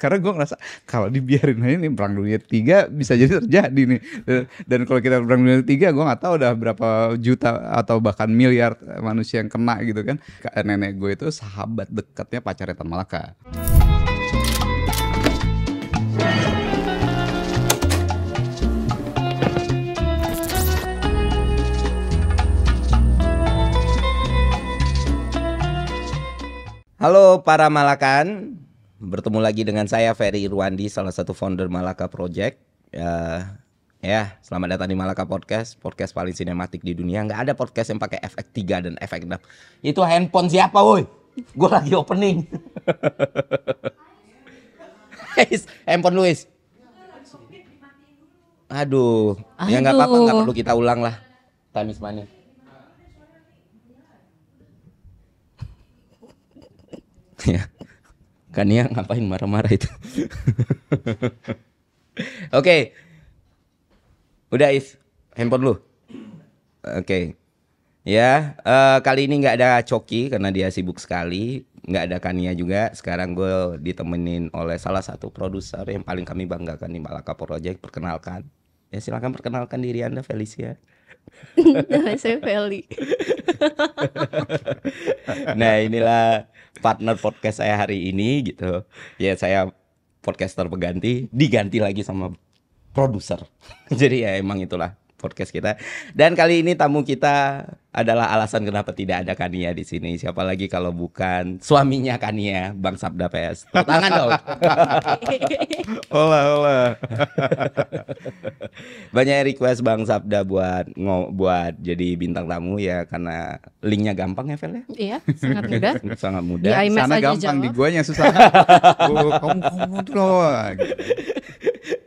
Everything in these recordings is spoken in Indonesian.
Karena gue ngerasa kalau dibiarin aja nih perang dunia tiga bisa jadi terjadi nih. Dan kalau kita perang dunia tiga, gue nggak tahu udah berapa juta atau bahkan miliar manusia yang kena gitu kan. Nenek gue itu sahabat dekatnya pacarnya Tan Malaka. Halo para Malakan, bertemu lagi dengan saya Ferry Irwandi, salah satu founder Malaka Project. Ya, ya, selamat datang di Malaka Podcast, podcast paling sinematik di dunia. Nggak ada podcast yang pakai efek 3 dan efek 6. Itu handphone siapa, woi? Gue lagi opening. Handphone Luis. Aduh, ya nggak apa-apa, nggak Aduh. perlu kita ulang lah. Time is money. ya kan ya ngapain marah-marah itu? Oke. Udah is handphone lu. Oke. Ya eh, kali ini nggak ada Coki karena dia sibuk sekali. Nggak ada Kania juga. Sekarang gue ditemenin oleh salah satu produser yang paling kami banggakan di Malaka Project. Perkenalkan. Ya silakan perkenalkan diri anda Felicia. Nama saya Feli. nah inilah partner podcast saya hari ini gitu. Ya saya podcaster pengganti diganti lagi sama produser. Jadi ya emang itulah podcast kita dan kali ini tamu kita adalah alasan kenapa tidak ada Kania di sini siapa lagi kalau bukan suaminya Kania Bang Sabda PS Tepuk tangan dong Olah, olah. banyak request Bang Sabda buat ngo- buat jadi bintang tamu ya karena linknya gampang ya Vel ya Iya, sangat mudah. sangat Di mudah iMessage Sana gampang jawab. di guanya susah. Gua, kamu kamu tuh loh.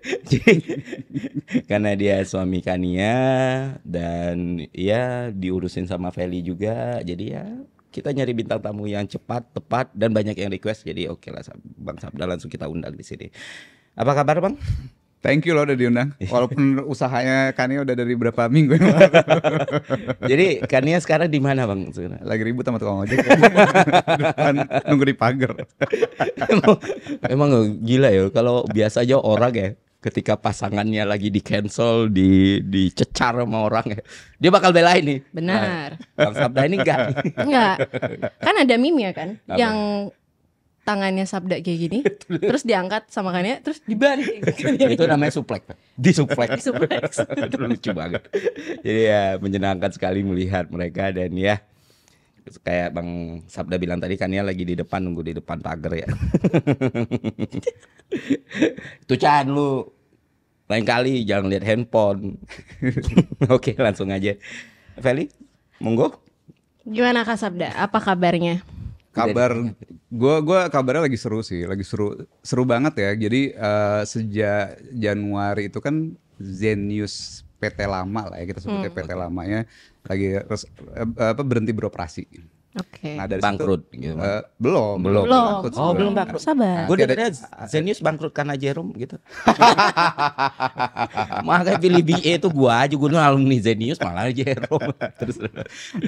Jadi, karena dia suami Kania dan ya diurusin sama Feli juga jadi ya kita nyari bintang tamu yang cepat tepat dan banyak yang request jadi oke lah Bang Sabda langsung kita undang di sini apa kabar Bang Thank you loh udah diundang. Walaupun usahanya Kania udah dari berapa minggu yang lalu. jadi Kania sekarang di mana Bang? Lagi ribut sama tukang ojek. Depan nunggu di pagar. emang, emang gila ya kalau biasa aja orang ya ketika pasangannya lagi di cancel di dicecar sama orang ya dia bakal belain nih Benar. Nah, Bang Sabda ini enggak Enggak. Kan ada meme ya kan Apa? yang tangannya sabda kayak gini, terus diangkat sama kannya, terus dibanting. itu namanya suplek Suplex. itu lucu banget jadi ya menyenangkan sekali melihat mereka dan ya kayak bang Sabda bilang tadi kan ya lagi di depan nunggu di depan pagar ya. Tuh Chan lu. Lain kali jangan lihat handphone. Oke langsung aja. Feli monggo. Gimana Kak Sabda? Apa kabarnya? Kabar gua gua kabarnya lagi seru sih, lagi seru seru banget ya. Jadi eh, sejak Januari itu kan Zenius PT lama lah ya kita sebutnya PT lamanya lagi res- eh, apa berhenti beroperasi. Oke. Nah dari bangkrut situ, gitu eh, belum Belum. bangkrut Oh, belum bangkrut. Sabar. Gue Oke, dengarnya Zenius bangkrut karena Jerome gitu. Makanya pilih BA itu gua aja gua alumni Zenius malah Jerome. Terus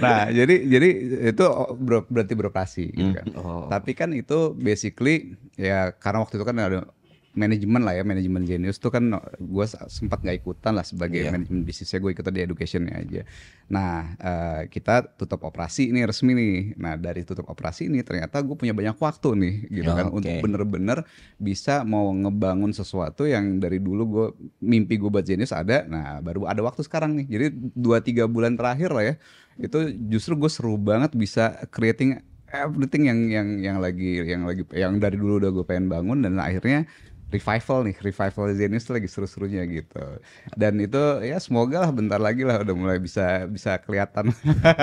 Nah jadi jadi itu ber- berhenti beroperasi gitu kan. oh. Tapi kan itu basically ya karena waktu itu kan ada manajemen lah ya manajemen Genius tuh kan gue sempat nggak ikutan lah sebagai Iya. manajemen bisnisnya gue ikutan di educationnya aja. Nah eh, kita tutup operasi ini resmi nih. Nah dari tutup operasi ini ternyata gue punya banyak waktu nih gitu Ya, kan untuk bener-bener bisa mau ngebangun sesuatu yang dari dulu gue mimpi gue buat Genius ada. Nah baru ada waktu sekarang nih. Jadi dua tiga bulan terakhir lah ya itu justru gue seru banget bisa creating everything yang yang yang lagi yang lagi yang dari dulu udah gue pengen bangun dan akhirnya revival nih revival Zenius tuh lagi seru-serunya gitu. Dan itu ya semoga lah bentar lagi lah udah mulai bisa bisa kelihatan.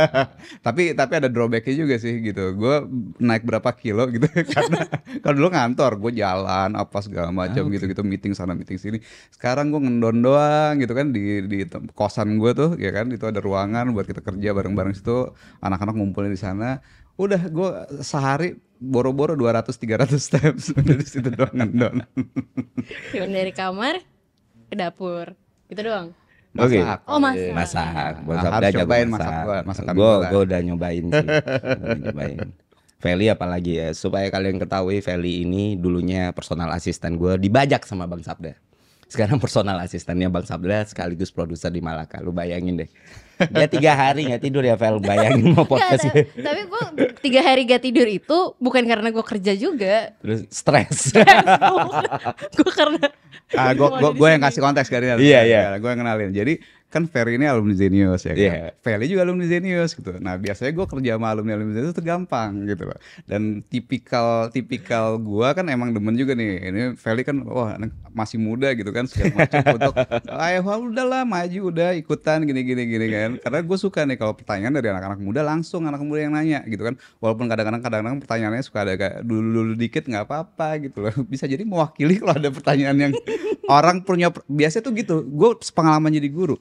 Tapi tapi ada drawbacknya juga sih gitu. Gue naik berapa kilo gitu karena kalau dulu ngantor gue jalan apa segala macam gitu gitu meeting sana meeting sini. Sekarang gue ngendon doang gitu kan di di kosan gue tuh ya kan itu ada ruangan buat kita kerja bareng-bareng situ. Anak-anak ngumpulin di sana udah gue sehari boro-boro 200 300 steps udah di situ doang ngendon dari kamar ke dapur. Gitu doang. Oke. Masak. Oh, masak. Masak. Bang Nah, jago cobain masak. masak gua, masakan Gua udah nyobain sih. Udah nyobain. Feli apalagi ya supaya kalian ketahui Feli ini dulunya personal asisten gue dibajak sama Bang Sabda. Sekarang personal asistennya Bang Sabda sekaligus produser di Malaka. Lu bayangin deh. Dia tiga hari nggak tidur ya Fel. Bayangin mau podcast ta- tapi gue tiga hari gak tidur itu bukan karena gue kerja juga. terus stres. gue karena Ah, gue yang kasih konteks kali ini. Iya, iya. Gue yang kenalin. Jadi kan Ferry ini alumni Zenius ya kan. Iya. Feli juga alumni Zenius gitu. Nah biasanya gue kerja sama alumni alumni Zenius itu gampang gitu loh. Dan tipikal tipikal gue kan emang demen juga nih. Ini Feli kan wah masih muda gitu kan segala macam untuk ayo udahlah maju udah ikutan gini gini gini kan. Karena gue suka nih kalau pertanyaan dari anak-anak muda langsung anak muda yang nanya gitu kan. Walaupun kadang-kadang kadang-kadang pertanyaannya suka ada kayak dulu-dulu dikit nggak apa-apa gitu loh. Bisa jadi mewakili kalau ada pertanyaan yang orang punya biasanya tuh gitu. Gue pengalaman jadi guru.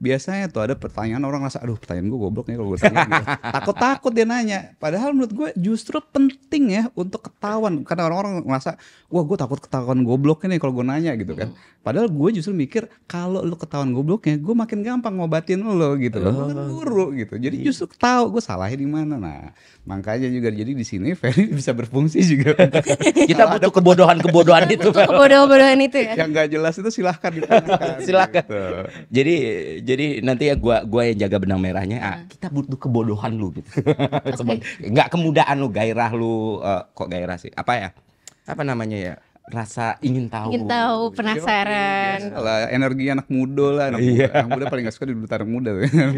Biasanya tuh ada pertanyaan orang rasa aduh pertanyaan gue goblok nih kalau gue tanya gitu. Takut-takut dia nanya. Padahal menurut gue justru penting ya untuk ketahuan. Karena orang-orang merasa wah gue takut ketahuan gobloknya nih kalau gue nanya gitu kan. Padahal gue justru mikir kalau lu ketahuan gobloknya gue makin gampang ngobatin lo gitu. Gue kan guru gitu. Jadi justru tahu gue salahnya di mana. Nah makanya juga jadi di sini Ferry bisa berfungsi juga. Kita butuh kebodohan-kebodohan itu. kebodohan-kebodohan itu ya. yang gak jelas itu silahkan. Silakan. gitu. Jadi jadi nanti ya gua gua yang jaga benang merahnya. Ah, kita butuh kebodohan lu gitu. Sebab- Nggak kemudahan lu, gairah lu eh, kok gairah sih? Apa ya? Apa namanya ya? Rasa ingin tahu. Ingin tahu, penasaran. lah energi anak muda lah anak muda, anak muda paling gak suka duduk anak muda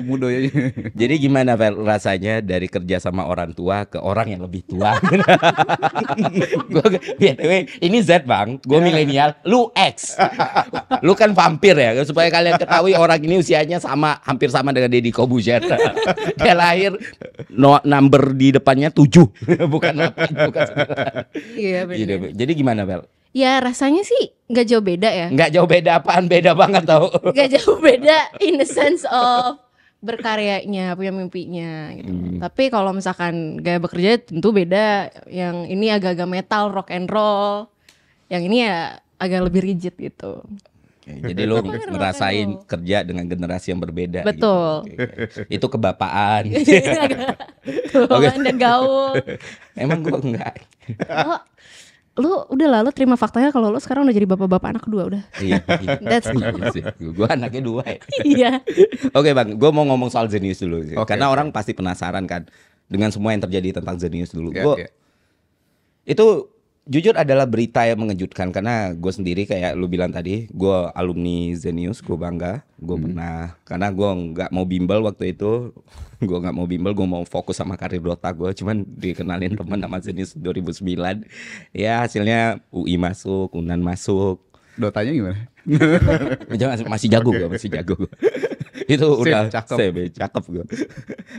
muda ya Jadi gimana Vel, rasanya dari kerja sama orang tua ke orang yang lebih tua? gua BTW ini Z Bang, gue milenial, lu X. lu kan vampir ya, supaya kalian ketahui orang ini usianya sama hampir sama dengan Deddy Kobuzer. Dia lahir no, number di depannya 7, bukan 8, bukan 9. Iya Jadi, benar. jadi gimana Vel? Ya rasanya sih nggak jauh beda ya. Nggak jauh beda apaan, beda banget tau. Nggak jauh beda in the sense of berkaryanya, punya mimpinya gitu. Hmm. Tapi kalau misalkan gaya bekerja tentu beda. Yang ini agak-agak metal, rock and roll. Yang ini ya agak lebih rigid gitu. Oke, Jadi lu ngerasain kerja dengan generasi yang berbeda. Betul. Gitu. Oke. Itu kebapaan. Tuhan dan gaul. Emang gua enggak. Lo, lu udah lah, lu terima faktanya kalau lu sekarang udah jadi bapak-bapak anak kedua udah. Iya. iya. That's Iya. Gua anaknya dua ya. Iya. Oke bang, gue mau ngomong soal Zenius dulu sih. Oke, Karena orang pasti penasaran kan dengan semua yang terjadi tentang Zenius dulu. Ya, Gua ya. itu jujur adalah berita yang mengejutkan karena gue sendiri kayak lu bilang tadi, gue alumni Zenius, gue bangga, gue Hmm. pernah karena gue nggak mau bimbel waktu itu, gue nggak mau bimbel, gue mau fokus sama karir Dota gue, cuman dikenalin teman sama Zenius 2009, ya hasilnya UI masuk, Unan masuk, dotanya gimana masih jago gue, masih jago gue. itu Sip, udah cakep. cakep gue.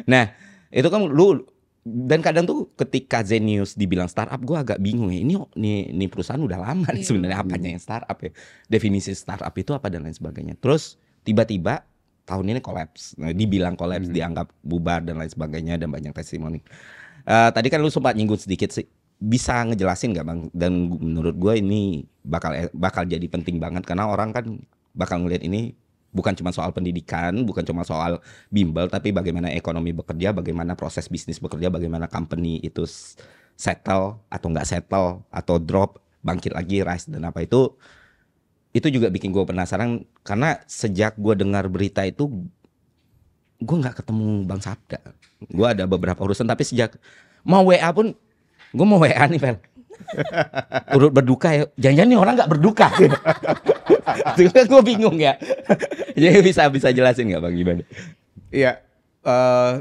Nah, itu kan lu dan kadang tuh ketika Zenius dibilang startup gue agak bingung ya. Ini nih, nih perusahaan udah lama nih Iya. sebenarnya apanya yang startup ya. Definisi startup itu apa dan lain sebagainya. Terus tiba-tiba tahun ini kolaps. Nah, dibilang kolaps, Hmm. dianggap bubar dan lain sebagainya dan banyak testimoni. Eh, tadi kan lu sempat nyinggung sedikit sih. Bisa ngejelasin nggak bang? Dan menurut gue ini bakal bakal jadi penting banget karena orang kan bakal ngelihat ini bukan cuma soal pendidikan, bukan cuma soal bimbel, tapi bagaimana ekonomi bekerja, bagaimana proses bisnis bekerja, bagaimana company itu settle atau nggak settle atau drop, bangkit lagi, rise dan apa itu itu juga bikin gue penasaran karena sejak gue dengar berita itu gue nggak ketemu Bang Sabda. Gue ada beberapa urusan tapi sejak mau WA pun gue mau WA nih Fel. Urut berduka ya. Jangan-jangan nih orang nggak berduka. Kan gue bingung ya. Jadi bisa bisa jelasin nggak Bang gimana? Iya. eh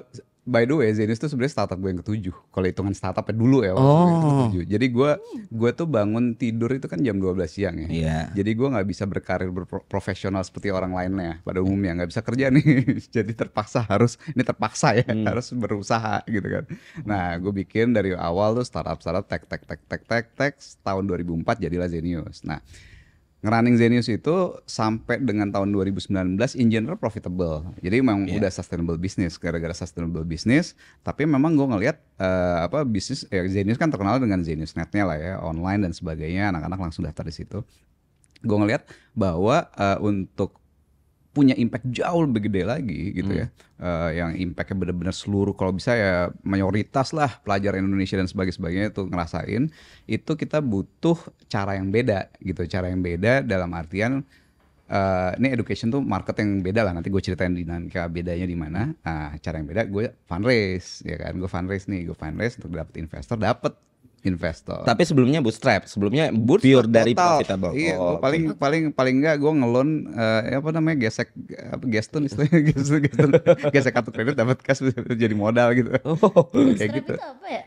by the way, Zenius tuh sebenarnya startup gue yang ketujuh. Kalau hitungan startup dulu ya. gue yang Oh. ketujuh. Jadi gue gue tuh bangun tidur itu kan jam 12 siang ya. Iya. Jadi gue nggak bisa berkarir berprofesional seperti orang lainnya pada umumnya nggak bisa kerja nih. Jadi terpaksa harus ini terpaksa ya Hmm. harus berusaha gitu kan. Nah gue bikin dari awal tuh startup startup tek tek tek tek tek tek tahun 2004 jadilah Zenius. Nah ngerunning Zenius itu sampai dengan tahun 2019 in general profitable. Jadi memang Iya. udah sustainable business gara-gara sustainable business. Tapi memang gue ngelihat eh, apa bisnis ya Zenius kan terkenal dengan Zenius Netnya lah ya online dan sebagainya. Anak-anak langsung daftar di situ. Gue ngelihat bahwa eh, untuk punya impact jauh lebih gede lagi gitu ya. Eh, yang impactnya benar-benar seluruh kalau bisa ya mayoritas lah pelajar Indonesia dan sebagainya sebagainya itu ngerasain itu kita butuh cara yang beda gitu. Cara yang beda dalam artian eh ini education tuh market yang beda lah nanti gue ceritain dinamika bedanya di mana. Nah, cara yang beda gue fundraise ya kan. Gue fundraise nih, gue fundraise untuk dapet investor, dapet investor. Tapi sebelumnya bootstrap, sebelumnya pure dari Total. profitable. Iya, Oh, gua paling paling paling enggak gue ngelon eh, apa namanya gesek apa gestun istilahnya gestun, gestun gesek kartu kredit dapat cash jadi modal gitu. Oh. Kayak Bootstrap gitu. itu apa ya?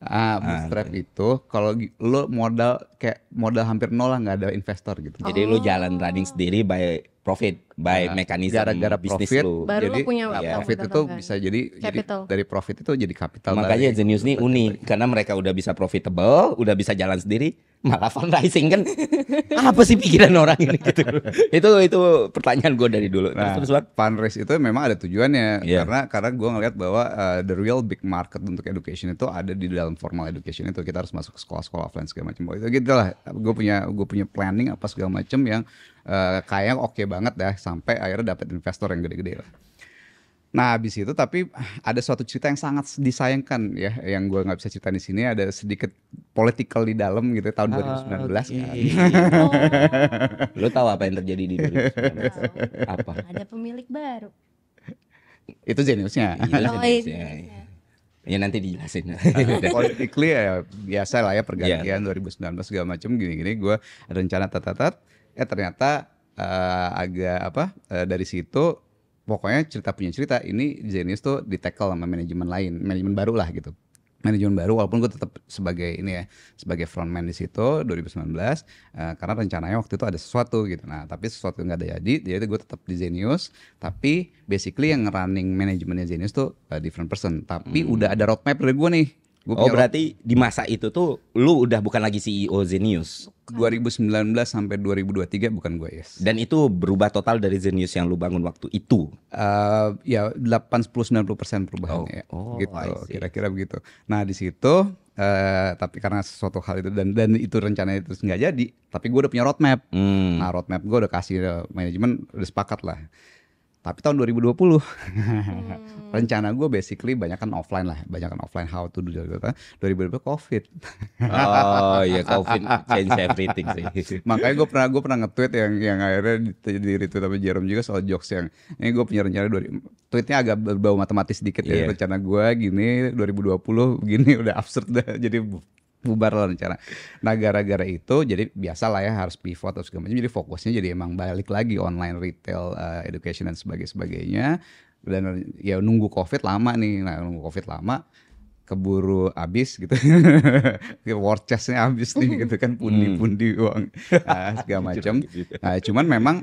Ah, bootstrap itu kalau lo modal kayak modal hampir nol lah nggak ada investor gitu. Jadi lu jalan running sendiri by profit, by Nah, mekanisme gara-gara bisnis profit, lu. Baru jadi punya ah, capital profit itu kan. bisa jadi jadi Capital. dari profit itu jadi kapital Makanya balik. Zenius ini unik karena mereka udah bisa profitable, udah bisa jalan sendiri, malah fundraising kan. Apa sih pikiran orang ini gitu. itu itu pertanyaan gue dari dulu. Terus, Nah, terus Bang? fundraise itu memang ada tujuannya Iya. karena karena gue ngeliat bahwa uh, the real big market untuk education itu ada di dalam formal education itu kita harus masuk ke sekolah-sekolah offline segala macam itu gitu lah gue punya gue punya planning apa segala macam yang uh, kayak oke banget dah sampai akhirnya dapat investor yang gede-gede lah Nah, habis itu tapi ada suatu cerita yang sangat disayangkan ya, yang gue nggak bisa cerita di sini. Ada sedikit political di dalam gitu tahun 2019 kan. Lu tahu apa yang terjadi di 2019? apa? Ada pemilik baru. Itu jeniusnya. Iya, Oh, Zenius, iya. Ya. Ya nanti dijelasin. politically ya biasa lah ya pergantian 2019 segala macam gini-gini gue ada rencana tatatat eh ternyata eh, agak apa eh, dari situ pokoknya cerita punya cerita ini Zenius tuh di tackle sama manajemen lain manajemen baru lah gitu manajemen baru walaupun gue tetap sebagai ini ya sebagai frontman di situ 2019 eh, karena rencananya waktu itu ada sesuatu gitu. Nah tapi sesuatu nggak ada jadi jadi gue tetap di Zenius tapi basically yang running manajemennya Zenius tuh eh, different person. Tapi udah ada roadmap dari gue nih Gua Oh punya berarti di masa itu tuh lu udah bukan lagi CEO Zenius 2019 sampai 2023 bukan gue yes. dan itu berubah total dari Zenius yang lu bangun waktu itu. Eh, ya 80 90 persen perubahannya ya. Oh, gitu kira-kira begitu. Nah di situ eh tapi karena sesuatu hal itu dan dan itu rencananya itu nggak jadi, tapi gue udah punya roadmap. Hmm. Nah roadmap gue udah kasih eh, manajemen udah sepakat lah. Tapi tahun 2020 rencana gue basically banyak kan offline lah, banyak kan offline how to do gitu. 2020 covid. Oh iya COVID change everything sih. Makanya gue pernah gue pernah nge-tweet yang yang akhirnya di, di retweet sama Jerome juga soal jokes yang ini gue punya rencana dua tweetnya agak berbau matematis sedikit ya Iya. rencana gue gini 2020 gini udah absurd dah jadi bubar lah rencana. Nah gara-gara itu jadi biasa lah ya harus pivot atau segala macam. Jadi fokusnya jadi emang balik lagi online retail uh, education dan sebagainya sebagainya. Dan ya nunggu covid lama nih. Nah nunggu covid lama keburu habis gitu. War chestnya habis nih gitu kan pundi-pundi uang nah, segala macam. nah, cuman memang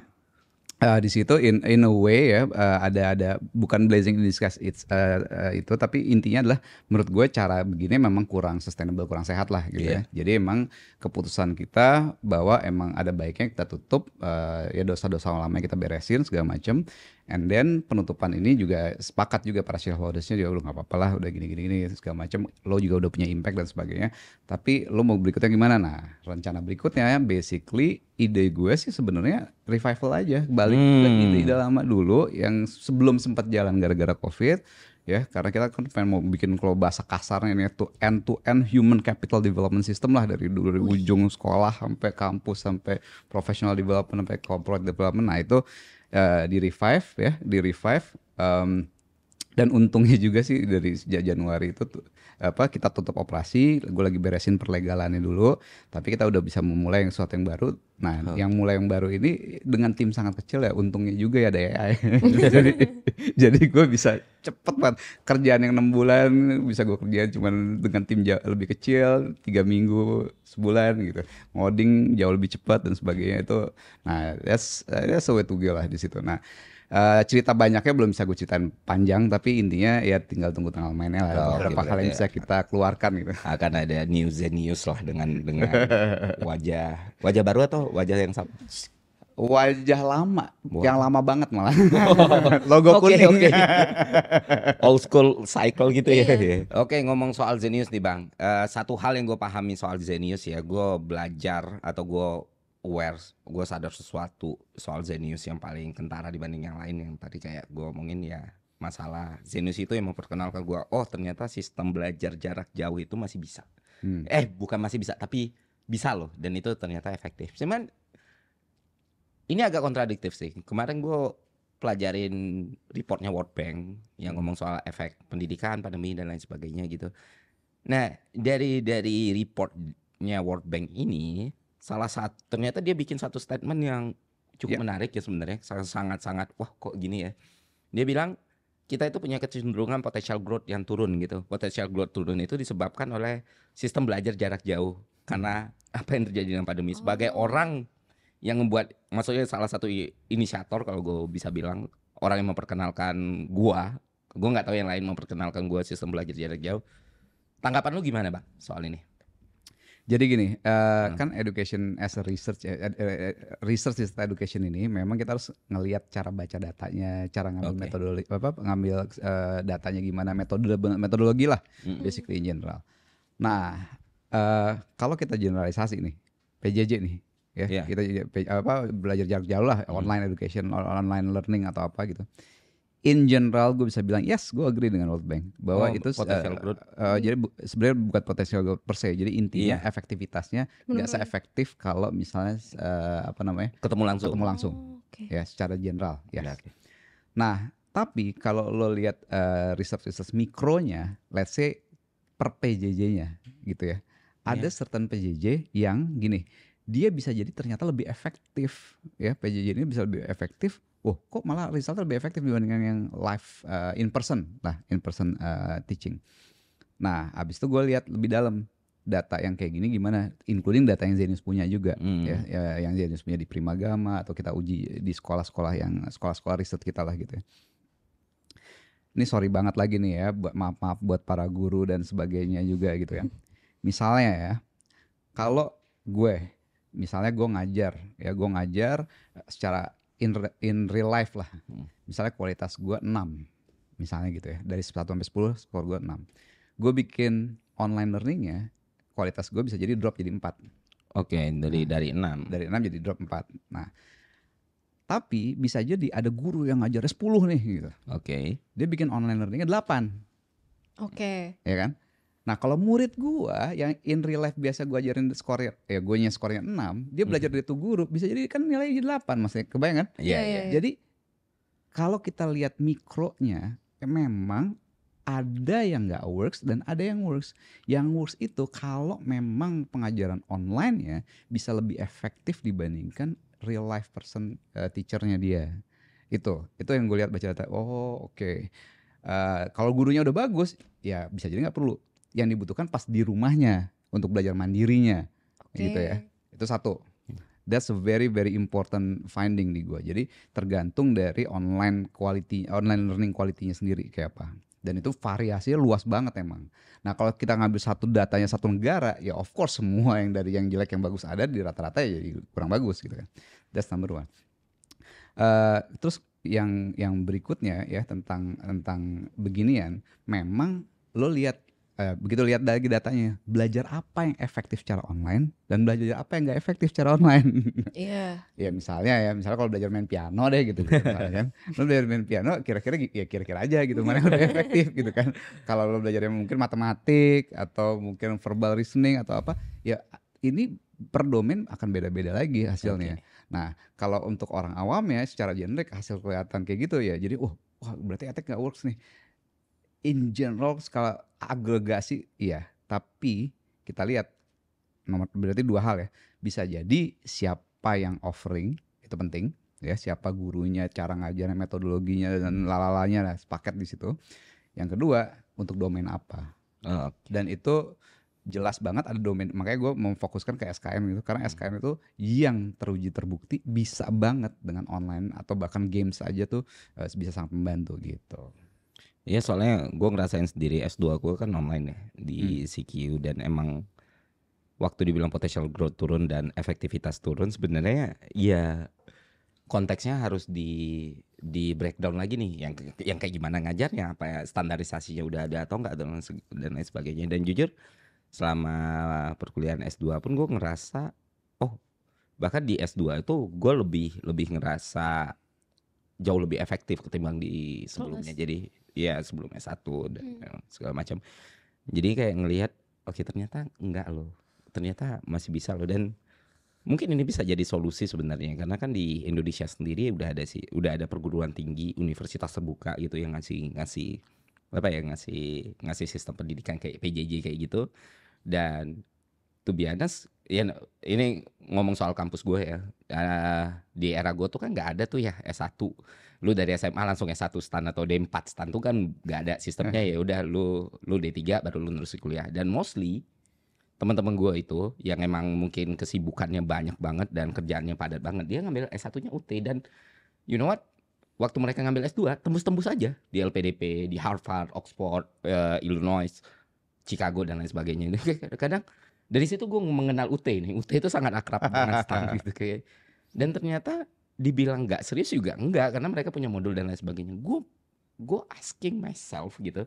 eh, di situ in in a way ya eh, ada ada bukan blazing in disguise it's, eh, eh, itu tapi intinya adalah menurut gue cara begini memang kurang sustainable kurang sehat lah gitu ya. Jadi emang keputusan kita bahwa emang ada baiknya kita tutup eh, ya dosa-dosa lama kita beresin segala macam and then penutupan ini juga sepakat juga para shareholdersnya juga lu nggak apa-apa lah udah gini-gini gini segala macam lo juga udah punya impact dan sebagainya. Tapi lo mau berikutnya gimana? Nah rencana berikutnya basically ide gue sih sebenarnya revival aja. Balik ke Hmm. ide-ide lama dulu yang sebelum sempat jalan gara-gara covid ya. Karena kita kan pengen mau bikin kalau bahasa kasarnya ini tuh end to end human capital development system lah dari dulu dari ujung sekolah sampai kampus sampai professional development sampai corporate development. Nah itu eh, di revive ya di revive em, dan untungnya juga sih dari sejak Januari itu tuh, apa kita tutup operasi gue lagi beresin perlegalannya dulu tapi kita udah bisa memulai yang sesuatu yang baru. Nah yang mulai yang baru ini dengan tim sangat kecil ya untungnya juga ya ada AI jadi jadi gue bisa cepet banget. Kerjaan yang enam bulan bisa gue kerjain cuman dengan tim jauh lebih kecil tiga minggu sebulan gitu. Ngoding jauh lebih cepat dan sebagainya itu nah that's that's a way to go lah di situ. Nah Eh, cerita banyaknya belum bisa gue ceritain panjang tapi intinya ya tinggal tunggu tanggal mainnya lah Oh, beberapa oke, hal yang berarti bisa kita keluarkan gitu Akan ada new Zenius lah dengan dengan wajah wajah baru atau wajah yang sama? wajah lama Wah. yang lama banget malah logo Oke, kuning oke. Old school cycle gitu ya. Iya. Oke ngomong soal Zenius nih bang. Eh, satu hal yang gue pahami soal Zenius ya, gue belajar atau gue aware, gue sadar sesuatu soal Zenius yang paling kentara dibanding yang lain yang tadi kayak gue omongin ya masalah Zenius itu yang memperkenalkan gue, oh ternyata sistem belajar jarak jauh itu masih bisa. Eh bukan masih bisa, tapi bisa loh dan itu ternyata efektif. Cuman ini agak kontradiktif sih. Kemarin gue pelajarin reportnya World Bank yang ngomong soal efek pendidikan, pandemi dan lain sebagainya gitu. Nah dari dari reportnya World Bank ini salah satu ternyata dia bikin satu statement yang cukup Ya. menarik ya sebenarnya sangat sangat wah kok gini ya. Dia bilang kita itu punya kecenderungan potential growth yang turun gitu. Potential growth turun itu disebabkan oleh sistem belajar jarak jauh karena apa yang terjadi dengan pandemi. Sebagai orang yang membuat, maksudnya salah satu inisiator kalau gue bisa bilang orang yang memperkenalkan gua, gue nggak tahu yang lain memperkenalkan gua sistem belajar jarak jauh. Tanggapan lu gimana bang soal ini? Jadi gini, eh, kan education as a research, eh, eh, research is education ini memang kita harus ngelihat cara baca datanya, cara ngambil Oke. metodologi, apa, ngambil eh, datanya gimana, metode metodologi lah, basically in general. Nah, eh, kalau kita generalisasi nih, PJJ nih, ya Iya. kita apa belajar jarak jauh lah, online education, online learning atau apa gitu. In general, gue bisa bilang yes, gue agree dengan World Bank bahwa Oh, itu eh, growth. eh, jadi bu- sebenarnya bukan potensial growth per se. Jadi intinya Iya. efektivitasnya nggak seefektif kalau misalnya eh, apa namanya Ketemu langsung. ketemu langsung Oh, Oke. ya secara general ya. Ya, oke. Nah tapi kalau lo lihat eh, research-research mikronya, let's say per PJJ-nya gitu ya, ada certain PJJ yang gini dia bisa jadi ternyata lebih efektif ya PJJ ini bisa lebih efektif. Oh kok malah resultnya lebih efektif dibandingkan yang live eh, in person lah in person eh, teaching. Nah, habis itu gue lihat lebih dalam data yang kayak gini gimana, including data yang Zenius punya juga, Hmm. ya, ya, yang Zenius punya di Primagama atau kita uji di sekolah-sekolah yang sekolah-sekolah riset kita lah gitu ya. Ini sorry banget lagi nih ya, buat maaf maaf buat para guru dan sebagainya juga gitu ya. Misalnya ya, kalau gue, misalnya gue ngajar, ya gue ngajar eh, secara in in real life lah. Misalnya kualitas gue 6 misalnya gitu ya. Dari 1 sampai 10 skor gue 6. Gue bikin online learningnya kualitas gue bisa jadi drop jadi 4. Oke, dari dari enam. Dari 6 jadi drop 4. Nah, tapi bisa jadi ada guru yang ngajarnya 10 nih gitu. Oke. Dia bikin online learningnya 8, Oke. ya kan? Nah, kalau murid gua yang in real life biasa gua ajarin skornya, ya gue nya skornya 6, dia belajar dari tuh guru, bisa jadi kan nilainya jadi 8, maksudnya kebayang kan? Iya, Iya, iya. iya. Jadi kalau kita lihat mikronya, ya memang ada yang nggak works dan ada yang works. Yang works itu kalau memang pengajaran online ya bisa lebih efektif dibandingkan real life person eh, teachernya dia. Itu, itu yang gue lihat baca data. Oh oke. Eh, kalau gurunya udah bagus, ya bisa jadi nggak perlu. Yang dibutuhkan pas di rumahnya untuk belajar mandirinya, Oke. gitu ya. Itu satu. That's a very very important finding di gua. Jadi tergantung dari online quality online learning quality-nya sendiri kayak apa. Dan itu variasinya luas banget emang. Nah, kalau kita ngambil satu datanya satu negara, ya of course semua yang dari yang jelek yang bagus ada di rata-rata ya jadi kurang bagus gitu kan. That's number one. Eh, terus yang yang berikutnya ya tentang tentang beginian, memang lo lihat eh, begitu lihat dari datanya, belajar apa yang efektif secara online dan belajar apa yang nggak efektif secara online. Iya. ya misalnya ya, misalnya kalau belajar main piano deh gitu, gitu misalnya kan. Lo belajar main piano kira-kira ya kira-kira aja gitu mana yang lebih efektif gitu kan. Kalau lo belajar yang mungkin matematik atau mungkin verbal reasoning atau apa, ya ini per domain akan beda-beda lagi hasilnya. Nah, kalau untuk orang awam ya secara generik hasil kelihatan kayak gitu ya. Jadi, oh, wah berarti etek nggak works nih. In general skala agregasi iya, tapi kita lihat nomor berarti dua hal ya. Bisa jadi siapa yang offering itu penting ya, siapa gurunya, cara ngajarnya, metodologinya dan lalalanya lah sepaket di situ. Yang kedua, untuk domain apa? Oh, dan itu jelas banget ada domain makanya gue memfokuskan ke SKM gitu karena SKM itu yang teruji terbukti bisa banget dengan online atau bahkan games aja tuh eh, bisa sangat membantu gitu Iya soalnya gue ngerasain sendiri S2 gue kan online ya di Hmm. CQ dan emang waktu dibilang potential growth turun dan efektivitas turun sebenarnya ya konteksnya harus di di breakdown lagi nih yang yang kayak gimana ngajarnya apa ya standarisasinya udah ada atau enggak dan lain se- dan lain sebagainya. Dan jujur selama perkuliahan S2 pun gue ngerasa oh bahkan di S2 itu gue lebih lebih ngerasa jauh lebih efektif ketimbang di sebelumnya. Jadi ya sebelum S1 dan segala macam. Jadi kayak ngelihat oke ternyata enggak loh. Ternyata masih bisa loh. Dan mungkin ini bisa jadi solusi sebenarnya. Karena kan di Indonesia sendiri udah ada sih udah ada perguruan tinggi universitas terbuka gitu yang ngasih ngasih apa ya ngasih ngasih sistem pendidikan kayak PJJ kayak gitu. Dan to be honest ya ini ngomong soal kampus gue ya. Eh, di era gue tuh kan nggak ada tuh ya S1 lu dari SMA langsung S1 stan atau D4 stan tuh kan nggak ada sistemnya ya udah lu lu D3 baru lu terus kuliah. Dan mostly teman-teman gue itu yang emang mungkin kesibukannya banyak banget dan kerjaannya padat banget dia ngambil S1-nya UT dan you know what? Waktu mereka ngambil S2 tembus-tembus aja di LPDP di Harvard Oxford eh, Illinois Chicago dan lain sebagainya. Kadang dari situ gue mengenal UT nih. UT itu sangat akrab dengan stan gitu kayak. Dan ternyata dibilang nggak serius juga enggak karena mereka punya modul dan lain sebagainya gue gue asking myself gitu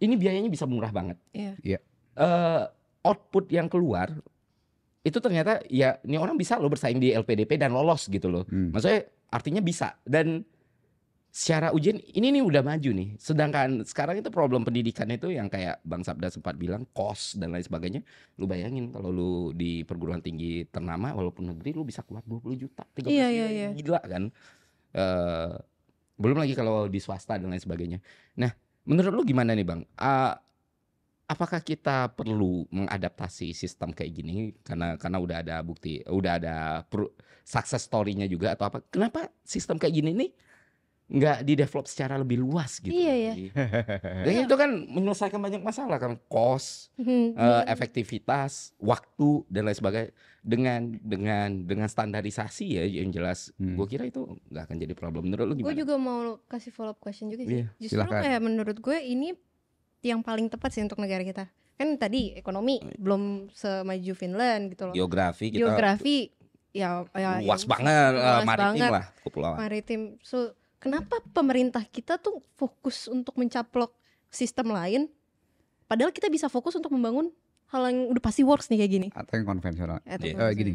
ini biayanya bisa murah banget Iya. eh output yang keluar itu ternyata ya ini orang bisa loh bersaing di LPDP dan lolos gitu loh. Hmm. Maksudnya artinya bisa dan secara ujian ini nih udah maju nih. Sedangkan sekarang itu problem pendidikan itu yang kayak Bang Sabda sempat bilang cost dan lain sebagainya. Lu bayangin kalau lu di perguruan tinggi ternama walaupun negeri lu bisa keluar 20 juta, 30 Iya, juta. iya, iya. Gila kan. Eh belum lagi kalau di swasta dan lain sebagainya. Nah, menurut lu gimana nih, Bang? Ah, apakah kita perlu mengadaptasi sistem kayak gini karena karena udah ada bukti udah ada pro- success story-nya juga atau apa kenapa sistem kayak gini nih nggak di develop secara lebih luas gitu Iya, iya. dan itu kan menyelesaikan banyak masalah kan cost Hmm, eh, efektivitas waktu dan lain sebagainya dengan dengan dengan standarisasi ya yang jelas Hmm. gue kira itu nggak akan jadi problem menurut lu Gue gimana juga mau kasih follow up question juga sih. Iya, Justru silakan. kayak menurut gue ini yang paling tepat sih untuk negara kita. Kan tadi ekonomi belum semaju Finland gitu loh. geografi kita Geografi ya, ya luas banget eh, luas maritim banget. lah kepulauan maritim. So, kenapa pemerintah kita tuh fokus untuk mencaplok sistem lain padahal kita bisa fokus untuk membangun hal yang udah pasti works nih kayak gini. atau yang konvensional. Atau Iya. Eh, gini,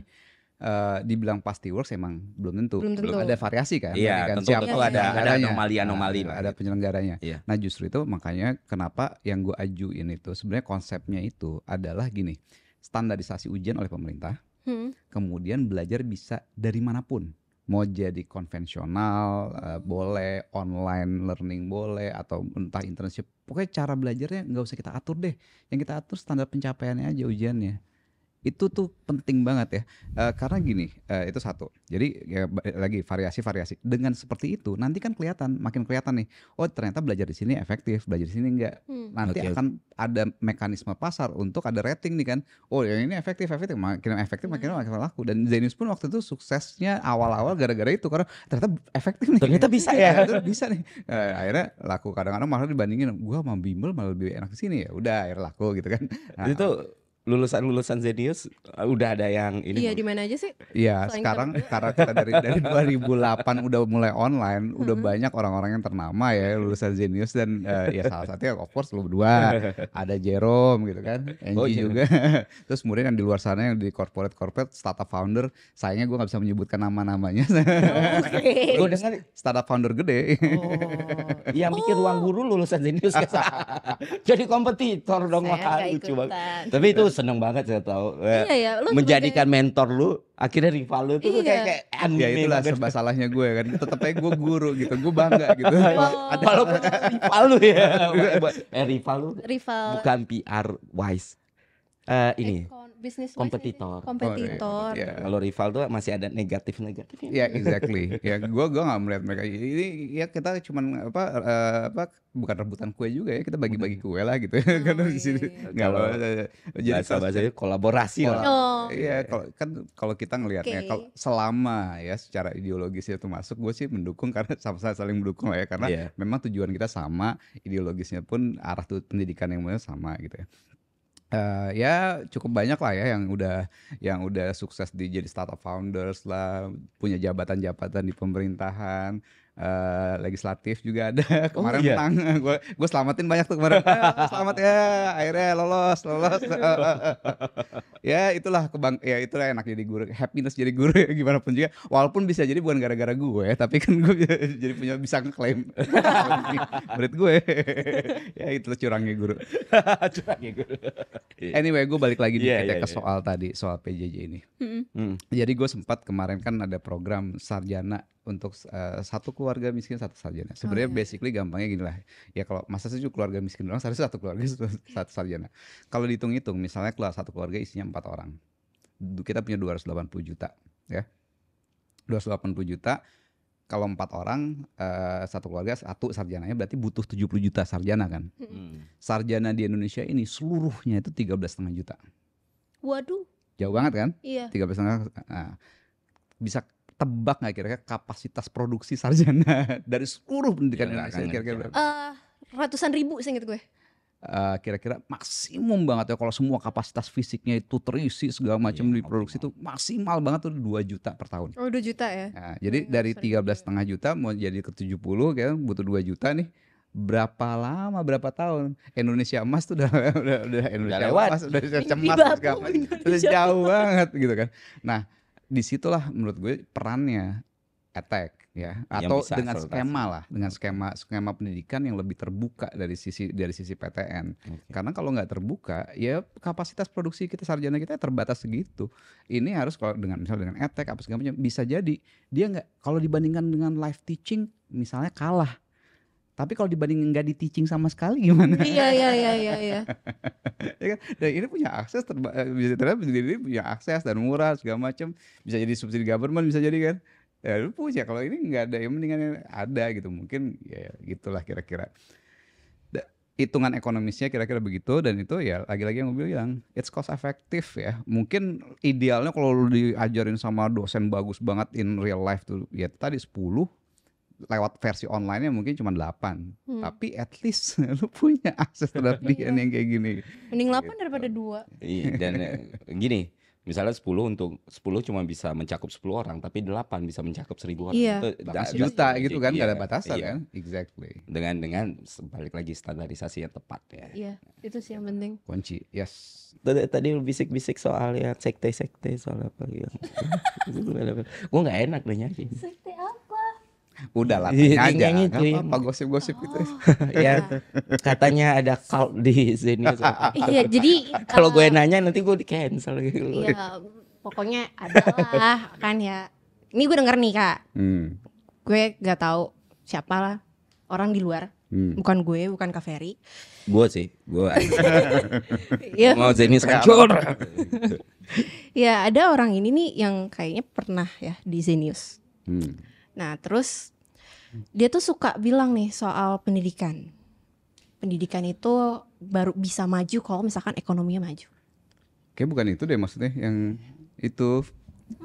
eh, dibilang pasti works emang belum tentu. Belum tentu. Ada variasi kan. Iya, kan tentu, siapa tentu ada- ada anomali-anomali Nah, lah Ada penyelenggaranya. Iya. Nah justru itu makanya kenapa yang gue ajuin itu sebenarnya konsepnya itu adalah gini, standarisasi ujian oleh pemerintah, Hmm. kemudian belajar bisa dari mana pun. Mau jadi konvensional eh, boleh, online learning boleh, atau entah internship. Pokoknya cara belajarnya nggak usah kita atur deh. Yang kita atur standar pencapaiannya aja ujiannya. Itu tuh penting banget ya. Eh, karena gini, eh, itu satu. Jadi ya lagi variasi-variasi. Dengan seperti itu nanti kan kelihatan, makin kelihatan nih. Oh ternyata belajar di sini efektif, belajar di sini enggak. Hmm. Nanti Oke. akan ada mekanisme pasar untuk ada rating nih kan. Oh yang ini efektif, efektif. Makin efektif makin makin laku. Dan Zenius pun waktu itu suksesnya awal-awal gara-gara itu karena ternyata efektif nih. Ternyata bisa ya. Ternyata bisa nih. Eh, akhirnya laku kadang-kadang malah dibandingin gua sama Bimbel malah lebih enak di sini ya. Udah akhirnya laku gitu kan. Nah, itu lulusan lulusan Zenius uh, udah ada yang ini Iya di mana aja sih? Iya, sekarang karena kita dari dari 2008 udah mulai online, udah Hmm. banyak orang-orang yang ternama ya lulusan Zenius dan eh, ya salah satunya of course lu berdua, ada Jerome gitu kan, Angie Oh, Jerome. juga. Terus kemudian yang di luar sana yang di corporate corporate startup founder, sayangnya gue nggak bisa menyebutkan nama-namanya. Oke. Gue dengar startup founder gede. oh, yang bikin ruang guru lulusan Zenius. Jadi kompetitor dong Saya wah lucu banget. Tapi itu seneng banget saya tahu. Eh, Iya ya, lu menjadikan mentor lu akhirnya rival lu tuh Iya. kayak kayak anime ya itulah banget. serba salahnya gue kan. Tetap aja gue guru gitu, gue bangga gitu. Oh. Walaupun rival lu ya. eh rival lu rival bukan PR wise. Eh ini Ekon- bisnis kompetitor. kompetitor. Oh, iya. kalau rival tuh masih ada negatif-negatifnya. Ya exactly. Ya gua gua nggak melihat mereka ini ya kita cuman apa eh, apa bukan rebutan kue juga ya kita bagi-bagi kue lah gitu. Karena di sini iya. nggak Kalau apa- jadi Bahasa bahasanya kolaborasi lah. Oh. Iya, kalau kan kalau kita ngelihatnya Oke. kalau selama ya secara ideologis itu masuk, gue sih mendukung karena sama-sama saling mendukung lah ya karena Iya. memang tujuan kita sama, ideologisnya pun arah tuh pendidikan yang sama gitu ya. Eh, ya cukup banyak lah ya yang udah yang udah sukses di jadi startup founders lah, punya jabatan-jabatan di pemerintahan. Eh, legislatif juga ada. Kemarin iya? menang. Gue gue selamatin banyak tuh kemarin. Ah, selamat. Ya akhirnya lolos lolos. Ya itulah kebang ya itulah enak jadi guru. Happiness jadi guru ya gimana pun juga. Walaupun bisa jadi bukan gara-gara gue tapi kan gue jadi punya bisa ngeklaim. Murid gue. Ya itulah curangnya guru. Curang ya, guru. anyway gue balik lagi Iya, dikit ya iya, ke iya. soal tadi soal PJJ ini. Mm-mm. Hmm. jadi gue sempat kemarin kan ada program sarjana untuk eh, satu keluarga miskin satu sarjana. Sebenarnya iya. basically gampangnya gini lah. Ya kalau masa sih keluarga miskin doang harus satu keluarga satu, satu sarjana. Kalau dihitung-hitung misalnya kelas satu keluarga isinya empat orang. Kita punya 280 juta ya. 280 juta kalau empat orang eh, satu keluarga satu sarjananya berarti butuh 70 juta sarjana kan. Hmm. Sarjana di Indonesia ini seluruhnya itu 13,5 juta. Waduh, Jauh banget kan? iya. tiga belas nah, bisa tebak nggak kira-kira kapasitas produksi sarjana dari seluruh pendidikan Ya, Indonesia kira-kira berapa? Eh, ratusan ribu seinget gue. Eh, kira-kira maksimum banget ya kalau semua kapasitas fisiknya itu terisi segala macam Iya, diproduksi itu maksimal banget tuh 2 juta per tahun. Oh, 2 juta ya. Nah, jadi Hmm, dari tiga belas setengah juta mau jadi ke 70 kan butuh 2 juta nih. Berapa lama berapa tahun Indonesia emas tuh udah udah, udah Indonesia lewat. emas udah cemas udah jauh banget gitu kan. Nah, di situlah menurut gue perannya attack ya atau dengan akselerasi. skema lah dengan skema skema pendidikan yang lebih terbuka dari sisi dari sisi PTN Oke. karena kalau nggak terbuka ya kapasitas produksi kita sarjana kita terbatas segitu ini harus kalau dengan misalnya dengan attack apa segala macam bisa jadi dia nggak kalau dibandingkan dengan live teaching misalnya kalah tapi kalau dibandingin nggak di teaching sama sekali gimana? Iya, iya, iya, iya, iya. ya kan? Dan ini punya akses terba eh, bisa ternyata ini punya akses dan murah segala macam bisa jadi subsidi government bisa jadi kan? Ya lu punya. Kalau ini nggak ada yang mendingan ada gitu. Mungkin ya gitulah kira-kira. Hitungan ekonomisnya kira-kira begitu. Dan itu ya lagi-lagi yang gue bilang it's cost effective ya. Mungkin idealnya kalau lu diajarin sama dosen bagus banget in real life tuh ya tadi 10 lewat versi online-nya mungkin cuma 8 Hmm. tapi at least lu punya akses terhadap dia Iya. yang kayak gini Mending 8 daripada 2. Iya, dan eh, gini, misalnya 10 untuk 10 cuma bisa mencakup 10 orang, tapi 8 bisa mencakup 1000 orang. Iya. Itu 8 da- juta da- gitu kan iya, gak ada batasan iya. kan exactly Dengan dengan balik lagi standarisasi yang tepat ya. Iya, itu sih yang penting. kunci yes Tadi, tadi lu bisik-bisik soal ya sekte-sekte soal apa gitu. Gue nggak enak deh nyanyi. Sekte apa? Udah lah Iya, tanya aja yang nggak itu, apa-apa gosip-gosip gitu ya katanya ada cult di sini. Iya, jadi Kalau gue eh, nanya nanti gue di cancel gitu. Iya, pokoknya adalah kan ya. Ini gue denger nih kak, hmm. gue gak tahu siapa lah orang di luar, Hmm. bukan gue, bukan Kak Ferry. Gue sih, gue Iya, mau Zenius hancur. ya ada orang ini nih yang kayaknya pernah ya di Zenius. Hmm. Nah terus dia tuh suka bilang nih soal pendidikan. Pendidikan itu baru bisa maju kalau misalkan ekonominya maju. kayak bukan itu deh maksudnya yang itu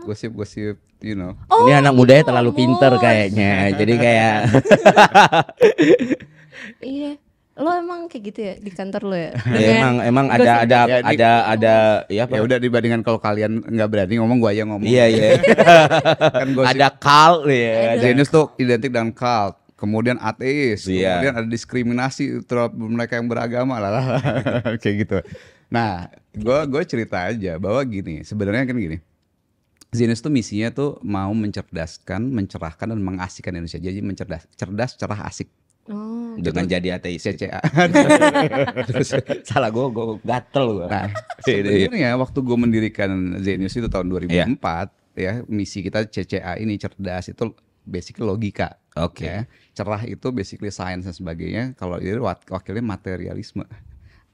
gosip-gosip you know Ini anak mudanya terlalu Mos. pinter kayaknya. Jadi kayak Iya, lo emang kayak gitu ya di kantor lo ya? ya, emang emang ada ada Ya, di- ada ada ya apa? ya udah dibandingkan kalau kalian nggak berani ngomong gua aja ngomong Iya iya. kan gosip ada cult ya. Ada. Zenius tuh identik dengan cult kemudian ateis, Iya. kemudian ada diskriminasi terhadap mereka yang beragama lah, lah, kayak gitu. Nah, gue gue cerita aja bahwa gini, sebenarnya kan gini, Zenius tuh misinya tuh mau mencerdaskan, mencerahkan dan mengasihkan Indonesia. Jadi mencerdas, cerdas, cerah, asik. Oh, Dengan jadi ateis. CCA. Terus salah gue gue gatel gue. Nah, sebenarnya waktu gue mendirikan Zenius itu tahun 2004, ya misi kita CCA ini cerdas itu basically logika. Oke. Ya. Cerah itu basically science dan sebagainya. Kalau ini wak- wakilnya materialisme.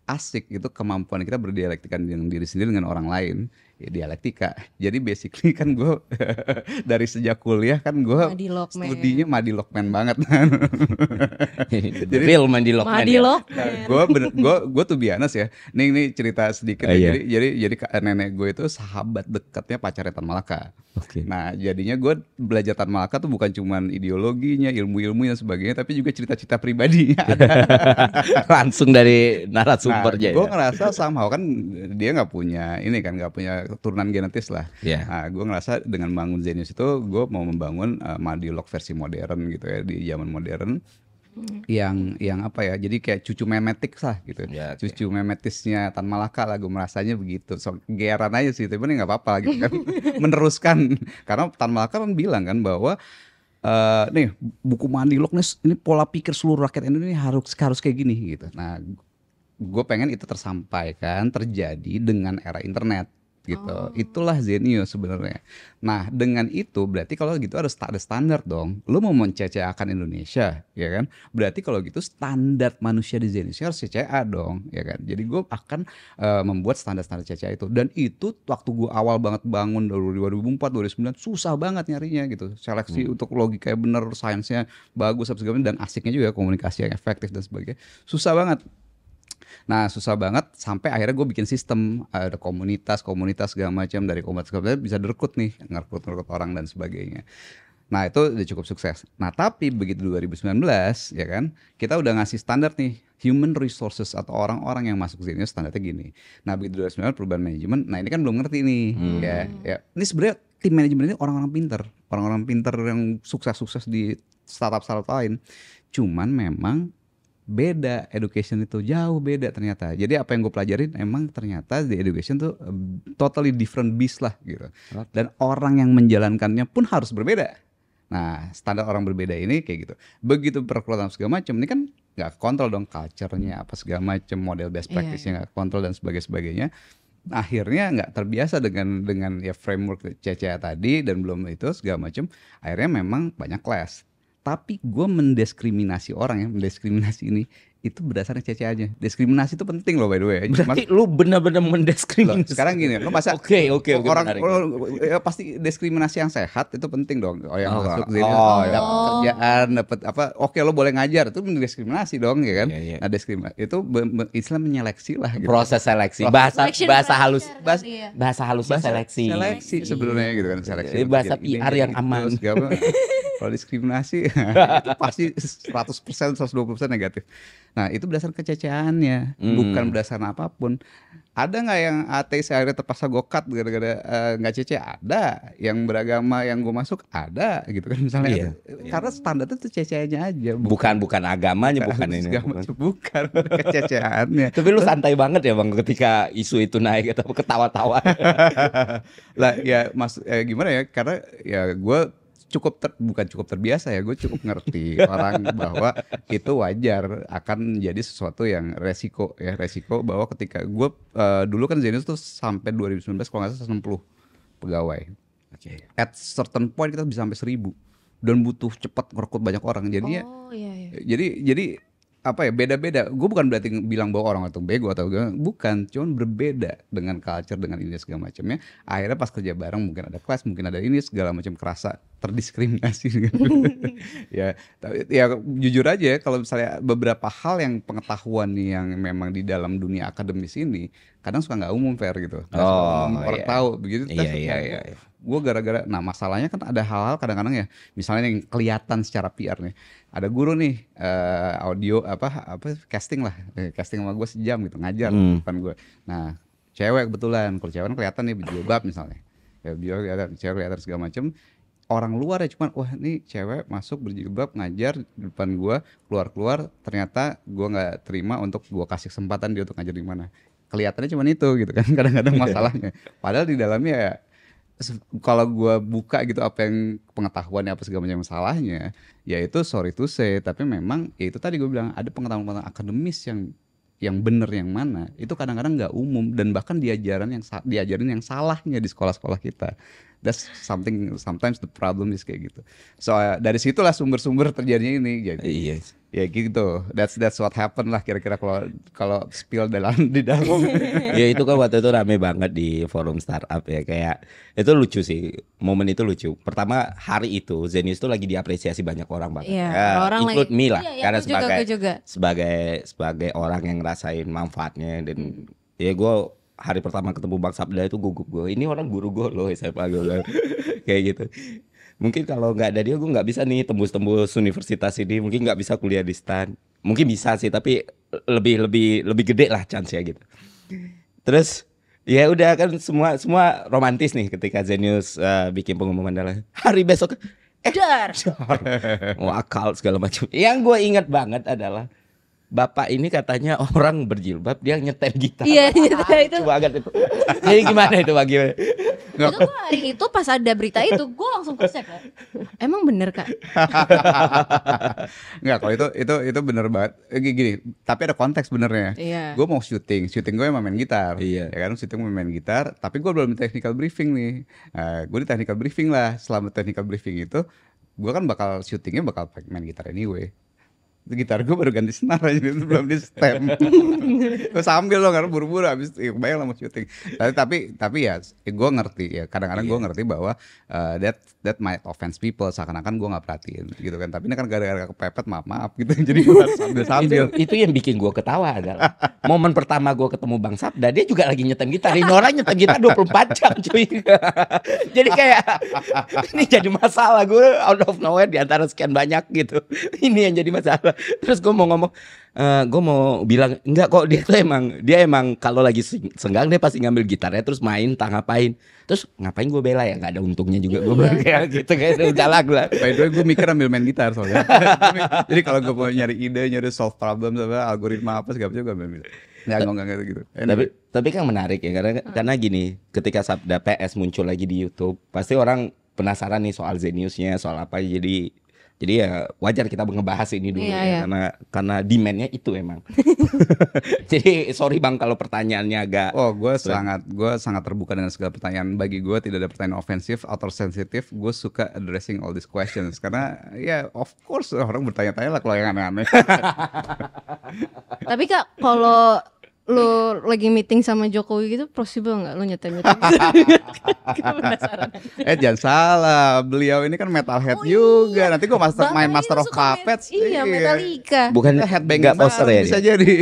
Asik itu kemampuan kita berdialektika dengan diri sendiri dengan orang lain. Ya, dialektika. Jadi basically kan gue dari sejak kuliah kan gue Madi studinya madi lokman banget. The real mandi lokman Madi ya. Lokman. gue bener gue gue tuh biasa ya nih nih cerita sedikit Ah, ya. iya. jadi jadi jadi nenek gue itu sahabat dekatnya pacarnya Tan Malaka Oke. nah jadinya gue belajar Tan Malaka tuh bukan cuman ideologinya ilmu ilmu dan sebagainya tapi juga cerita-cerita pribadinya ada Langsung dari narasumbernya gue ya. ngerasa somehow kan dia nggak punya ini kan nggak punya turunan genetis lah. Iya. Nah, gue ngerasa dengan bangun Zenius itu gue mau membangun uh, Madilock versi modern gitu ya di zaman modern. Yang yang apa ya jadi kayak cucu memetik lah gitu. Ya, oke. cucu memetisnya Tan Malaka lah gue merasanya begitu. So geran aja sih tapi ini nggak apa-apa gitu kan. Meneruskan. Karena Tan Malaka kan bilang kan bahwa eh nih buku Mandilok nih ini pola pikir seluruh rakyat Indonesia harus harus kayak gini gitu. Nah gue pengen itu tersampaikan terjadi dengan era internet gitu. Itulah Zenio sebenarnya. Nah dengan itu berarti kalau gitu sta- ada standar dong. Lu mau menceceakan Indonesia ya kan? Berarti kalau gitu standar manusia di Zenio harus CCA dong ya kan? Jadi gue akan eh, membuat standar-standar CCA itu. Dan itu waktu gue awal banget bangun dari 2004 2009 susah banget nyarinya gitu. Seleksi untuk logika yang bener sainsnya bagus apa segala dan asiknya juga komunikasi yang efektif dan sebagainya. Susah banget Nah susah banget sampai akhirnya gue bikin sistem ada komunitas komunitas segala macam dari komunitas komunitas bisa direkrut nih ngerekrut ngerekrut orang dan sebagainya. Nah itu udah cukup sukses. Nah tapi begitu 2019 ya kan kita udah ngasih standar nih human resources atau orang-orang yang masuk sini standarnya gini. Nah begitu 2019 perubahan manajemen, nah ini kan belum ngerti nih ya. ya. Ini sebenarnya tim manajemen ini orang-orang pinter, orang-orang pinter yang sukses-sukses di startup-startup lain. Cuman memang beda education itu jauh beda ternyata. Jadi apa yang gue pelajarin emang ternyata di education tuh totally different beast lah gitu. Dan orang yang menjalankannya pun harus berbeda. Nah standar orang berbeda ini kayak gitu. Begitu perekrutan segala macam ini kan nggak kontrol dong culture-nya apa segala macam model best Iya, practice-nya nggak kontrol dan sebagainya sebagainya. Akhirnya nggak terbiasa dengan dengan ya framework CCA tadi dan belum itu segala macam akhirnya memang banyak kelas tapi gue mendiskriminasi orang ya mendiskriminasi ini itu berdasarkan CCA-nya diskriminasi itu penting loh by the way Berarti lu benar-benar Loh, mendiskriminasi. sekarang gini lo masa Oke, oke, oke, orang menarik. oh, ya pasti diskriminasi yang sehat itu penting dong oh yang Oh, masuk oh, sini oh, dapat iya. kerjaan dapat apa oke lo boleh ngajar itu mendiskriminasi dong ya kan Iya, iya. nah diskriminasi itu be- be- Islam menyeleksi lah gitu. Proses seleksi. Proses Bahasa Selection bahasa halus kali bahasa, ya. bahasa halusnya Bahasa seleksi. seleksi sebenarnya gitu kan seleksi Ini bahasa Jadi PR yang gitu, aman. kalau diskriminasi itu pasti 100% 120% negatif nah itu berdasarkan kececaannya Hmm. bukan berdasarkan apa pun ada nggak yang ateis akhirnya terpaksa gokat gara-gara eh, nggak cece ada yang beragama yang gue masuk ada gitu kan misalnya Iya. karena standarnya tuh ceceannya aja Bukan bukan agamanya bukan ini. segala bukan. bukan kececeannya Tapi lu santai banget ya bang ketika isu itu naik atau ketawa-tawa. lah ya mas eh, gimana ya karena ya gue cukup ter, bukan cukup terbiasa ya gue cukup ngerti orang bahwa itu wajar akan menjadi sesuatu yang resiko ya resiko bahwa ketika gue eh, dulu kan Zenius tuh sampai 2019 kalau nggak salah 60 pegawai Oke. at certain point kita bisa sampai 1000 dan butuh cepat merekrut banyak orang jadinya Oh iya iya. jadi jadi apa ya beda-beda gue bukan berarti bilang bahwa orang itu bego atau gimana bukan cuman berbeda dengan culture dengan ini segala macamnya akhirnya pas kerja bareng mungkin ada kelas mungkin ada ini segala macam kerasa terdiskriminasi gitu. ya tapi ya jujur aja ya, kalau misalnya beberapa hal yang pengetahuan nih yang memang di dalam dunia akademis ini kadang suka nggak umum fair gitu Oh, orang iya. tahu begitu Iya, iya, iya, iya. Gue gara-gara nah masalahnya kan ada hal-hal kadang-kadang ya misalnya yang kelihatan secara PR nih. Ada guru nih eh, audio apa apa casting lah Eh, casting sama gue sejam gitu ngajar Hmm. depan gue nah cewek kebetulan kalau cewek kan kelihatan nih berjilbab misalnya. Ya dia kelihatan cewek kelihatan segala macam orang luar ya cuman wah ini cewek masuk berjilbab ngajar di depan gue keluar keluar ternyata gue nggak terima untuk gue kasih kesempatan dia untuk ngajar di mana. Kelihatannya cuman itu gitu kan kadang-kadang masalahnya. Padahal di dalamnya ya kalau gua buka gitu apa yang pengetahuannya apa segala macam masalahnya ya itu sorry to say tapi memang ya itu tadi gue bilang ada pengetahuan-pengetahuan akademis yang yang bener yang mana itu kadang-kadang nggak umum dan bahkan diajaran yang diajarin yang salahnya di sekolah-sekolah kita that's something sometimes the problem is kayak gitu. So uh, dari situlah sumber-sumber terjadinya ini jadi Iya. ya gitu. That's that's what happened lah kira-kira kalau kalau spill dalam di dalam. Ya itu kan waktu itu rame banget di forum startup ya. Kayak itu lucu sih. Momen itu lucu. Pertama hari itu Zenius tuh lagi diapresiasi banyak orang banget. Iya, Ya, orang include lagi- me lah Iya, iya, karena aku juga, sebagai juga. sebagai sebagai orang yang ngerasain manfaatnya dan ya gue hari pertama ketemu Bang Sabda itu gugup gue ini orang guru gue loh SMA gue kayak gitu. Mungkin kalau nggak ada dia gue nggak bisa nih tembus-tembus universitas ini. Mungkin nggak bisa kuliah di stan. Mungkin bisa sih tapi lebih lebih lebih gede lah chance ya gitu. Terus Ya udah kan semua semua romantis nih ketika Zenius eh, bikin pengumuman adalah hari besok. Eh Dar. wakal segala macam. Yang gue ingat banget adalah bapak ini katanya orang berjilbab dia nyetem gitar. Iya, iya, itu. Lucu banget itu. Jadi gimana itu bagi Itu gua hari itu pas ada berita itu gue langsung konsep ya. Emang bener kak? Nggak, kalau itu itu itu bener banget. Eh, Gini, gini, tapi ada konteks benernya. Iya. Gue mau syuting, syuting gue emang main gitar. Iya. Ya kan, syuting mau main gitar, tapi gue belum technical briefing nih. Nah, gue di technical briefing lah. Selama technical briefing itu, gue kan bakal syutingnya bakal main gitar anyway. Gitar gue baru ganti senar aja itu belum di stem. gue sambil loh karena buru-buru habis ya, bayang lah mau syuting. Tapi tapi tapi ya gue ngerti ya kadang-kadang gue ngerti bahwa uh, that that might offense people seakan-akan gue nggak perhatiin gitu kan. Tapi ini kan gara-gara kepepet maaf maaf gitu jadi gue harus sambil sambil. itu, itu yang bikin gue ketawa adalah momen pertama gue ketemu Bang Sabda dia juga lagi nyetem gitar ini orang nyetem gitar 24 jam cuy jadi kayak ini jadi masalah gue out of nowhere di antara sekian banyak gitu ini yang jadi masalah terus gue mau ngomong eh gue mau bilang enggak kok dia tuh emang dia emang kalau lagi seng- senggang dia pasti ngambil gitarnya terus main tak ngapain terus ngapain gue bela ya nggak ada untungnya juga gue kayak gitu kayak udah lah gue By the way gue mikir ambil main gitar soalnya. Jadi kalau gue mau nyari ide, nyari solve problem apa algoritma apa segala macam gue ambil. Ya nggak nggak gitu. Tapi tapi kan menarik ya karena karena gini, ketika Sabda PS muncul lagi di YouTube, pasti orang penasaran nih soal Zeniusnya, soal apa jadi jadi ya wajar kita ngebahas ini dulu Iya, ya iya. karena karena demandnya itu emang. jadi sorry bang kalau pertanyaannya agak Oh, gue sangat gue sangat terbuka dengan segala pertanyaan. Bagi gue tidak ada pertanyaan ofensif atau sensitif. Gue suka addressing all these questions karena ya of course orang bertanya-tanya lah kalau yang aneh-aneh. Tapi kak kalau lu lagi meeting sama Jokowi gitu possible nggak lu nyetem penasaran. eh jangan salah, beliau ini kan metalhead Oh, juga. Nanti gue master main Master of Puppets. Iya, Metallica. bukan Kita headbanging nggak poster ya bisa dia. jadi.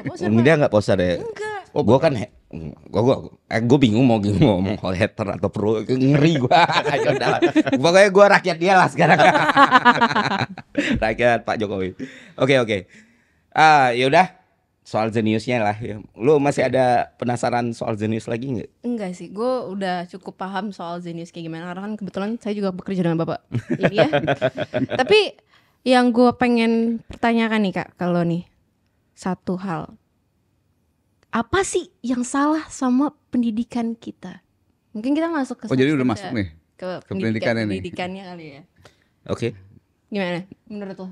Bosan, Dia nggak poster ya. Enggak. Oh, gua kan he- gua gua eh, gua bingung mau ngomong hal hater atau pro ngeri gua. Ya udah. Pokoknya gua rakyat dia lah sekarang. rakyat Pak Jokowi. Oke oke. Ah, yaudah soal Zeniusnya lah ya. Lu masih ada penasaran soal Zenius lagi nggak? Enggak sih, gue udah cukup paham soal Zenius kayak gimana Karena kan kebetulan saya juga bekerja dengan bapak ini ya Tapi yang gue pengen pertanyakan nih kak Kalau nih satu hal Apa sih yang salah sama pendidikan kita? Mungkin kita masuk ke Oh jadi udah masuk nih. Ke, ke pendidikan ini. pendidikannya kali ya Oke. Gimana menurut lo?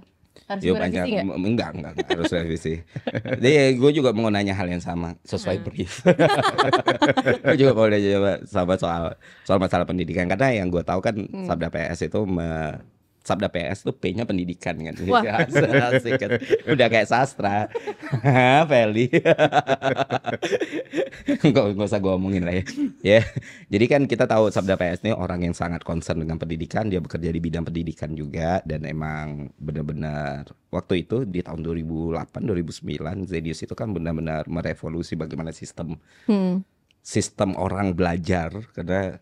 Harus gue banyak? M- enggak, enggak enggak harus revisi. Jadi gue juga mau nanya hal yang sama sesuai brief. gue juga mau nanya sama soal soal masalah pendidikan karena yang gue tahu kan Sabda PS itu me- Sabda PS tuh P-nya pendidikan kan. Wah. Asik kan. Udah kayak sastra. Feli. Enggak enggak usah gue omongin lah ya. Ya. Jadi kan kita tahu Sabda PS ini orang yang sangat concern dengan pendidikan, dia bekerja di bidang pendidikan juga dan emang benar-benar waktu itu di tahun 2008 2009 Zenius itu kan benar-benar merevolusi bagaimana sistem Hmm, sistem orang belajar karena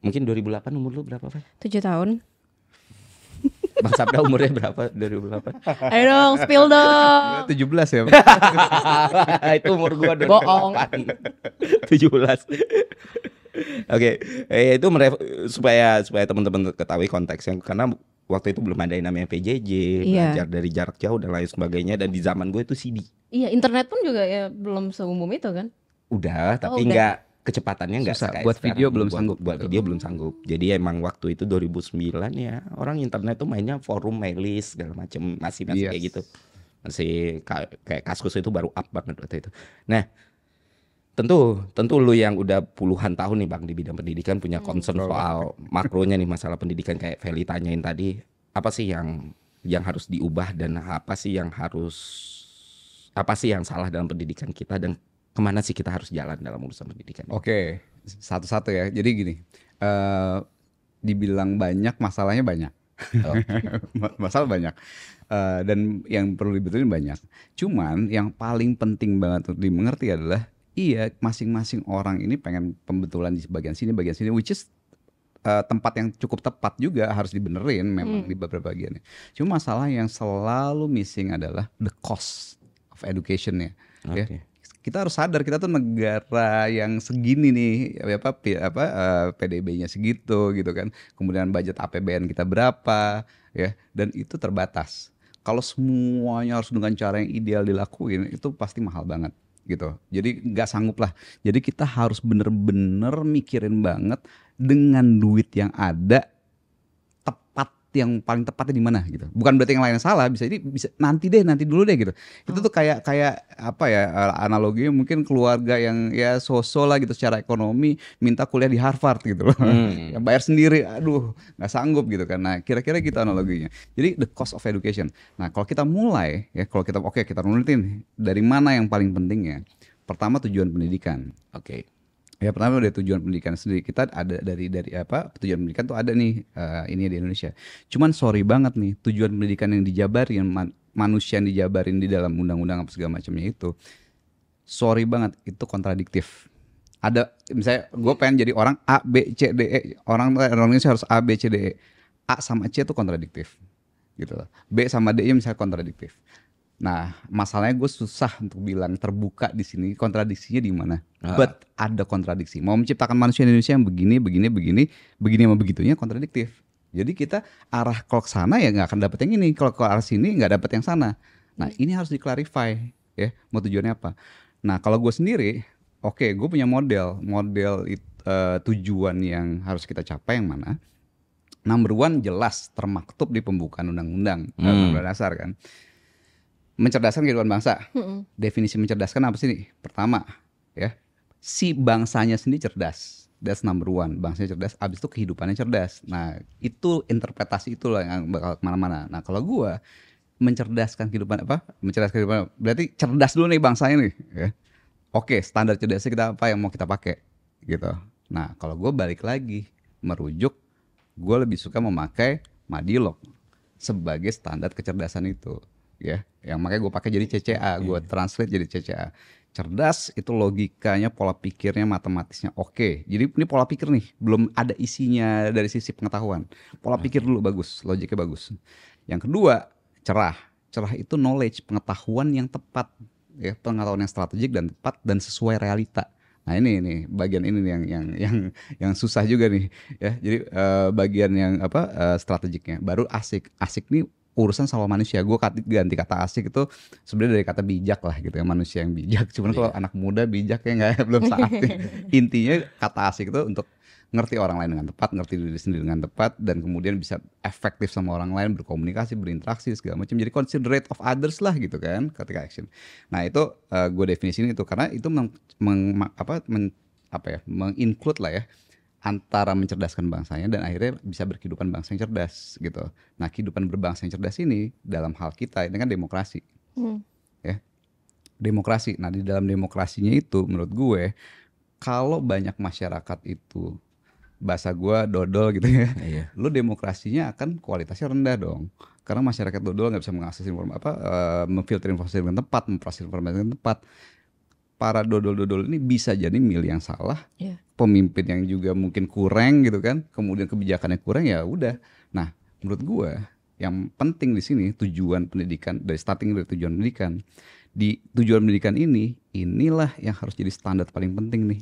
mungkin 2008 umur lu berapa, Pak? tujuh tahun Bang Sabda umurnya berapa 2008? Ayo dong, spill dong 17 ya. itu umur gua dong. Bohong. 17. Oke, eh, itu merev- supaya supaya teman-teman ketahui konteksnya karena waktu itu belum ada yang namanya PJJ, Iya. belajar dari jarak jauh dan lain sebagainya dan di zaman gue itu CD. Iya internet pun juga ya belum seumum itu kan Udah, tapi udah. enggak kecepatannya enggak Susah. Buat sekarang. video belum Buat- sanggup. Buat video belum sanggup. Jadi emang waktu itu 2009 ya, orang internet tuh mainnya forum, mailis segala macam, masih masih Yes. kayak gitu. Masih ka- kayak Kaskus itu baru up banget waktu itu. Nah, tentu tentu lu yang udah puluhan tahun nih Bang di bidang pendidikan punya concern betul. soal makronya nih masalah pendidikan kayak Feli tanyain tadi, apa sih yang yang harus diubah dan apa sih yang harus apa sih yang salah dalam pendidikan kita dan ke mana sih kita harus jalan dalam urusan pendidikan? Oke, satu-satu ya. Jadi gini, eh dibilang banyak, masalahnya banyak. Ma- Masalah banyak. Eh, dan yang perlu dibetulin banyak. Cuman yang paling penting banget untuk dimengerti adalah iya masing-masing orang ini pengen pembetulan di bagian sini, bagian sini, which is eh, tempat yang cukup tepat juga harus dibenerin memang di beberapa bagiannya. Cuma masalah yang selalu missing adalah the cost of education-nya. ya. Kita harus sadar kita tuh negara yang segini nih apa P- apa eh, PDB-nya segitu gitu kan. Kemudian budget APBN kita berapa ya dan itu terbatas. Kalau semuanya harus dengan cara yang ideal dilakuin itu pasti mahal banget gitu. Jadi nggak sanggup lah. Jadi kita harus bener-bener mikirin banget dengan duit yang ada yang paling tepatnya di mana gitu. Bukan berarti yang lainnya salah, bisa jadi bisa nanti deh, nanti dulu deh gitu. Itu tuh kayak kayak apa ya eh, analoginya mungkin keluarga yang ya sosok lah gitu secara ekonomi minta kuliah di Harvard gitu loh. Hmm. yang bayar sendiri, aduh nggak sanggup gitu kan. Nah kira-kira gitu analoginya. Jadi the cost of education. Nah kalau kita mulai ya kalau kita oke kita runutin dari mana yang paling pentingnya. Pertama tujuan pendidikan. Oke. Ya pertama dari tujuan pendidikan sendiri kita ada dari dari apa tujuan pendidikan tuh ada nih eh, ini di Indonesia. Cuman sorry banget nih tujuan pendidikan yang dijabarin man- manusia yang dijabarin di dalam undang-undang apa segala macamnya itu sorry banget itu kontradiktif. Ada misalnya gue pengen jadi orang A B C D E orang orang Indonesia harus A B C D E A sama C itu kontradiktif gitu loh. B sama D nya misalnya kontradiktif. Nah, masalahnya gue susah untuk bilang terbuka di sini kontradiksinya di mana. Ah. But ada kontradiksi. Mau menciptakan manusia Indonesia yang begini, begini, begini, begini sama begitunya kontradiktif. Jadi kita arah kalau ke sana ya nggak akan dapet yang ini. Kalau ke arah sini nggak dapet yang sana. Nah, ini harus diklarify ya. Mau tujuannya apa? Nah, kalau gue sendiri, oke, gue punya model, model it- eh, tujuan yang harus kita capai yang mana? Number one jelas termaktub di pembukaan undang-undang Hmm. undang dasar kan. Mencerdaskan kehidupan bangsa. Mm-mm. Definisi mencerdaskan apa sih nih? Pertama, ya si bangsanya sendiri cerdas. That's number one. Bangsanya cerdas, abis itu kehidupannya cerdas. Nah, itu interpretasi itulah yang bakal ke mana-mana. Nah, kalau gua mencerdaskan kehidupan apa? Mencerdaskan kehidupan, berarti cerdas dulu nih bangsanya nih. Ya. Oke, standar cerdasnya kita apa yang mau kita pakai, gitu. Nah, kalau gua balik lagi merujuk, gue lebih suka memakai Madilog sebagai standar kecerdasan itu, ya. Yang makanya gue pakai jadi CCA, gue translate jadi CCA. Cerdas itu logikanya, pola pikirnya, matematisnya oke. Jadi ini pola pikir nih, belum ada isinya dari sisi pengetahuan. Pola pikir dulu bagus, logiknya bagus. Yang kedua, cerah. Cerah itu knowledge, pengetahuan yang tepat, ya, pengetahuan yang strategik dan tepat dan sesuai realita. Nah ini nih bagian ini nih yang yang yang yang susah juga nih ya. Jadi eh, bagian yang apa eh, strategiknya. Baru asik. Asik nih urusan sama manusia. Gue ganti kata asik itu sebenarnya dari kata bijak lah gitu ya manusia yang bijak. Cuman kalau anak muda bijak ya nggak belum saatnya. Intinya kata asik itu untuk ngerti orang lain dengan tepat, ngerti diri sendiri dengan tepat, dan kemudian bisa efektif sama orang lain berkomunikasi, berinteraksi segala macam. Jadi considerate of others lah gitu kan ketika action. Nah itu gue definisiin itu karena itu meng, meng- apa men- apa ya menginclude lah ya antara mencerdaskan bangsanya dan akhirnya bisa berkehidupan bangsa yang cerdas gitu. Nah kehidupan berbangsa yang cerdas ini dalam hal kita ini kan demokrasi Hmm. demokrasi. Nah, di dalam demokrasinya itu menurut gue kalau banyak masyarakat itu bahasa gue dodol gitu ya. Iya. Lu demokrasinya akan kualitasnya rendah dong. Karena masyarakat dodol nggak bisa mengakses informasi apa eh, memfilter informasi dengan tepat, memproses informasi dengan tepat. Para dodol-dodol ini bisa jadi milih yang salah, Iya. pemimpin yang juga mungkin kurang gitu kan, kemudian kebijakannya kurang ya udah. Nah, menurut gue yang penting di sini tujuan pendidikan dari starting dari tujuan pendidikan di tujuan pendidikan ini inilah yang harus jadi standar paling penting nih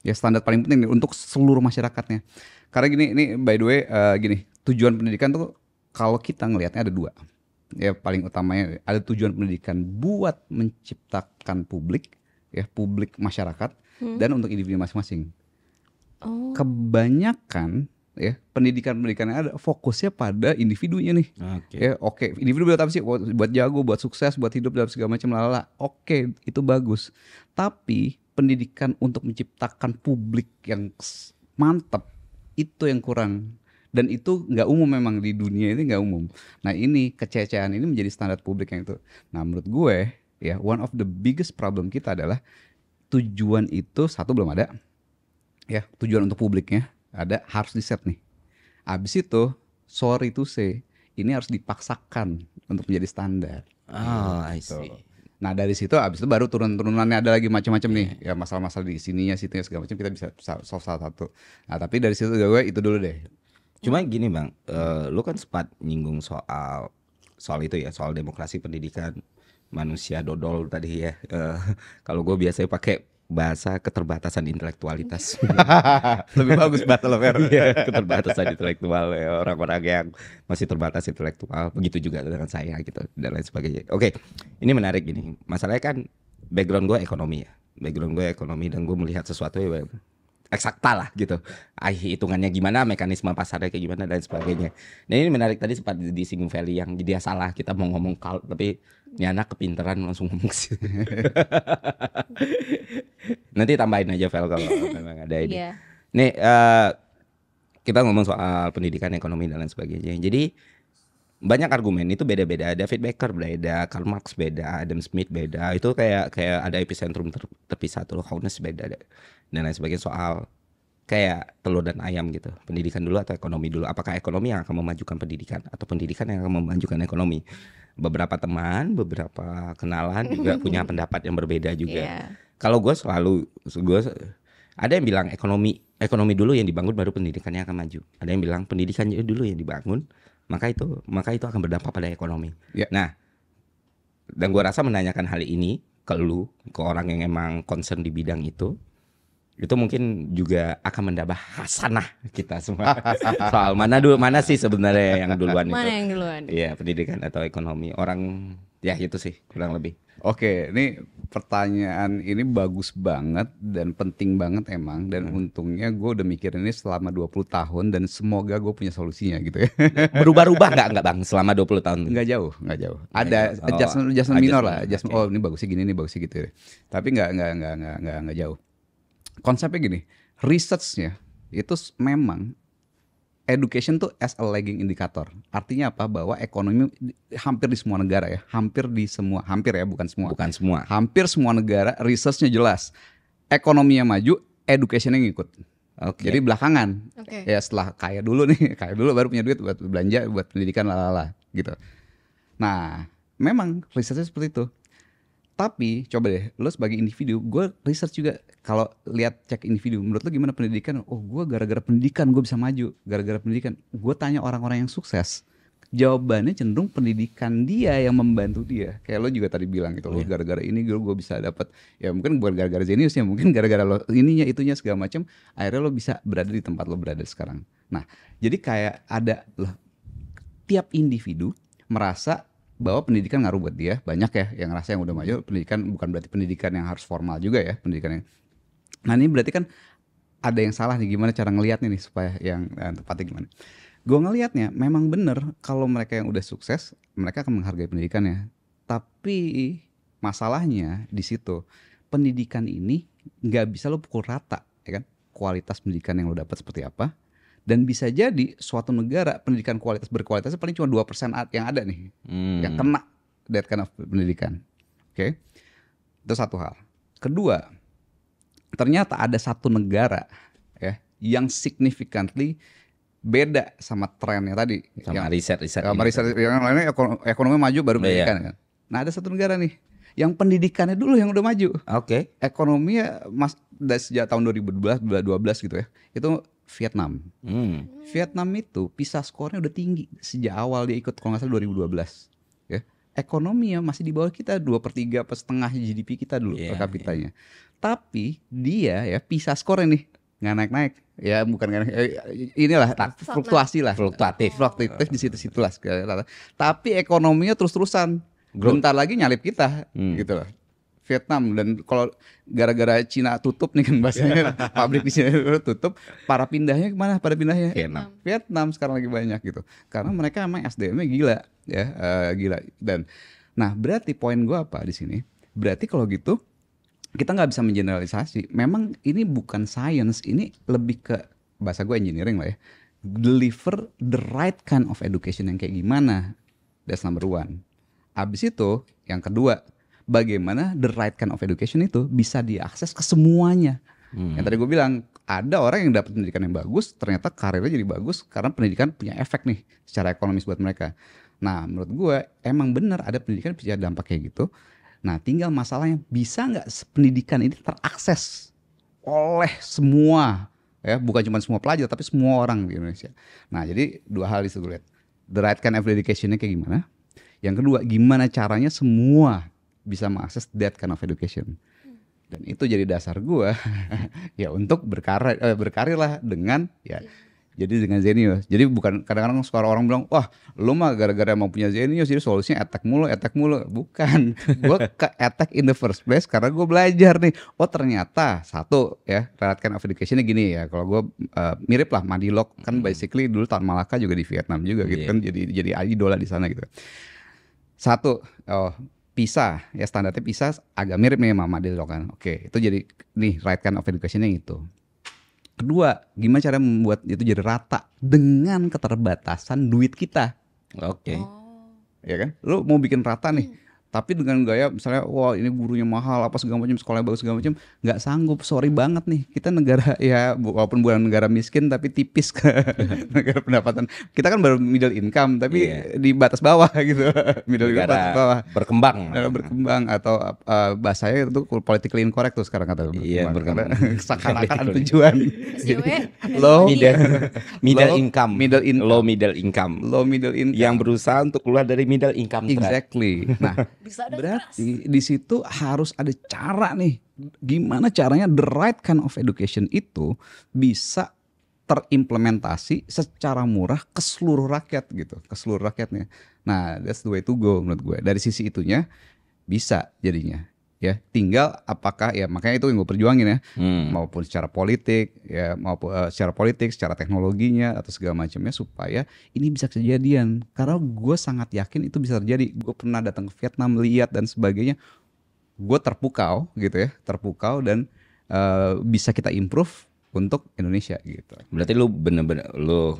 ya standar paling penting nih untuk seluruh masyarakatnya karena gini ini by the way eh, gini tujuan pendidikan tuh kalau kita ngelihatnya ada dua ya paling utamanya ada tujuan pendidikan buat menciptakan publik ya publik masyarakat Hmm. dan untuk individu masing-masing Oh. kebanyakan ya pendidikan-pendidikan yang ada fokusnya pada individunya nih Oke. Ya oke, individu buat apa sih? Buat, buat jago, buat sukses, buat hidup dalam segala macam lalala. Oke, itu bagus. Tapi pendidikan untuk menciptakan publik yang mantap itu yang kurang. Dan itu nggak umum memang di dunia ini nggak umum. Nah ini kececehan ini menjadi standar publik yang itu. Nah menurut gue ya one of the biggest problem kita adalah tujuan itu satu belum ada. Ya tujuan untuk publiknya ada harus di set nih. Abis itu sorry to say ini harus dipaksakan untuk menjadi standar. Oh, I Gitu. see. Nah dari situ abis itu baru turun-turunannya ada lagi macam-macam nih ya masalah-masalah di sininya situnya segala macam kita bisa sa- solve salah satu. Nah tapi dari situ gue itu dulu deh. Cuma gini bang, eh, lu kan sempat nyinggung soal soal itu ya, soal demokrasi pendidikan. Manusia dodol tadi ya. Eh, kalau gue biasanya pakai bahasa keterbatasan intelektualitas. Lebih bagus bahasa lo. Iya, keterbatasan intelektual ya, orang-orang yang masih terbatas intelektual. Begitu juga dengan saya gitu dan lain sebagainya. Oke, ini menarik gini. Masalahnya kan background gue ekonomi ya. Background gue ekonomi dan gue melihat sesuatu ya eksakta lah gitu. Ah, hitungannya gimana, mekanisme pasarnya kayak gimana dan sebagainya. Nah ini menarik tadi sempat disinggung Feli yang dia salah kita mau ngomong kal tapi ini anak kepinteran langsung ngomong sih. Nanti tambahin aja Vel kalau memang ada ini. Iya. Nih eh, kita ngomong soal pendidikan ekonomi dan lain sebagainya. Jadi banyak argumen itu beda-beda. David Becker beda, Karl Marx beda, Adam Smith beda. Itu kayak kayak ada epicentrum ter, terpisah tuh, Hones beda dan lain sebagainya soal kayak telur dan ayam gitu. Pendidikan dulu atau ekonomi dulu? Apakah ekonomi yang akan memajukan pendidikan atau pendidikan yang akan memajukan ekonomi? Beberapa teman, beberapa kenalan juga punya pendapat yang berbeda juga. Iya. Kalau gue selalu gue ada yang bilang ekonomi ekonomi dulu yang dibangun baru pendidikannya akan maju. Ada yang bilang pendidikan dulu yang dibangun maka itu maka itu akan berdampak pada ekonomi. Ya. Nah, dan gue rasa menanyakan hal ini ke lu ke orang yang emang concern di bidang itu itu mungkin juga akan mendambah hasanah kita semua soal mana dulu mana sih sebenarnya yang duluan Mana itu yang duluan? Iya pendidikan atau ekonomi orang ya itu sih kurang lebih Oke, ini pertanyaan ini bagus banget dan penting banget emang dan Hmm. untungnya gue udah mikirin ini selama 20 tahun dan semoga gue punya solusinya gitu ya. berubah-ubah nggak nggak bang selama 20 tahun Nggak jauh, nggak jauh. Ada jauh. Oh, adjustment adjustment minor lah, adjustment, oke. Oh, ini bagusnya gini, ini bagusnya gitu. ya. Tapi nggak nggak nggak nggak nggak nggak jauh. Konsepnya gini, researchnya itu memang education tuh as a lagging indicator. Artinya apa? Bahwa ekonomi hampir di semua negara ya, hampir di semua, hampir ya, bukan semua. bukan semua Hampir semua negara researchnya jelas. Ekonominya maju, educationnya ngikut. oke Jadi belakangan. Oke. Ya setelah kaya dulu nih, kaya dulu baru punya duit buat belanja, buat pendidikan lalala gitu. Nah, memang risetnya seperti itu. Tapi coba deh, lo sebagai individu, gue research juga kalau lihat cek individu, menurut lo gimana pendidikan? Oh, gue gara-gara pendidikan gue bisa maju, gara-gara pendidikan. Gue tanya orang-orang yang sukses, jawabannya cenderung pendidikan dia yang membantu dia. Kayak lo juga tadi bilang gitu, lo gara-gara ini gue gue bisa dapat, ya mungkin bukan gara-gara jenius ya, mungkin gara-gara lo ininya itunya segala macam, akhirnya lo bisa berada di tempat lo berada sekarang. Nah, jadi kayak ada loh, tiap individu merasa bahwa pendidikan ngaruh buat dia. Banyak ya yang ngerasa yang udah maju pendidikan bukan berarti pendidikan yang harus formal juga ya pendidikan yang nah ini berarti kan ada yang salah nih gimana cara ngelihatnya nih supaya yang eh, tepatnya gimana? Gue ngelihatnya memang bener kalau mereka yang udah sukses mereka akan menghargai pendidikannya tapi masalahnya di situ pendidikan ini nggak bisa lo pukul rata ya kan? Kualitas pendidikan yang lo dapat seperti apa dan bisa jadi suatu negara pendidikan kualitas berkualitasnya paling cuma 2% a- yang ada nih Hmm. yang kena that kind of pendidikan. Oke. Itu satu hal. Kedua, ternyata ada satu negara ya yang significantly beda sama trennya tadi. sama yang, riset riset sama riset yang lainnya ekonomi, ekonomi maju baru Iya. pendidikan kan. Nah, ada satu negara nih yang pendidikannya dulu yang udah maju. oke Ekonomi mas dari sejak tahun 2012 2012 gitu ya. Itu Vietnam. Hmm. Vietnam itu PISA skornya udah tinggi sejak awal dia ikut kalau nggak salah 2012 ya. Ekonominya masih di bawah kita dua per tiga per setengah GDP kita dulu Iya, per kapitanya. tapi dia ya PISA skornya nih nggak naik naik ya bukan nggak naik eh, inilah fluktuasi lah. Fluktuatif. fluktuatif di situ situlah tapi ekonominya terus terusan bentar lagi nyalip kita Hmm. gitu loh Vietnam. Dan kalau gara-gara Cina tutup nih kan bahasanya pabrik di Cina tutup para pindahnya ke mana? Pada pindahnya? Vietnam. Vietnam sekarang lagi banyak gitu. Karena mereka emang SDM-nya gila ya eh, gila. Dan nah berarti poin gua apa di sini? Berarti kalau gitu kita nggak bisa mengeneralisasi. Memang ini bukan science ini lebih ke bahasa gue engineering lah ya deliver the right kind of education yang kayak gimana? That's number one. Abis itu yang kedua bagaimana the right kind of education itu bisa diakses ke semuanya Hmm. yang tadi gue bilang ada orang yang dapat pendidikan yang bagus, ternyata karirnya jadi bagus karena pendidikan punya efek nih secara ekonomis buat mereka. Nah, menurut gue emang benar ada pendidikan bisa dampak kayak gitu. Nah, tinggal masalahnya bisa nggak pendidikan ini terakses oleh semua ya, bukan cuma semua pelajar tapi semua orang di Indonesia. Nah, jadi dua hal di situ gue lihat. The right kind of education-nya kayak gimana? Yang kedua, gimana caranya semua bisa mengakses that kind of education. Dan itu jadi dasar gua ya untuk berkarir eh, berkarir lah dengan ya jadi dengan Zenius. Jadi bukan kadang-kadang suka orang bilang, wah lu mah gara-gara mau punya Zenius jadi solusinya attack mulu, attack mulu. Bukan, gue ke attack in the first place karena gue belajar nih. Oh ternyata satu ya, relate kind of educationnya gini ya. Kalau gue uh, mirip lah Madilog kan basically dulu Tan Malaka juga di Vietnam juga gitu Iya. kan. Jadi jadi idola di sana gitu. Satu, oh PISA ya standarnya PISA agak mirip nih sama Madilog kan. Oke, itu jadi nih right kind of educationnya itu. Kedua, gimana cara membuat itu jadi rata dengan keterbatasan duit kita, Oke. ya kan? Lu mau bikin rata nih, tapi dengan gaya misalnya, wah ini gurunya mahal, apa segala macam, sekolahnya bagus segala macam, nggak sanggup. Sorry banget nih, kita negara ya walaupun bukan negara miskin tapi tipis ke negara pendapatan. Kita kan baru middle income, tapi Iya. di batas bawah gitu, middle income batas bawah. Berkembang. Negara berkembang atau uh, bahasanya itu politically incorrect tuh sekarang kata Iya, berkembang. Karena seakan-akan ada tujuan SJW low Middle, middle Low income. middle income. Low middle income. low middle income Yang berusaha untuk keluar dari middle income exactly nah Bisa dan berarti di situ harus ada cara nih. Gimana caranya the right kind of education itu bisa terimplementasi secara murah ke seluruh rakyat gitu ke seluruh rakyatnya. Nah that's the way to go menurut gue. Dari sisi itunya bisa jadinya ya. Tinggal apakah ya makanya itu yang gue perjuangin ya. Hmm. maupun secara politik ya maupun eh, secara politik secara teknologinya atau segala macamnya supaya ini bisa kejadian. Karena gue sangat yakin itu bisa terjadi. Gue pernah datang ke Vietnam lihat dan sebagainya. Gue terpukau gitu ya terpukau dan eh, bisa kita improve untuk Indonesia gitu. Berarti lu bener-bener lu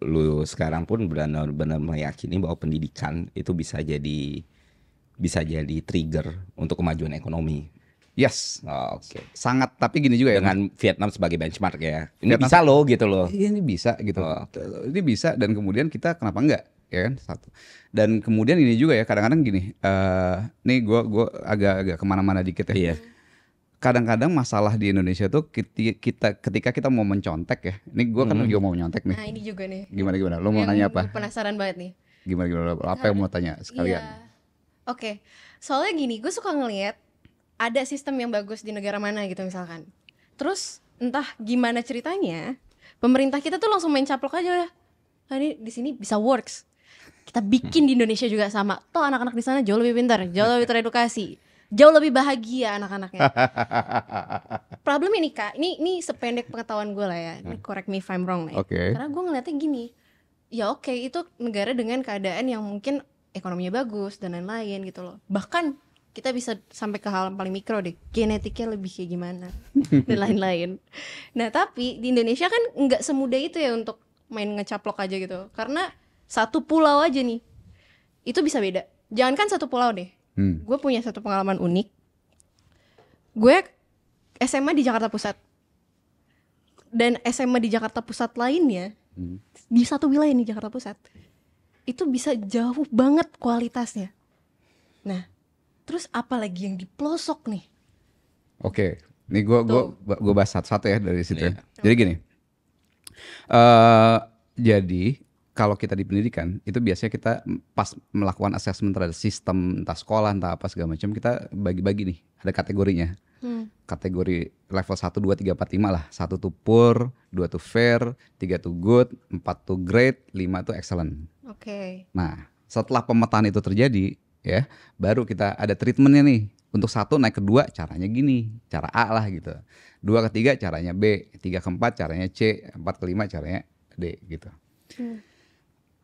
lu sekarang pun benar-benar meyakini bahwa pendidikan itu bisa jadi bisa jadi trigger untuk kemajuan ekonomi. yes Oh, Oke. sangat tapi gini juga ya Dengan Vietnam sebagai benchmark ya. Ini Vietnam- bisa loh gitu loh. Iya ini bisa gitu. Oh. Ini bisa dan kemudian kita kenapa enggak ya kan satu. Dan kemudian ini juga ya kadang-kadang gini. eh nih gue gua agak-agak ke mana-mana dikit ya. Iya. Kadang-kadang masalah di Indonesia tuh kita, kita ketika kita mau mencontek ya. Ini gue kan Hmm. juga mau nyontek nih. Nah ini juga nih. Gimana gimana? Lo mau Yang nanya apa? Penasaran banget nih. Gimana gimana? Apa yang mau tanya sekalian? Iya. Oke, soalnya gini, gue suka ngelihat ada sistem yang bagus di negara mana gitu misalkan. Terus entah gimana ceritanya, pemerintah kita tuh langsung main caplok aja ya. Ah, ini di sini bisa works. Kita bikin di Indonesia juga sama. Toh anak-anak di sana jauh lebih pintar, jauh lebih teredukasi, jauh lebih bahagia anak-anaknya. Problem ini kak, ini ini sependek pengetahuan gue lah ya. Ini correct me if I'm wrong nih. Oke. Karena gue ngeliatnya gini, ya oke itu negara dengan keadaan yang mungkin ekonominya bagus dan lain-lain gitu loh. Bahkan kita bisa sampai ke hal yang paling mikro deh, genetiknya lebih kayak gimana dan lain-lain. Nah tapi di Indonesia kan nggak semudah itu ya untuk main ngecaplok aja gitu, karena satu pulau aja nih itu bisa beda. Jangankan satu pulau deh, Hmm. gue punya satu pengalaman unik. Gue SMA di Jakarta Pusat dan SMA di Jakarta Pusat lainnya Hmm. di satu wilayah nih Jakarta Pusat itu bisa jauh banget kualitasnya. Nah, terus apa lagi yang di pelosok nih? Oke, nih gue gua gua bahas satu-satu ya dari situ. Iya. ya. Jadi gini, eh jadi kalau kita di pendidikan itu biasanya kita pas melakukan assessment terhadap sistem entah sekolah entah apa segala macam kita bagi-bagi nih ada kategorinya. Hmm. Kategori level 1, 2, 3, 4, 5 lah. Satu tuh poor, dua tuh fair, tiga tuh good, empat tuh great, lima tuh excellent. Oke. Nah, setelah pemetaan itu terjadi, ya, baru kita ada treatmentnya nih. Untuk satu naik ke dua caranya gini, cara A lah gitu. Dua ke tiga caranya B, tiga ke empat caranya C, empat ke lima caranya D gitu. Hmm.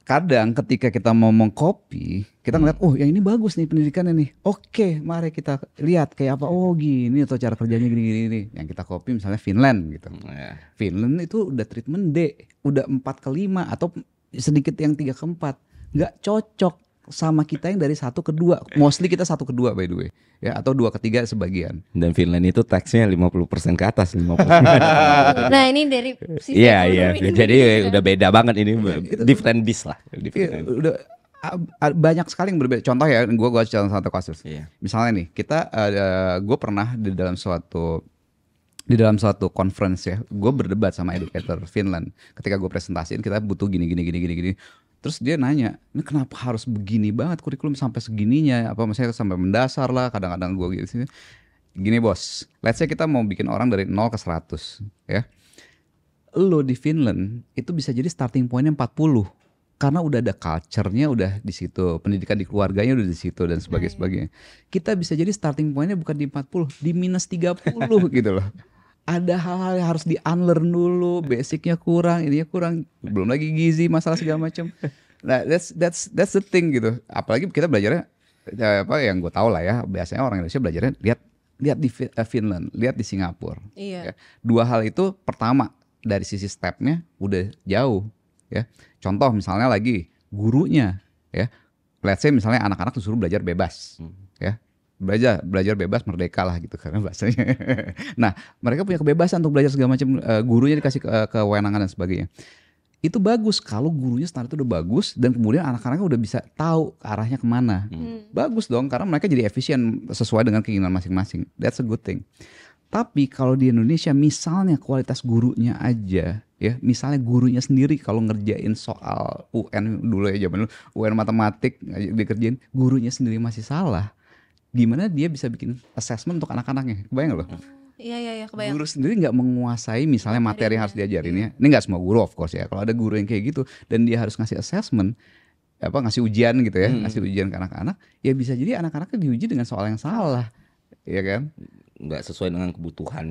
Kadang ketika kita mau mengcopy, kita ngeliat, oh yang ini bagus nih pendidikannya nih. Oke, mari kita lihat kayak apa. Oh gini atau cara kerjanya gini gini. gini. Yang kita copy misalnya Finland gitu. Ya. Finland itu udah treatment D, udah 4 ke 5 atau sedikit yang 3 ke 4. Nggak cocok sama kita yang dari satu ke dua. Mostly kita satu ke dua by the way. Ya, atau dua ke tiga sebagian. Dan Finland itu taxnya 50% ke atas, 50%. Nah, ini dari sisi Iya, iya. Jadi Indonesia. udah beda banget ini. Different beast lah. Iya, Different. udah banyak sekali yang berbeda. Contoh ya, gua gua contoh satu kasus. Iya. Misalnya nih, kita ada gue pernah di dalam suatu di dalam suatu conference ya, gue berdebat sama educator Finland. Ketika gue presentasiin, kita butuh gini gini gini gini gini. Terus dia nanya, ini kenapa harus begini banget kurikulum sampai segininya? Apa misalnya sampai mendasar lah, kadang-kadang gue gitu sih. Gini bos, let's say kita mau bikin orang dari 0 ke 100 ya. Lo di Finland itu bisa jadi starting pointnya 40 karena udah ada culture-nya udah di situ, pendidikan di keluarganya udah di situ dan sebagainya sebagainya. Kita bisa jadi starting point-nya bukan di 40, di minus 30 gitu loh. Ada hal-hal yang harus di unlearn dulu, basicnya kurang, ininya kurang, belum lagi gizi, masalah segala macam. Nah, that's that's that's the thing gitu. Apalagi kita belajarnya ya, apa yang gue tahu lah ya, biasanya orang Indonesia belajarnya lihat lihat di eh, Finland, lihat di Singapura. Iya. Ya. Dua hal itu pertama dari sisi stepnya udah jauh ya. Contoh misalnya lagi gurunya ya. Let's say misalnya anak-anak disuruh belajar bebas ya. Belajar belajar bebas merdeka lah gitu karena bahasanya. nah, mereka punya kebebasan untuk belajar segala macam eh, gurunya dikasih ke, kewenangan dan sebagainya. Itu bagus kalau gurunya standar itu udah bagus dan kemudian anak-anaknya udah bisa tahu arahnya ke mana. Bagus dong karena mereka jadi efisien sesuai dengan keinginan masing-masing. That's a good thing. Tapi kalau di Indonesia misalnya kualitas gurunya aja ya, misalnya gurunya sendiri kalau ngerjain soal UN dulu ya zaman dulu UN matematik dikerjain gurunya sendiri masih salah. Gimana dia bisa bikin assessment untuk anak-anaknya? Kebayang loh? Iya iya iya kebayang. Guru sendiri nggak menguasai misalnya materi yang harus diajarin ya. Ini nggak semua guru of course ya. Kalau ada guru yang kayak gitu dan dia harus ngasih assessment apa ngasih ujian gitu ya, ngasih ujian ke anak-anak, ya bisa jadi anak-anaknya diuji dengan soal yang salah. Iya kan? Nggak sesuai dengan kebutuhan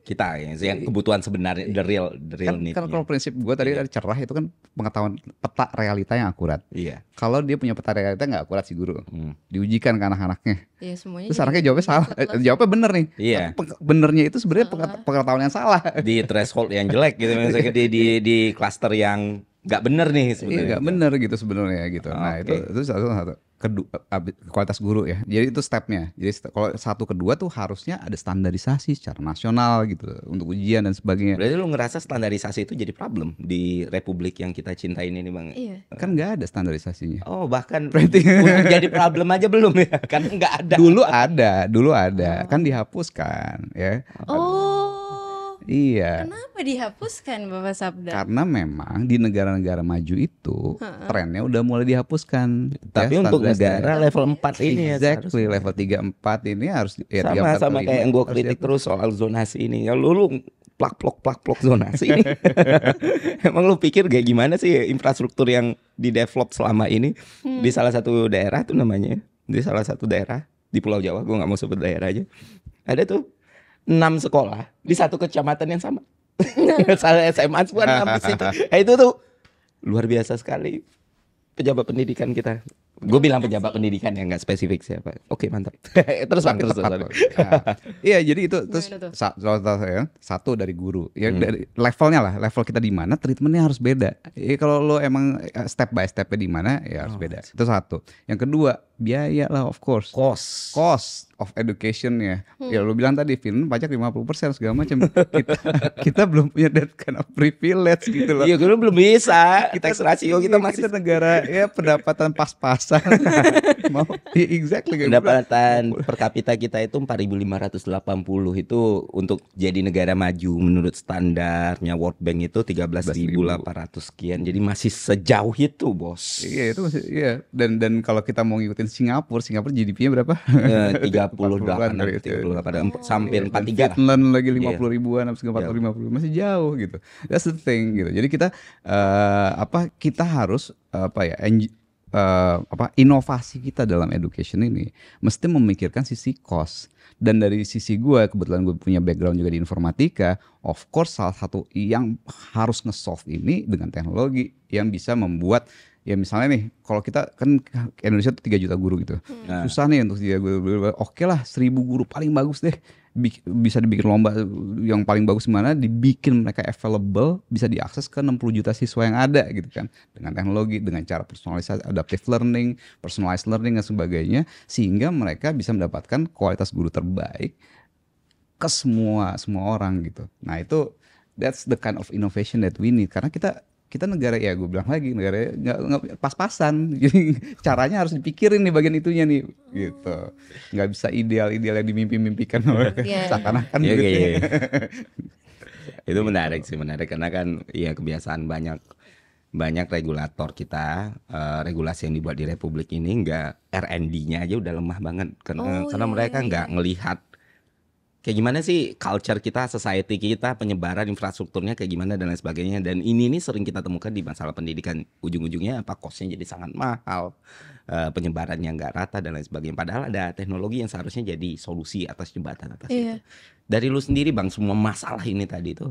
kita ya, yang kebutuhan sebenarnya the real the real Kan, need. kan kalau prinsip gue tadi ada cerah itu kan pengetahuan peta realita yang akurat. Iya. Kalau dia punya peta realita nggak akurat si guru, Hmm. diujikan ke anak-anaknya. Iya semuanya. Terus jadi anaknya jawabnya salah. Eh, jawabnya bener nih. Iya. Peng- Benernya itu sebenarnya penget- pengetahuan yang salah. Di threshold yang jelek gitu misalnya di di di cluster yang nggak bener nih Iya sebenarnya. nggak bener gitu sebenarnya gitu. Nah Oke. itu itu satu satu kedua kualitas guru ya. Jadi itu stepnya. Jadi st- kalau satu kedua tuh harusnya ada standarisasi secara nasional gitu untuk ujian dan sebagainya. Berarti lu ngerasa standarisasi itu jadi problem di republik yang kita cintain ini bang? Iya. Kan nggak ada standarisasinya. Oh bahkan Berarti- jadi problem aja belum ya? Kan nggak ada. Dulu ada, dulu ada, kan dihapuskan ya. Oh. Iya. Kenapa dihapuskan Bapak Sabda? Karena memang di negara-negara maju itu trennya udah mulai dihapuskan. Tapi Ya, untuk standar- negara level 4 ini ya exactly level 3 4 ini harus ya, sama 3, 4, sama 5 kayak yang gue harus kritik dihapus. terus soal zonasi ini. Ya lu lu plak plok plak plok zonasi ini. Emang lu pikir kayak gimana sih infrastruktur yang di develop selama ini di salah satu daerah tuh namanya di salah satu daerah di Pulau Jawa gue nggak mau sebut daerah aja ada tuh enam sekolah di satu kecamatan yang sama. Salah SMA semua enam di situ. Nah, itu tuh luar biasa sekali pejabat pendidikan kita. Gue bilang pejabat pendidikan ya nggak spesifik siapa oke mantap. Terus bang terus kok. Nah, iya jadi itu terus saya satu dari guru. Ya Hmm. dari levelnya lah level kita di mana treatmentnya harus beda. Ya kalau lo emang eh, step by stepnya di mana ya harus Oh, beda. Itu satu. Yang kedua biaya lah of course. Kos cost of education ya. Hmm. ya lo bilang tadi film pajak 50% segala macam. Kita kita belum punya that kind of privilege gitu loh. Iya, gue belum bisa. Tax ratio kita Iya, masih kita negara ya pendapatan pas-pasan. Mau ya exactly pendapatan per kapita kita itu 4.580 itu untuk jadi negara maju menurut standarnya World Bank itu 13.800 sekian. Jadi masih sejauh itu, Bos. Iya itu masih iya. Dan dan kalau kita mau ngikutin Singapura, Singapura GDP-nya berapa? Eh, 38 40-an kali itu. 38 sampai Dan 43 lah. Finland lagi 50 Iya. ribuan, habis 40 50 masih jauh gitu. That's the thing gitu. Jadi kita eh, apa kita harus apa ya eh, apa inovasi kita dalam education ini mesti memikirkan sisi cost. Dan dari sisi gue kebetulan gue punya background juga di informatika, of course salah satu yang harus nge-solve ini dengan teknologi yang bisa membuat ya misalnya nih kalau kita kan Indonesia tuh 3 juta guru gitu. Nah. susah nih untuk dia guru oke lah seribu guru paling bagus deh. Bik- bisa dibikin lomba yang paling bagus mana dibikin mereka available bisa diakses ke 60 juta siswa yang ada gitu kan. Dengan teknologi dengan cara personalisasi adaptive learning personalized learning dan sebagainya sehingga mereka bisa mendapatkan kualitas guru terbaik ke semua semua orang gitu. Nah itu that's the kind of innovation that we need. Karena kita kita negara ya gue bilang lagi negara nggak pas-pasan. Jadi caranya harus dipikirin nih bagian itunya nih gitu. Nggak bisa ideal-ideal yang dimimpi-mimpikan oleh Iya. seakan-akan Iya, gitu iya, iya. itu menarik sih menarik. Karena kan ya kebiasaan banyak banyak regulator kita eh, regulasi yang dibuat di Republik ini nggak R&D-nya aja udah lemah banget. Karena Oh, karena iya, mereka nggak ngelihat kayak gimana sih culture kita, society kita, penyebaran infrastrukturnya kayak gimana dan lain sebagainya dan ini nih sering kita temukan di masalah pendidikan ujung-ujungnya apa costnya jadi sangat mahal eh, penyebarannya nggak rata dan lain sebagainya padahal ada teknologi yang seharusnya jadi solusi atas jembatan atas itu Iya. dari lu sendiri bang semua masalah ini tadi tuh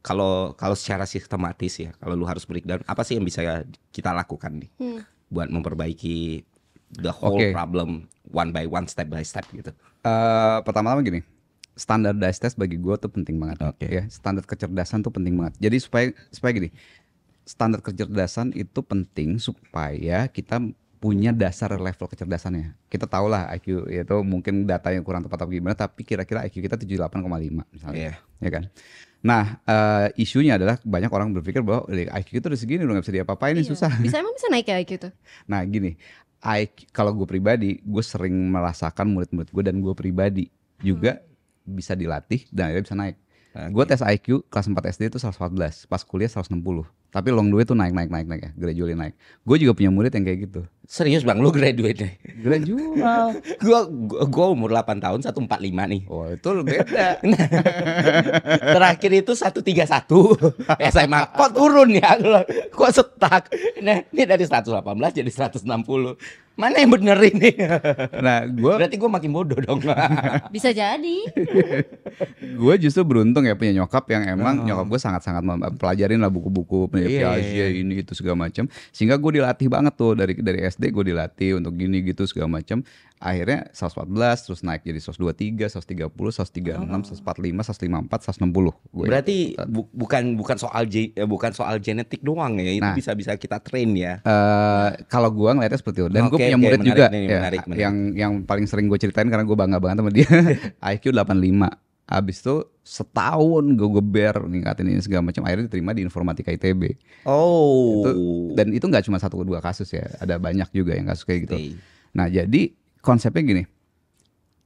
kalau kalau secara sistematis ya kalau lu harus breakdown apa sih yang bisa kita lakukan nih Hmm. buat memperbaiki the whole Oke. problem one by one step by step gitu Eh, pertama-tama gini, standardized test bagi gue tuh penting banget. Oke. Ya, standar kecerdasan tuh penting banget. Jadi supaya supaya gini, standar kecerdasan itu penting supaya kita punya dasar level kecerdasannya. Kita tahu lah IQ itu mungkin data yang kurang tepat atau gimana, tapi kira-kira IQ kita 78,5 misalnya. Iya. Ya kan? Nah, eh, isunya adalah banyak orang berpikir bahwa "Li, IQ itu udah segini udah gak bisa diapa-apain ini Iya. susah. Bisa emang bisa naik ya gitu. Nah gini, IQ, kalau gue pribadi, gue sering merasakan murid-murid gue dan gue pribadi juga bisa dilatih dan akhirnya bisa naik. Gue tes IQ kelas 4 SD itu 114, pas kuliah 160. Tapi long way tuh naik naik naik naik ya, gradually naik. Gue juga punya murid yang kayak gitu. serius bang lu graduate nih Gradual. gua, gua gua umur 8 tahun 145 nih Oh itu beda. terakhir itu 131 SMA kok turun ya kok setak nah ini dari 118 jadi 160 mana yang bener ini Nah gue berarti gua makin bodoh dong Bisa jadi. gue justru beruntung ya punya nyokap yang emang Oh. nyokap gue sangat-sangat pelajarin lah buku-buku Iya, iya, Piaget ini itu segala macam sehingga gue dilatih banget tuh dari dari SD gue dilatih untuk gini gitu segala macam akhirnya 114 terus naik jadi 123 130 136 145 154 160 gue berarti bu- bukan bukan soal eh, bukan soal genetik doang ya itu Nah. bisa bisa kita train ya? Eh, kalau gue ngeliatnya seperti itu. Dan gue Oke, punya oke, murid menarik juga. nih, ya, menarik, menarik. yang yang paling sering gue ceritain karena gue bangga banget sama dia IQ 85 Abis itu setahun gue geber ningkatin ini segala macam akhirnya diterima di informatika ITB oh. Dan itu nggak cuma satu dua kasus ya ada banyak juga yang kasus kayak gitu. Nah jadi konsepnya gini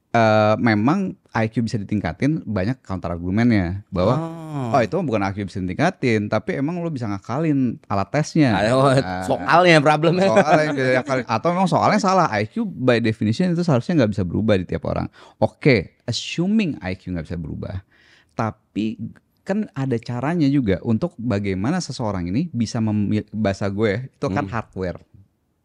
eh memang IQ bisa ditingkatin banyak counter argumennya bahwa Oh. oh itu bukan IQ bisa ditingkatin tapi emang lo bisa ngakalin alat tesnya. Ayo, Nah, soalnya problemnya. soalnya atau memang soalnya salah IQ by definition itu seharusnya nggak bisa berubah di tiap orang. Oke assuming IQ nggak bisa berubah tapi kan ada caranya juga untuk bagaimana seseorang ini bisa memil- bahasa gue itu kan Hmm. hardware.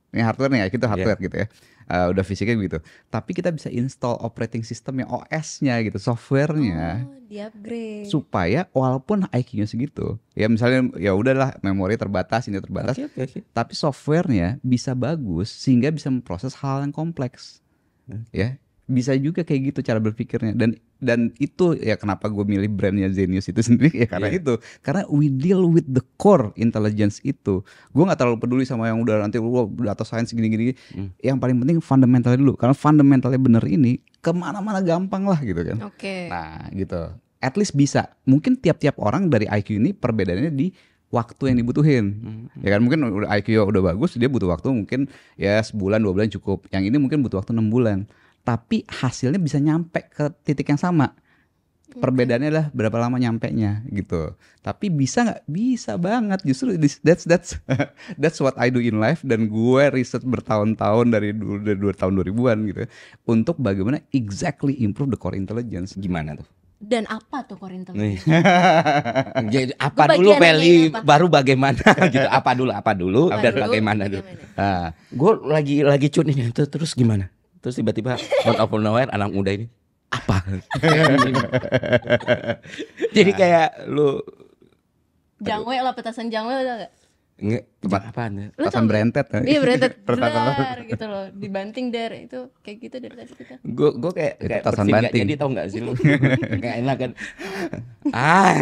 Ini hardware nih IQ itu hardware gitu ya Eh, udah fisiknya gitu. Tapi kita bisa install operating systemnya OS-nya gitu softwarenya. Oh, di upgrade. supaya walaupun IQ-nya segitu ya misalnya ya udahlah memori terbatas ini terbatas Oke, oke, oke. tapi softwarenya bisa bagus sehingga bisa memproses hal yang kompleks. Ya bisa juga kayak gitu cara berpikirnya. Dan dan itu ya kenapa gue milih brandnya Zenius itu sendiri ya karena Iya. itu karena we deal with the core intelligence itu gue nggak terlalu peduli sama yang udah nanti wah, data science gini-gini Hmm. yang paling penting fundamentalnya dulu karena fundamentalnya bener ini ke mana-mana gampang lah gitu kan Oke. Nah gitu. At least bisa. Mungkin tiap-tiap orang dari IQ ini perbedaannya di waktu yang dibutuhin. Hmm. Ya kan mungkin udah IQ udah bagus dia butuh waktu mungkin ya sebulan dua bulan cukup. Yang ini mungkin butuh waktu enam bulan. Tapi hasilnya bisa nyampe ke titik yang sama. Perbedaannya adalah berapa lama nyampe nya gitu. Tapi bisa nggak? Bisa banget. Justru that's that's that's what I do in life dan gue riset bertahun-tahun dari dulu dari dua tahun 2000-an gitu ya, untuk bagaimana exactly improve the core intelligence. Gimana tuh? Dan apa tuh core intelligence? Nih. Jadi apa dulu apa. baru bagaimana gitu. Apa dulu apa dulu Apa dan dulu, bagaimana dulu. bagaimana? Ah, Gue lagi lagi cut ini terus, terus gimana? Terus tiba-tiba out of nowhere anak muda ini apa? Jadi kayak lu Jangwe lah petasan jangwe udah gak? Nge apaan ya? Lu Petasan tau nggak? berentet. Iya berentet Pertama- dar gitu loh dibanting dar itu kayak gitu dari tadi kita. Gue gue kayak Itu kayak nggak banting. jadi tau nggak sih lu? Nggak enak kan? ah,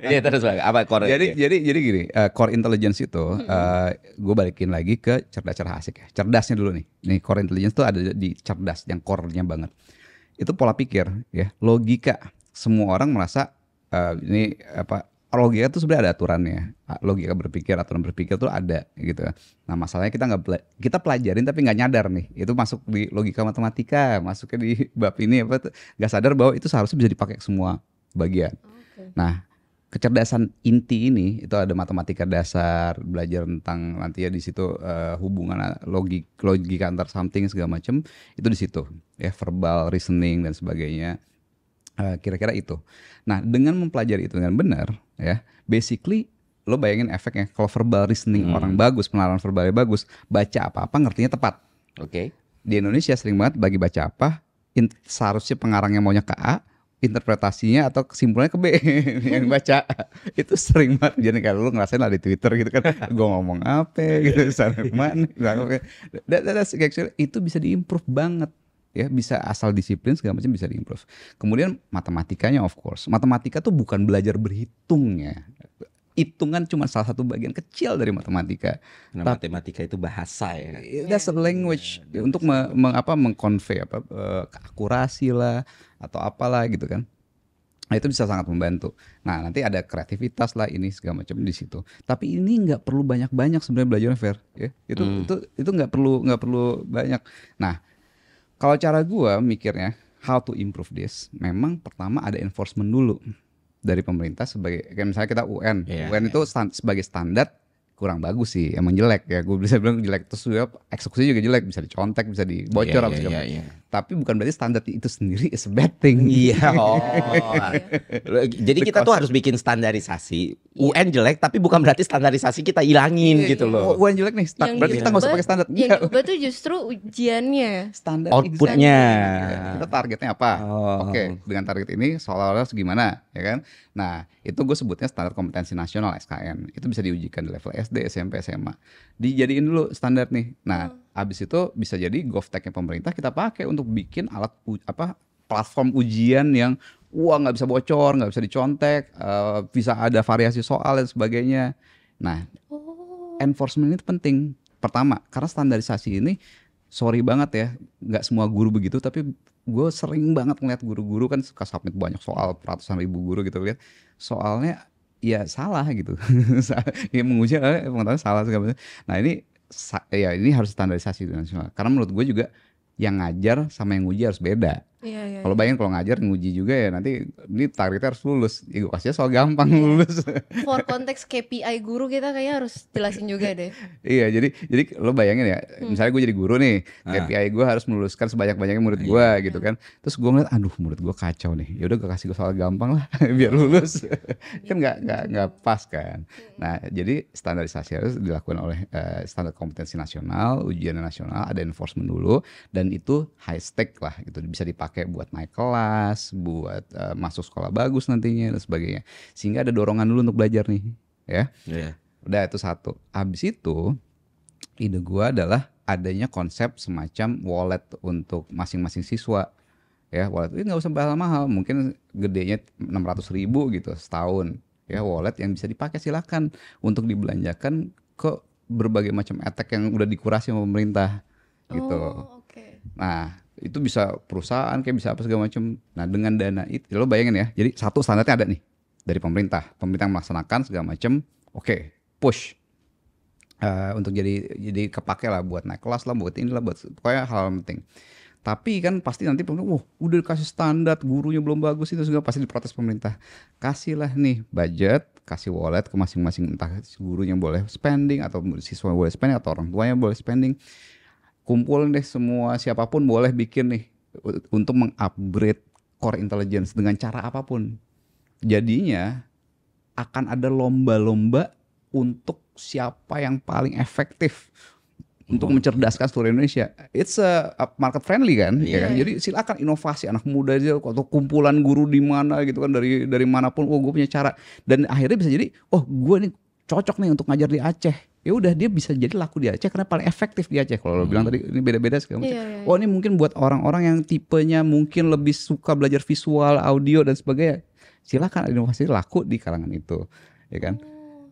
ya terus Bang. apa core? jadi jadi jadi gini, eh, core intelligence itu gue balikin lagi ke cerdas cerdas asik ya. Cerdasnya dulu nih. Nih core intelligence tuh ada di cerdas yang core-nya banget. Itu pola pikir ya, logika. Semua orang merasa eh, ini apa logika tuh sebenarnya ada aturannya. Ah, Logika berpikir, aturan berpikir tuh ada gitu. Nah masalahnya kita nggak kita pelajarin tapi nggak nyadar nih. Itu masuk di logika matematika, masuknya di bab ini apa tuh nggak sadar bahwa itu seharusnya bisa dipakai semua bagian. Oke. Nah, kecerdasan inti ini itu ada matematika dasar, belajar tentang nanti ya di situ eh, hubungan logik logika antar something segala macam itu di situ ya verbal reasoning dan sebagainya Eh, kira-kira itu. Nah dengan mempelajari itu dengan benar ya. Basically lo bayangin efeknya kalau verbal reasoning orang bagus penalaran verbalnya bagus baca apa-apa ngertinya tepat. Oke. di Indonesia sering banget bagi baca apa in- seharusnya pengarangnya maunya ke A interpretasinya atau kesimpulannya ke B yang baca. Itu sering banget. Jadi kalau lu ngerasain lah di Twitter gitu kan gue ngomong apa gitu sana mana apa. That- that- that's actually itu bisa diimprove banget ya bisa asal disiplin segala macam bisa diimprove. Kemudian matematikanya of course. Matematika tuh bukan belajar berhitung ya. Hitungan cuma salah satu bagian kecil dari matematika. Nah, matematika itu bahasa ya. that's a language. Untuk me, meng- apa mengconvey apa eh, akurasi lah atau apalah gitu kan. Nah, itu bisa sangat membantu. Nah nanti ada kreativitas lah ini segala macam di situ. Tapi ini nggak perlu banyak banyak sebenarnya belajarnya fair ya. Itu itu itu nggak perlu nggak perlu banyak. Nah kalau cara gua mikirnya how to improve this memang pertama ada enforcement dulu dari pemerintah sebagai kayak misalnya kita UN Iya, UN itu stan- sebagai standar kurang bagus sih emang jelek ya gue bisa bilang jelek. Terus juga eksekusi juga jelek bisa dicontek bisa dibocor apa iya, segala iya, macam. Iya. tapi bukan berarti standar itu sendiri is a bad thing Iya. Oh. Jadi kita tuh harus bikin standarisasi. UN jelek tapi bukan berarti standarisasi kita hilangin Iya, gitu iya. loh. Oh, UN jelek nih Yang berarti kita nggak usah pakai standar Yang diubah tuh justru ujiannya. standar Outputnya. kita targetnya apa Oh. oke dengan target ini seolah-olah gimana ya kan nah itu gue sebutnya standar kompetensi nasional SKN itu bisa diujikan di level SD SMP SMA dijadiin dulu standar nih nah abis itu bisa jadi GovTech-nya pemerintah kita pakai untuk bikin alat apa platform ujian yang wah nggak bisa bocor nggak bisa dicontek eh, bisa ada variasi soal dan sebagainya nah Oh. enforcement itu penting. Pertama, karena standarisasi ini sorry banget ya, nggak semua guru begitu, tapi gue sering banget ngeliat guru-guru kan suka submit banyak soal ratusan ribu guru gitu lihat soalnya ya salah gitu, ya menguji eh, pengetahuan salah segala macam. Nah ini ya ini harus standarisasi di nasional. Karena menurut gue juga yang ngajar sama yang nguji harus beda. Iya, iya. Kalau bayangin kalau ngajar nguji juga ya nanti ini targetnya harus lulus. Ya gue kasih soal gampang lulus. For konteks KPI guru kita kayaknya harus jelasin juga deh. Iya, jadi jadi lo bayangin ya, Hmm. misalnya gue jadi guru nih, Ah. KPI gue harus meluluskan sebanyak-banyaknya murid gue gitu kan. Terus gue ngeliat, aduh murid gue kacau nih. Ya udah gue kasih gue soal gampang lah, biar lulus. kan nggak nggak nggak pas kan. Nah, jadi standarisasi harus dilakukan oleh eh, standar kompetensi nasional, ujian nasional, ada enforcement dulu, dan itu high stake lah gitu, bisa dipakai buat naik kelas, buat eh, masuk sekolah bagus nantinya dan sebagainya. Sehingga ada dorongan dulu untuk belajar nih, ya. Iya. Udah itu satu. Habis itu ide gua adalah adanya konsep semacam wallet untuk masing-masing siswa. Ya, wallet itu nggak usah mahal-mahal, mungkin gedenya 600 ribu gitu setahun. Ya, wallet yang bisa dipakai silakan untuk dibelanjakan ke berbagai macam etek yang udah dikurasi sama pemerintah gitu. Oh, oke. Nah, itu bisa perusahaan kayak bisa apa segala macam. Nah, dengan dana itu lo bayangin ya. Jadi satu standarnya ada nih dari pemerintah. Pemerintah melaksanakan segala macam. Oke, push. Eh, untuk jadi jadi kepake lah buat naik kelas lah buat inilah buat pokoknya hal yang penting. Tapi kan pasti nanti pemerintah, wah udah dikasih standar, gurunya belum bagus itu juga pasti diprotes pemerintah. Kasihlah nih budget, kasih wallet ke masing-masing entah gurunya boleh spending atau siswa boleh spending atau orang tuanya boleh spending kumpul deh semua siapa pun boleh bikin nih untuk mengupgrade core intelligence dengan cara apa pun. Jadinya akan ada lomba-lomba untuk siapa yang paling efektif untuk mencerdaskan seluruh Indonesia. It's a, market friendly kan, ya kan? Iya. Jadi silakan inovasi anak muda aja atau kumpulan guru di mana gitu kan dari dari mana pun. Oh, gue punya cara dan akhirnya bisa jadi, oh gue nih cocok nih untuk ngajar di Aceh. Ya udah dia bisa jadi laku di Aceh karena paling efektif di Aceh. Kalau lo bilang tadi ini beda-beda segala macam. Iya, iya, Oh ini mungkin buat orang-orang yang tipenya mungkin lebih suka belajar visual, audio dan sebagainya. Silakan inovasi laku di kalangan itu, ya kan?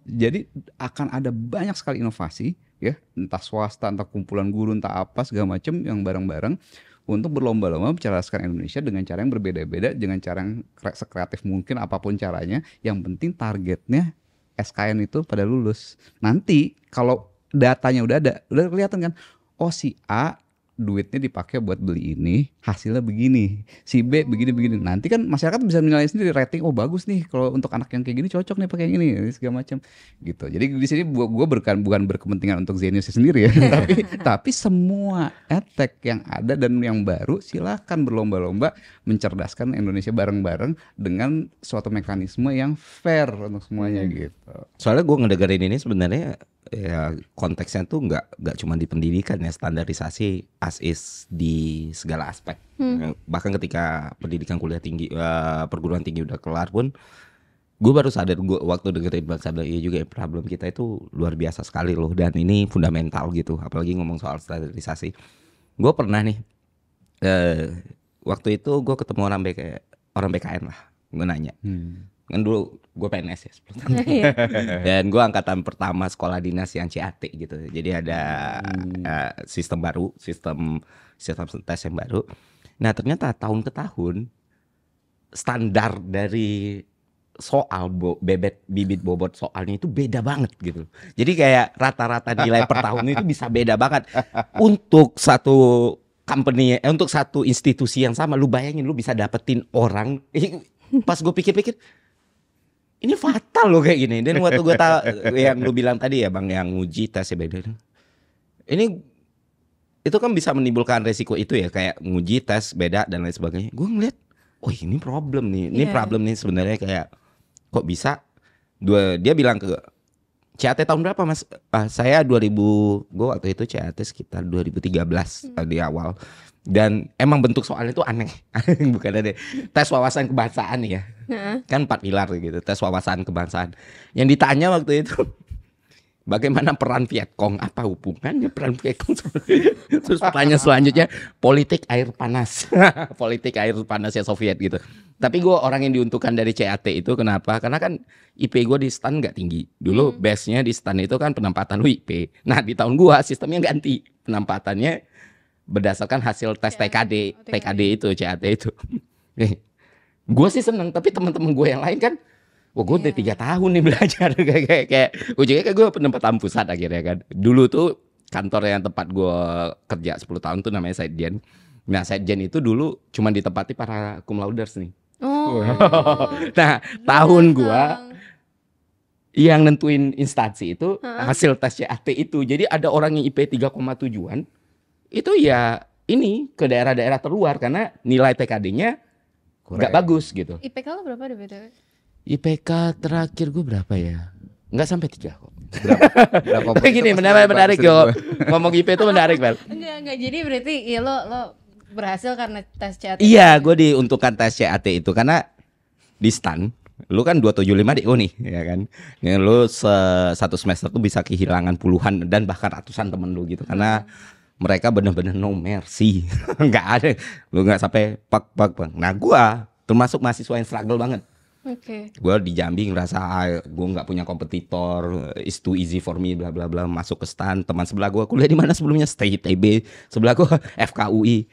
Jadi akan ada banyak sekali inovasi ya, entah swasta, entah kumpulan guru, entah apa segala macam yang bareng-bareng untuk berlomba-lomba mencerdaskan Indonesia dengan cara yang berbeda-beda, dengan cara yang kre- sekreatif mungkin apa pun caranya. Yang penting targetnya SKN itu pada lulus. Nanti kalau datanya udah ada, udah kelihatan kan, oh si A duitnya dipakai buat beli ini, hasilnya begini. Si B begini begini. Nanti kan masyarakat bisa menilai sendiri rating oh bagus nih kalau untuk anak yang kayak gini cocok nih pakai yang ini segala macam gitu. Jadi di sini gua, gua bukan bukan berkepentingan untuk Zenius sendiri ya, tapi tapi semua etek yang ada dan yang baru silakan berlomba-lomba mencerdaskan Indonesia bareng-bareng dengan suatu mekanisme yang fair untuk semuanya gitu. Soalnya gue ngedengerin ini sebenarnya ya konteksnya tuh nggak nggak cuma di pendidikan ya standarisasi as is di segala aspek. Bahkan ketika pendidikan kuliah tinggi eh, perguruan tinggi udah kelar pun gue baru sadar gue waktu dengerin Bang Sadar iya juga ya, problem kita itu luar biasa sekali loh dan ini fundamental gitu apalagi ngomong soal standarisasi gue pernah nih eh waktu itu gue ketemu orang BK orang BKN lah gue nanya Hmm. Kan dulu gue PNS ya 10 tahun. Iya. dan gue angkatan pertama sekolah dinas yang CAT gitu. Jadi ada eh, sistem baru sistem sistem tes yang baru. Nah ternyata tahun ke tahun standar dari soal bo- bebet bibit bobot soalnya itu beda banget gitu. Jadi kayak rata-rata nilai per tahun itu bisa beda banget. Untuk satu company eh, untuk satu institusi yang sama lu bayangin lu bisa dapetin orang. Pas gue pikir-pikir ini fatal loh kayak gini. Dan waktu gue tahu yang lu bilang tadi ya bang yang nguji tes beda ini itu kan bisa menimbulkan resiko itu ya kayak nguji tes beda dan lain sebagainya. Gue ngeliat oh ini problem nih. Ini Iya. problem nih sebenarnya kayak kok bisa? Dua dia bilang ke CAT tahun berapa mas? Ah, saya 2000 gue waktu itu CAT sekitar 2013 eh, di awal. Dan emang bentuk soalnya itu aneh. Bukan ada tes wawasan kebangsaan ya Nah, kan empat pilar gitu tes wawasan kebangsaan. Yang ditanya waktu itu bagaimana peran Vietcong apa hubungannya peran Vietcong terus pertanyaan selanjutnya politik air panas. Politik air panas ya Soviet gitu. Tapi gue orang yang diuntungkan dari CAT itu kenapa? Karena kan IP gue di stan nggak tinggi. Dulu base-nya di stan itu kan penempatan lu IP nah di tahun gue sistemnya ganti. Penempatannya berdasarkan hasil tes TKD TKD. TKD itu CAT itu gue sih seneng tapi teman-teman gue yang lain kan Wah gue udah Iya. tiga tahun nih belajar kayak kayak, kayak ujungnya kayak gue penempatan pusat akhirnya kan. Dulu tuh kantor yang tempat gue kerja 10 tahun tuh namanya Saidjen. Nah Saidjen itu dulu cuma ditempati para cum lauders nih. oh. Nah tahun Bang. yang nentuin instansi itu Heeh. hasil tes CAT itu. Jadi ada orang yang IP 3,7an itu ya ini ke daerah-daerah terluar karena nilai TKD-nya nggak bagus gitu. IPK lo berapa deh BTW? IPK terakhir gue berapa ya? Nggak sampai tiga kok. Berapa Tapi gini, menarik, menarik yo. Ngomong IP itu menarik, Bel. Enggak, enggak. Jadi berarti ya lo lo berhasil karena tes CAT. Iya, gue diuntungkan tes CAT itu karena di stan lu kan 275 DO nih ya kan yang lu se- satu semester tuh bisa kehilangan puluhan dan bahkan ratusan temen lu gitu karena mereka bener-bener no mercy. Nggak ada. Lu nggak sampai pak pak pak. Nah gua termasuk mahasiswa yang struggle banget. Oke. gue di Jambi ngerasa gue nggak punya kompetitor. Is too easy for me bla bla bla. Masuk ke stan. Teman sebelah gue kuliah di mana sebelumnya? Stay ITB sebelah gue FKUI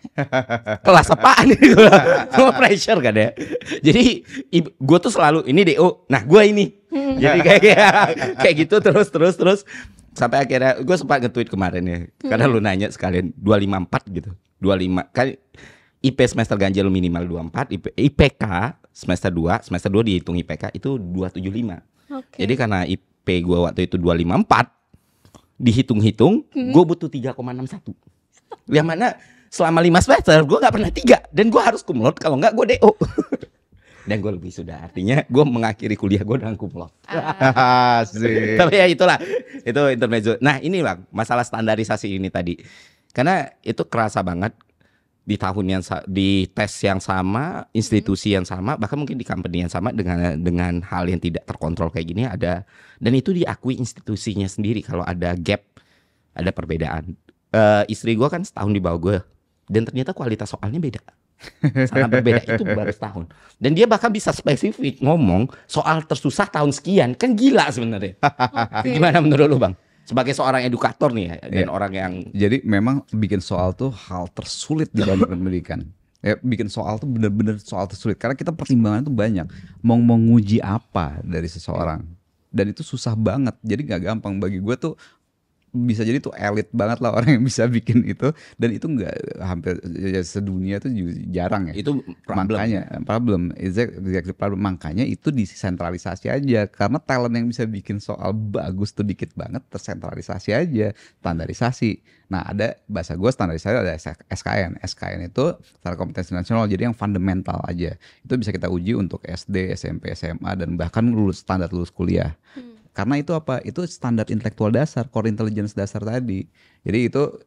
kelas apaan? Ini gue semua pressure kan ya? Jadi gue tuh selalu ini DO nah gue ini. Jadi kayak kayak, kayak gitu terus terus terus sampai akhirnya gue sempat nge-tweet kemarin ya karena lu nanya sekalian 254 gitu 25 kan IP semester ganjil minimal 24 IP, IPK semester 2 semester 2 dihitung IPK itu 275 Oke. jadi karena IP gua waktu itu 254 dihitung-hitung gue butuh 3,61 yang mana selama 5 semester gue nggak pernah tiga dan gue harus kumlot kalau nggak gue DO dan gue lebih sudah. Artinya gue mengakhiri kuliah gue dengan kumlot Asik. tapi ya itulah itu intermezzo. Nah ini bang masalah standarisasi ini tadi. Karena itu kerasa banget di tahun yang di tes yang sama institusi yang sama bahkan mungkin di company yang sama dengan dengan hal yang tidak terkontrol kayak gini ada. Dan itu diakui institusinya sendiri kalau ada gap ada perbedaan. Eh, istri gue kan setahun di bawah gue dan ternyata kualitas soalnya beda sangat berbeda itu baru setahun dan dia bahkan bisa spesifik ngomong soal tersusah tahun sekian kan gila sebenarnya Oke. gimana menurut lu bang sebagai seorang edukator nih ya dan Iya. orang yang Jadi memang bikin soal tuh hal tersulit di dalam pendidikan. Ya, bikin soal tuh bener-bener soal tersulit karena kita pertimbangan tuh banyak. Mau mau nguji apa dari seseorang dan itu susah banget. Jadi nggak gampang bagi gue tuh bisa jadi tuh elit banget lah orang yang bisa bikin itu. Dan itu nggak hampir ya, sedunia tuh jarang ya. Itu problem. makanya problem exact- exactly problem. Makanya itu disentralisasi aja. Karena talent yang bisa bikin soal bagus tuh dikit banget tersentralisasi aja. Standarisasi. Nah ada bahasa gue standarisasi ada SKN SKN itu standar kompetensi nasional jadi yang fundamental aja. Itu bisa kita uji untuk SD SMP SMA dan bahkan lulus standar lulus kuliah karena itu apa itu standar intelektual dasar core intelligence dasar tadi jadi itu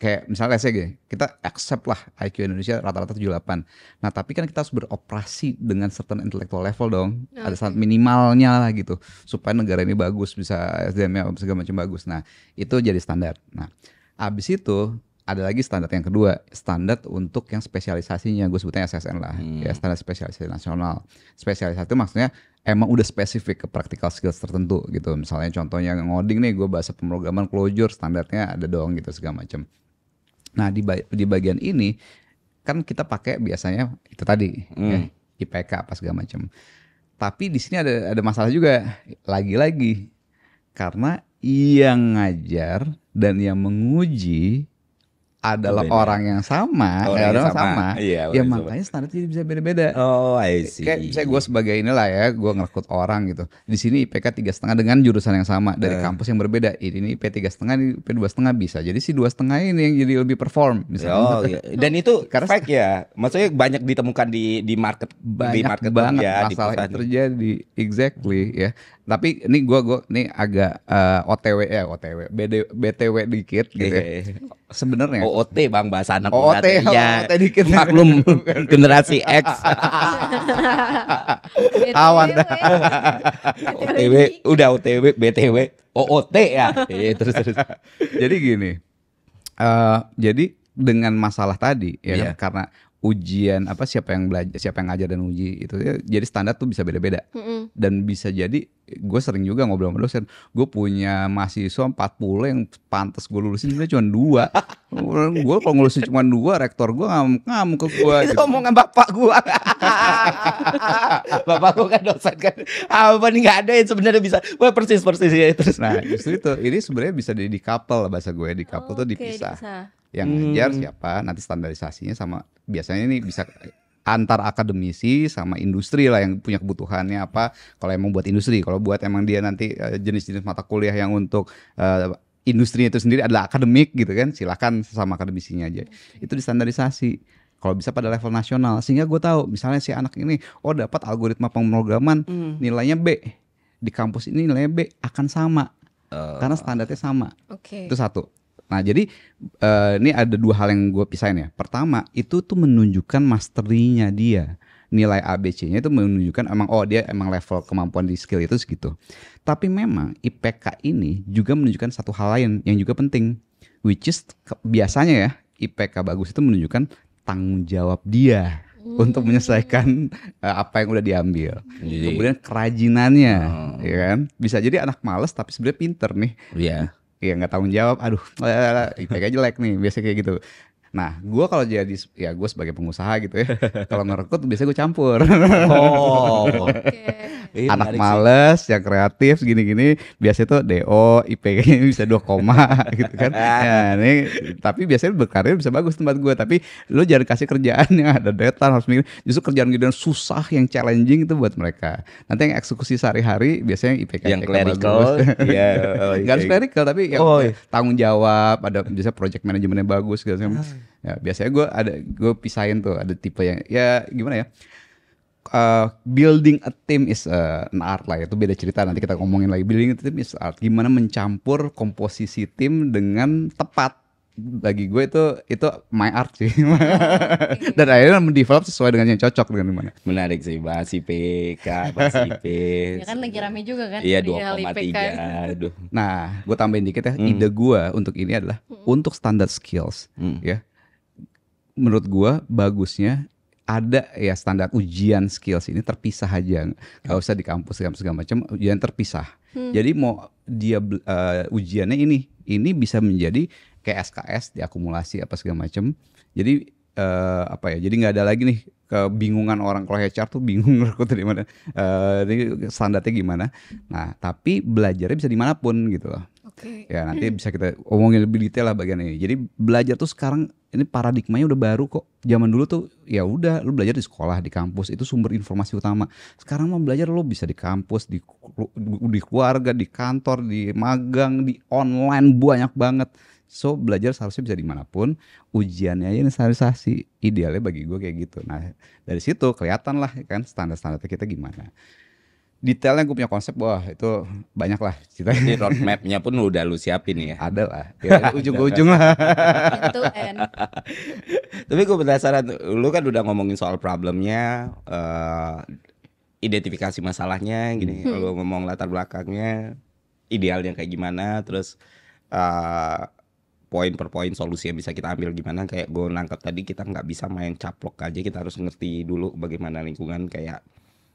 kayak misalnya saya gini, kita accept lah IQ Indonesia rata-rata 78. Nah, tapi kan kita harus beroperasi dengan certain intellectual level dong. Ada standar minimalnya lah gitu supaya negara ini bagus bisa SDM-nya segala macam bagus. Nah, itu jadi standar. Nah, abis itu ada lagi standar yang kedua, standar untuk yang spesialisasinya, gue sebutnya SSN lah, ya standar spesialisasi nasional. Spesialisasi itu maksudnya emang udah spesifik ke practical skills tertentu gitu. Misalnya contohnya ngoding nih, gue bahasa pemrograman closure standarnya ada dong gitu segala macam. Nah di ba- di bagian ini kan kita pakai biasanya itu tadi ya, IPK apa segala macam. Tapi di sini ada ada masalah juga lagi-lagi karena yang ngajar dan yang menguji adalah Beda. orang yang sama, Orang ya, yang orang sama. sama. Iya, ya orang yang sama. makanya standar jadi bisa beda-beda. Oh, I see. Kayak misalnya gue sebagai inilah ya, gue ngerekrut orang gitu. Di sini IPK tiga setengah dengan jurusan yang sama dari kampus yang berbeda. Ini IP tiga setengah, ini IP dua setengah bisa. Jadi si dua setengah ini yang jadi lebih perform. Misalnya Oh, iya. Dan itu Karena- fact ya. Maksudnya banyak ditemukan di di market di banyak market banget ya, di masalah yang terjadi. Exactly ya. Tapi ini gue gua ini agak eh, OTW ya OTW BD, BTW dikit gitu. ya. Iya. Sebenarnya OOT Bang bahasa anak OOT, muda. Ya, OOT dikit. Maklum generasi X. Awan BTW. OTW udah OTW BTW OOT ya. Iya terus terus. jadi gini, eh jadi dengan masalah tadi ya Iya. kan, karena ujian apa siapa yang belajar siapa yang ngajar dan uji itu ya, jadi standar tuh bisa beda-beda Mm-mm. dan bisa jadi gue sering juga ngobrol sama dosen gue punya mahasiswa 40 yang pantas gue lulusin sebenarnya cuma dua gue kalau ngelurusin cuma dua rektor gue ngamuk ngamuk ke gue Itu omongan bapak gua. bapak gua kan dosen kan. Apa nih nggak ada yang sebenarnya bisa. Wah persis persis ya terus. nah justru itu ini sebenarnya bisa di couple bahasa gue di couple tuh Oke, dipisah dipisah. yang Hmm. ngajar siapa nanti standarisasinya sama biasanya ini bisa antar akademisi sama industri lah yang punya kebutuhannya apa. Kalau emang buat industri kalau buat emang dia nanti eh, jenis-jenis mata kuliah yang untuk eh, industri itu sendiri adalah akademik gitu kan silakan sama akademisinya aja. Itu distandarisasi. Kalau bisa pada level nasional. Sehingga gue tahu misalnya si anak ini oh dapat algoritma pemrograman nilainya B. Di kampus ini nilainya B akan sama. Karena standarnya sama. Oke. itu satu. Nah jadi eh, ini ada dua hal yang gue pisahin ya. Pertama itu tuh menunjukkan masterinya dia. Nilai ABC-nya itu menunjukkan emang oh dia emang level kemampuan di skill itu segitu. Tapi memang IPK ini juga menunjukkan satu hal lain yang juga penting, which is ke- biasanya ya IPK bagus itu menunjukkan tanggung jawab dia untuk menyelesaikan eh, apa yang udah diambil. Jadi- Kemudian kerajinannya, Oh. ya kan? Bisa jadi anak males tapi sebenarnya pinter nih Iya. Ya nggak tanggung jawab. Aduh IPK jelek nih biasanya kayak gitu nah gue kalau jadi ya gue sebagai pengusaha gitu ya kalau ngerekrut biasanya gue campur Oh. Oke. Iya, anak males yang kreatif gini-gini biasanya tuh DO IPK-nya bisa 2 koma gitu kan ya, ini tapi biasanya berkarir bisa bagus tempat gue tapi lu jangan kasih kerjaan yang ada deadline harus mikir justru kerjaan kerjaan susah yang challenging itu buat mereka nanti yang eksekusi sehari-hari biasanya IPK yang IPK clerical. bagus. Iya. oh, Gak harus iya. clerical tapi yang Oh, iya. tanggung jawab ada biasa project manajemennya bagus gitu Ah. Ya biasanya gue ada gue pisahin tuh ada tipe yang ya gimana ya Uh, building a team is uh, an art lah itu beda cerita nanti kita ngomongin lagi building a team is art gimana mencampur komposisi tim dengan tepat bagi gue itu itu my art sih dan akhirnya mendevelop sesuai dengan yang cocok dengan mana Menarik sih bahas IPK, bahas IP. Ya kan lagi rame juga kan Iya perihal IPK. 2,3. Aduh. Nah, gue tambahin dikit ya. Ide gue untuk ini adalah untuk standar skills, Hmm. ya. Menurut gue bagusnya ada ya standar ujian skills ini terpisah aja, nggak usah di kampus segala macam ujian terpisah. Jadi mau dia eh, ujiannya ini, ini bisa menjadi kayak SKS diakumulasi apa segala macam. Jadi eh, apa ya? Jadi nggak ada lagi nih kebingungan orang kalau HR tuh bingung rekrut dari mana. Eh, ini standarnya gimana? Nah, tapi belajarnya bisa di mana pun gitu loh. Oke. Ya nanti bisa kita omongin lebih detail lah bagian ini. Jadi belajar tuh sekarang ini paradigmanya udah baru kok. Zaman dulu tuh ya udah lu belajar di sekolah, di kampus itu sumber informasi utama. Sekarang mau belajar lu bisa di kampus, di di keluarga, di kantor, di magang, di online banyak banget. So belajar seharusnya bisa di mana pun. Ujiannya aja standarisasi. Idealnya bagi gue kayak gitu. Nah dari situ kelihatan lah kan standar-standar kita gimana detailnya gue punya konsep wah itu banyak lah Jadi ceritanya roadmapnya pun udah lu siapin ya. ada lah ya, ujung ke ujung lah end. Tapi gue penasaran, lu kan udah ngomongin soal problemnya, eh, identifikasi masalahnya, gini. Lu ngomong latar belakangnya, idealnya kayak gimana, terus eh, poin per poin solusi yang bisa kita ambil gimana. Kayak gue nangkap tadi kita nggak bisa main caplok aja, kita harus ngerti dulu bagaimana lingkungan kayak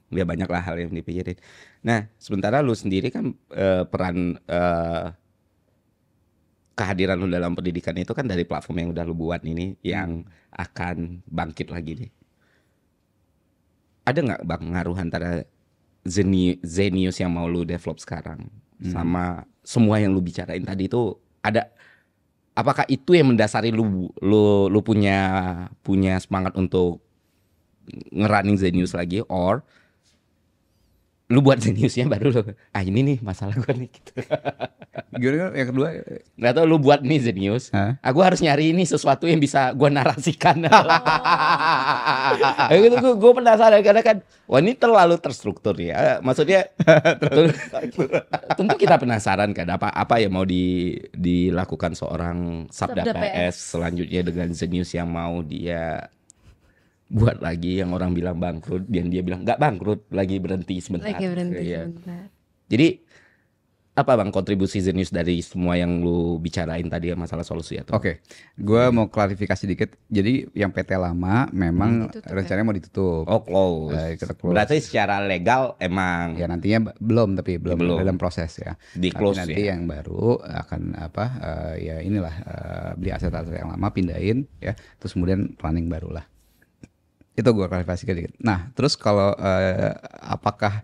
ya banyak lah hal yang dipikirin. Nah, sementara lu sendiri kan eh, peran eh, kehadiran lu dalam pendidikan itu kan dari platform yang udah lu buat ini yang akan bangkit lagi nih. Ada nggak bang ngaruh antara Zeni- Zenius yang mau lu develop sekarang sama semua yang lu bicarain tadi itu ada apakah itu yang mendasari lu lu lu punya punya semangat untuk ngerunning Zenius lagi or lu buat Zeniusnya baru lu ah ini nih masalah gua nih gitu. gimana yang kedua Nggak tahu lu buat nih Zenius. Hah? Aku harus nyari ini sesuatu yang bisa gua narasikan. Ya gitu gua, gua penasaran karena kan wah ini terlalu terstruktur ya. Maksudnya tentu kita penasaran kan apa apa yang mau di dilakukan seorang Sabda, Sabda PS selanjutnya dengan Zenius yang mau dia buat lagi yang orang bilang bangkrut dan dia bilang nggak bangkrut lagi berhenti sebentar. Lagi berhenti Iya. sebentar. Jadi apa bang kontribusi Zenius dari semua yang lu bicarain tadi ya masalah solusi atau Oke, gua mau klarifikasi dikit. Jadi yang PT lama memang Ditutup ya? rencananya mau ditutup. oh close. Eh, kita close. Berarti secara legal emang Ya nantinya belum tapi belum, Belum. dalam proses ya. di Tapi close nanti ya. yang baru akan apa eh, ya inilah eh, beli aset-aset yang lama pindahin ya, terus kemudian running baru lah. Itu gua klarifikasi dikit. Nah, terus kalau eh, apakah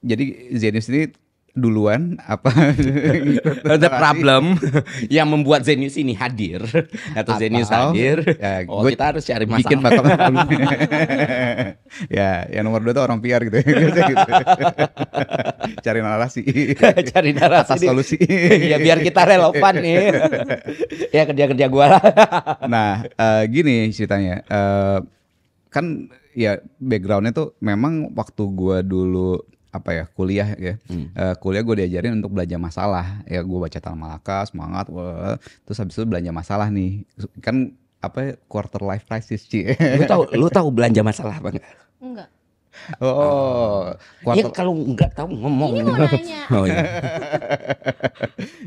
jadi Zenius ini duluan apa Ada problem yang membuat Zenius ini hadir atau Zenius hadir. ya, oh gua kita harus cari bikin masalah. bakal ya yang nomor dua itu orang PR gitu, Biasa gitu. cari narasi cari narasi. atas solusi ya biar kita relevan nih. ya kerja kerja gua lah. nah eh, gini ceritanya Eh, kan ya backgroundnya tuh memang waktu gua dulu apa ya kuliah ya Hmm. Eh, kuliah gue diajarin untuk belanja masalah ya gue baca Tal Malaka semangat wah. terus habis itu belanja masalah nih kan apa ya, quarter life crisis Ci lu tahu lu tahu belanja masalah bang? Enggak. oh Ya quarter kalau nggak tahu ngomong. Ini mau nanya. Oh, iya.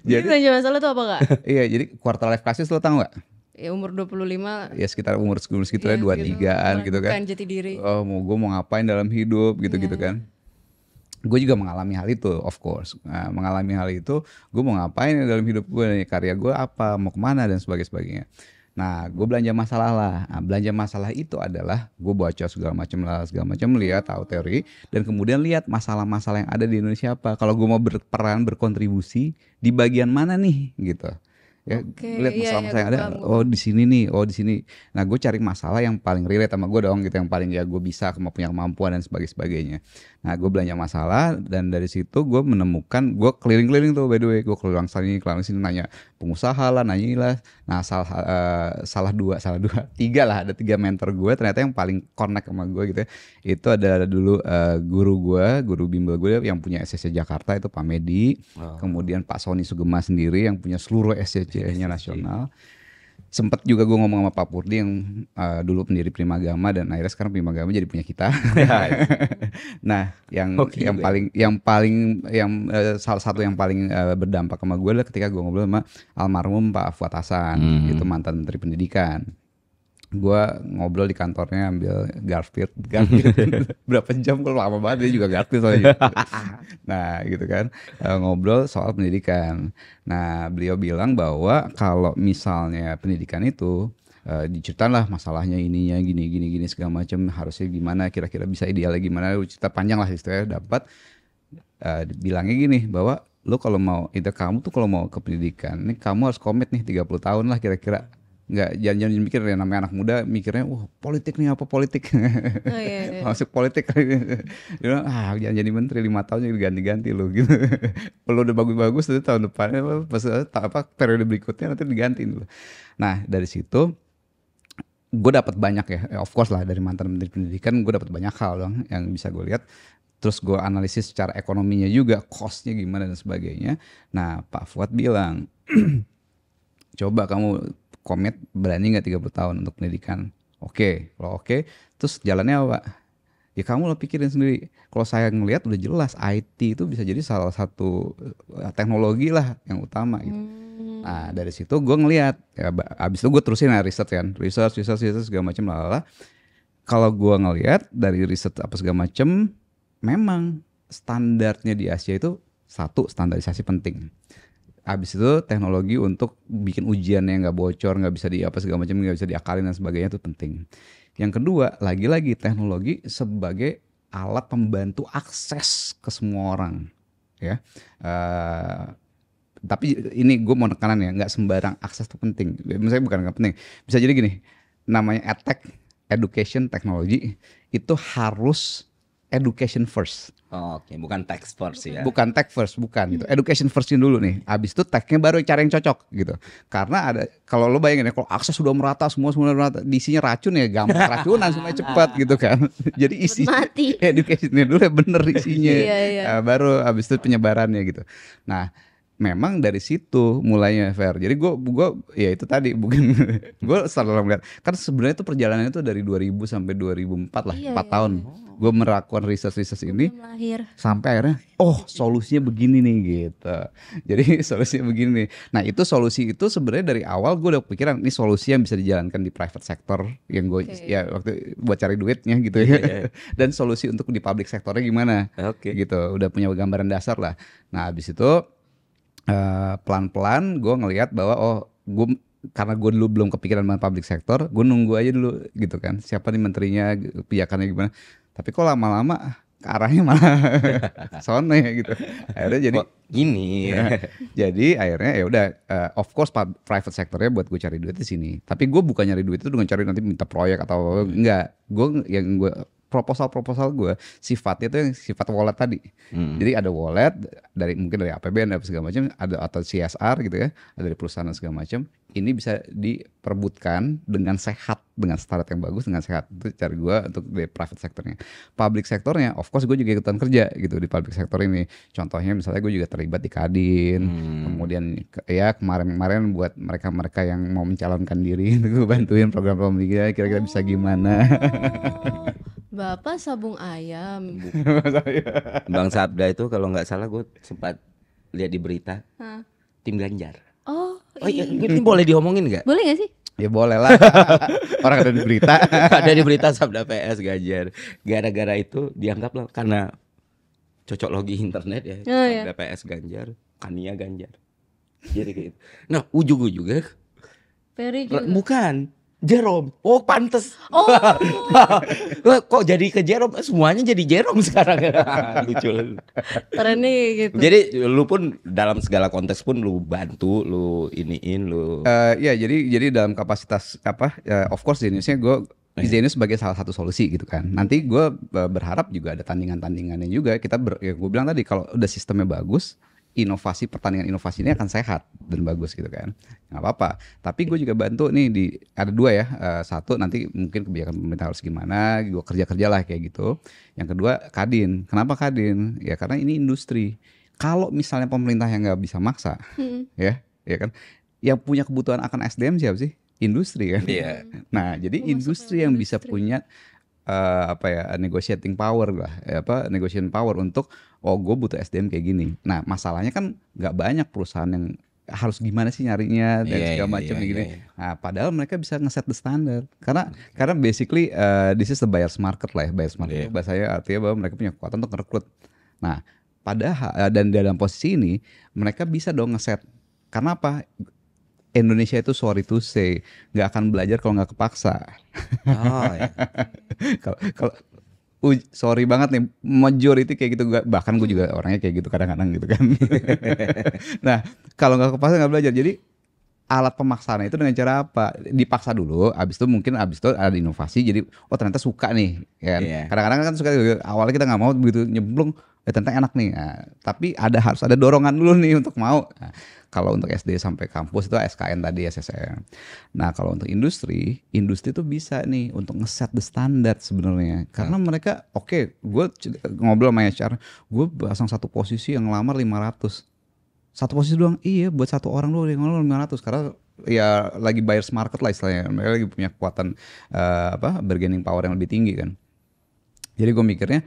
Jadi jadi belanja masalah tuh apa kak? iya jadi quarter life crisis lo tau nggak Ya umur 25 ya sekitar umur segitu segitu ya, dua tigaan gitu kan. Bukan jati diri. oh mau gue mau ngapain dalam hidup gitu gitu Iya. kan. Gue juga mengalami hal itu of course. Nah, mengalami hal itu gue mau ngapain dalam hidup gue karya gue apa mau ke mana dan sebagainya sebagainya nah gue belanja masalah lah. Nah, belanja masalah itu adalah gue baca segala macam lah segala macam lihat tahu teori dan kemudian lihat masalah-masalah yang ada di Indonesia apa. Kalau gue mau berperan berkontribusi di bagian mana nih gitu ya Oke, lihat iya, masalah-masalah iya, yang ada. oh di sini nih oh di sini. Nah gue cari masalah yang paling relate sama gue dong gitu yang paling ya gue bisa punya kemampuan dan sebagainya nah gue belanja masalah dan dari situ gue menemukan gue keliling-keliling tuh by the way. Gue keliling sini keliling sini nanya pengusaha lah nanya lah. Nah salah eh, salah dua salah dua tiga lah ada tiga mentor gue ternyata yang paling connect sama gue gitu ya itu ada dulu eh, guru gue guru bimbel gue yang punya SCC Jakarta itu Pak Medi. Oh. kemudian Pak Sony Sugema sendiri yang punya seluruh SCC-nya nasional sempet juga gue ngomong sama Pak Purdi yang uh, dulu pendiri Primagama dan akhirnya sekarang Primagama jadi punya kita. nah, yang Oke, yang baik. paling yang paling yang eh, salah satu yang paling eh, berdampak sama gue adalah ketika gue ngobrol sama almarhum Pak Fuad Hasan, Hmm. itu mantan Menteri Pendidikan. Gue ngobrol di kantornya ambil Garfield, Garfield berapa jam kalau lama banget dia juga Garfield soalnya. nah gitu kan Eh, ngobrol soal pendidikan. Nah beliau bilang bahwa kalau misalnya pendidikan itu eh, diceritain lah masalahnya ininya gini gini gini segala macam harusnya gimana kira-kira bisa idealnya gimana cerita panjang lah istilahnya dapat eh, bilangnya gini bahwa lu kalau mau itu kamu tuh kalau mau ke pendidikan, ini kamu harus komit nih 30 tahun lah kira-kira. Nggak jangan jangan mikir ya namanya anak muda mikirnya wah politik nih apa politik. Oh, iya, iya. Masuk politik Dia ah jangan jadi menteri lima tahun jadi ganti-ganti lu gitu. Kalau udah bagus-bagus nanti tahun depannya pas apa periode berikutnya nanti diganti dulu. Nah, dari situ gue dapat banyak ya, of course lah dari mantan menteri pendidikan gue dapat banyak hal dong yang bisa gue lihat. Terus gue analisis secara ekonominya juga, costnya gimana dan sebagainya. Nah Pak Fuad bilang, coba kamu komit berani nggak 30 tahun untuk pendidikan? Oke, kalau oke, terus jalannya apa? Ya kamu lo pikirin sendiri. Kalau saya ngelihat udah jelas IT itu bisa jadi salah satu eh, teknologi lah yang utama gitu. Hmm. Nah dari situ gue ngelihat, ya, abis itu gue terusin ya riset kan, research, research, research segala macam lalala. Kalau gue ngelihat dari riset apa segala macam, memang standarnya di Asia itu satu standarisasi penting. Abis itu teknologi untuk bikin ujian yang nggak bocor, nggak bisa di apa segala macam, nggak bisa diakalin dan sebagainya itu penting. Yang kedua, lagi-lagi teknologi sebagai alat pembantu akses ke semua orang, ya. Eh, tapi ini gue mau nekanan ya, nggak sembarang akses itu penting. Misalnya bukan nggak penting, bisa jadi gini, namanya edtech, education technology itu harus education first. Oh, Oke, bukan tax force ya. Bukan tech first, bukan gitu. Education firstin dulu nih. Abis itu technya baru cari yang cocok gitu. Karena ada kalau lo bayangin ya kalau akses sudah merata semua semua merata, diisinya racun ya gampang racunan semuanya cepat gitu kan. Jadi isi educationnya dulu ya bener isinya. Iya, iya. Ah, baru abis itu penyebarannya gitu. Nah memang dari situ mulainya fair. Jadi gue gua ya itu tadi bukan gue selalu melihat kan sebenarnya itu perjalanannya itu dari 2000 sampai 2004 lah, Iya, 4 iya, tahun. Gue melakukan research-research ini Belum lahir. sampai akhirnya oh solusinya begini nih gitu jadi solusinya begini nih nah itu solusi itu sebenarnya dari awal gue udah kepikiran ini solusi yang bisa dijalankan di private sector yang gue Oke. ya waktu buat cari duitnya gitu ya dan solusi untuk di public sektornya gimana Oke. gitu udah punya gambaran dasar lah nah habis itu eh, pelan-pelan gue ngelihat bahwa oh gue karena gue dulu belum kepikiran dengan public sector gue nunggu aja dulu gitu kan. Siapa nih menterinya pijakannya gimana. Tapi kok lama-lama ke arahnya malah sono ya gitu. Akhirnya jadi Kok gini. jadi akhirnya ya udah eh, of course private sectornya buat gue cari duit di sini. Tapi gue bukan nyari duit itu dengan cari nanti minta proyek atau enggak. Gue yang gue proposal proposal gue sifatnya itu yang sifat wallet tadi Hmm. jadi ada wallet dari mungkin dari APBN apa segala macam ada atau CSR gitu ya ada dari perusahaan dan segala macam ini bisa diperbutkan dengan sehat dengan standar yang bagus dengan sehat itu cari gue untuk di private sektornya public sektornya of course gue juga ikutan kerja gitu di public sektor ini contohnya misalnya gue juga terlibat di Kadin Hmm. kemudian ke- ya kemarin-kemarin buat mereka-mereka yang mau mencalonkan diri gue bantuin program-program dia kira-kira bisa gimana Oh, Bapak sabung ayam. Bang Sabda itu kalau nggak salah gue sempat lihat di berita Hah. tim Ganjar. Oh, iya, iya. ini boleh diomongin nggak? Boleh gak sih? ya boleh lah orang ada di berita Ada di berita Sabda PS Ganjar. Gara-gara itu dianggap lah karena cocok logi internet ya. Oh, iya. Sabda PS Ganjar, Kania Ganjar. Jadi gitu. Nah, ujung-ujungnya Ferry juga. bukan Jerome. Oh, pantes. Oh, Kok jadi ke Jerome? Semuanya jadi Jerome sekarang. Lucu. trennya gitu. Jadi lu pun dalam segala konteks pun lu bantu, lu iniin, lu Eh, ya jadi jadi dalam kapasitas apa ya, of course Zeniusnya gue Iya. Zenius sebagai salah satu solusi gitu kan nanti gue eh, berharap juga ada tandingan-tandingannya juga kita ber, ya gue bilang tadi kalau udah sistemnya bagus inovasi pertandingan inovasi ini akan sehat dan bagus gitu kan. Nggak apa-apa. Tapi gue juga bantu nih di ada dua ya Eh, satu nanti mungkin kebijakan pemerintah harus gimana gue kerja kerja lah kayak gitu. Yang kedua kadin. Kenapa kadin? Ya karena ini industri. Kalau misalnya pemerintah yang nggak bisa maksa Hmm. ya ya kan? Yang punya kebutuhan akan SDM siapa sih? Industri kan? Iya. nah jadi Oh, masuk industri yang bisa industri. punya eh, apa ya negotiating power lah eh, apa negotiating power untuk oh gue butuh SDM kayak gini. Nah masalahnya kan nggak banyak perusahaan yang harus gimana sih nyarinya dan Iya, segala iya, macam iya, gini. iya. nah padahal mereka bisa ngeset the standard. Karena karena basically eh, this is the buyer's market lah ya. Buyer's market Iya. itu bahasanya artinya bahwa mereka punya kekuatan untuk merekrut nah padahal dan dalam posisi ini mereka bisa dong ngeset. Karena apa Indonesia itu sorry to say nggak akan belajar kalau nggak kepaksa. Oh, iya. kalau kalau sorry banget nih majority kayak gitu Gua- bahkan gue juga orangnya kayak gitu kadang-kadang gitu kan. Nah kalau nggak kepaksa nggak belajar. Jadi alat pemaksaan itu dengan cara apa? Dipaksa dulu abis itu mungkin abis itu ada inovasi jadi oh ternyata suka nih ya kan? Iya. kadang-kadang kan suka awalnya kita nggak mau begitu nyemplung ya ternyata enak nih. Nah, tapi ada harus ada dorongan dulu nih untuk mau. Nah, kalau untuk SD sampai kampus itu SKN tadi SSN nah kalau untuk industri industri tuh bisa nih untuk ngeset the standard sebenarnya. Karena mereka oke gue c- ngobrol sama HR gue pasang satu posisi yang lamar 500 satu posisi doang. Iya buat satu orang doang ngomong 500 karena ya lagi buyers market lah istilahnya. Mereka lagi punya kekuatan eh, apa bargaining power yang lebih tinggi kan. Jadi gue mikirnya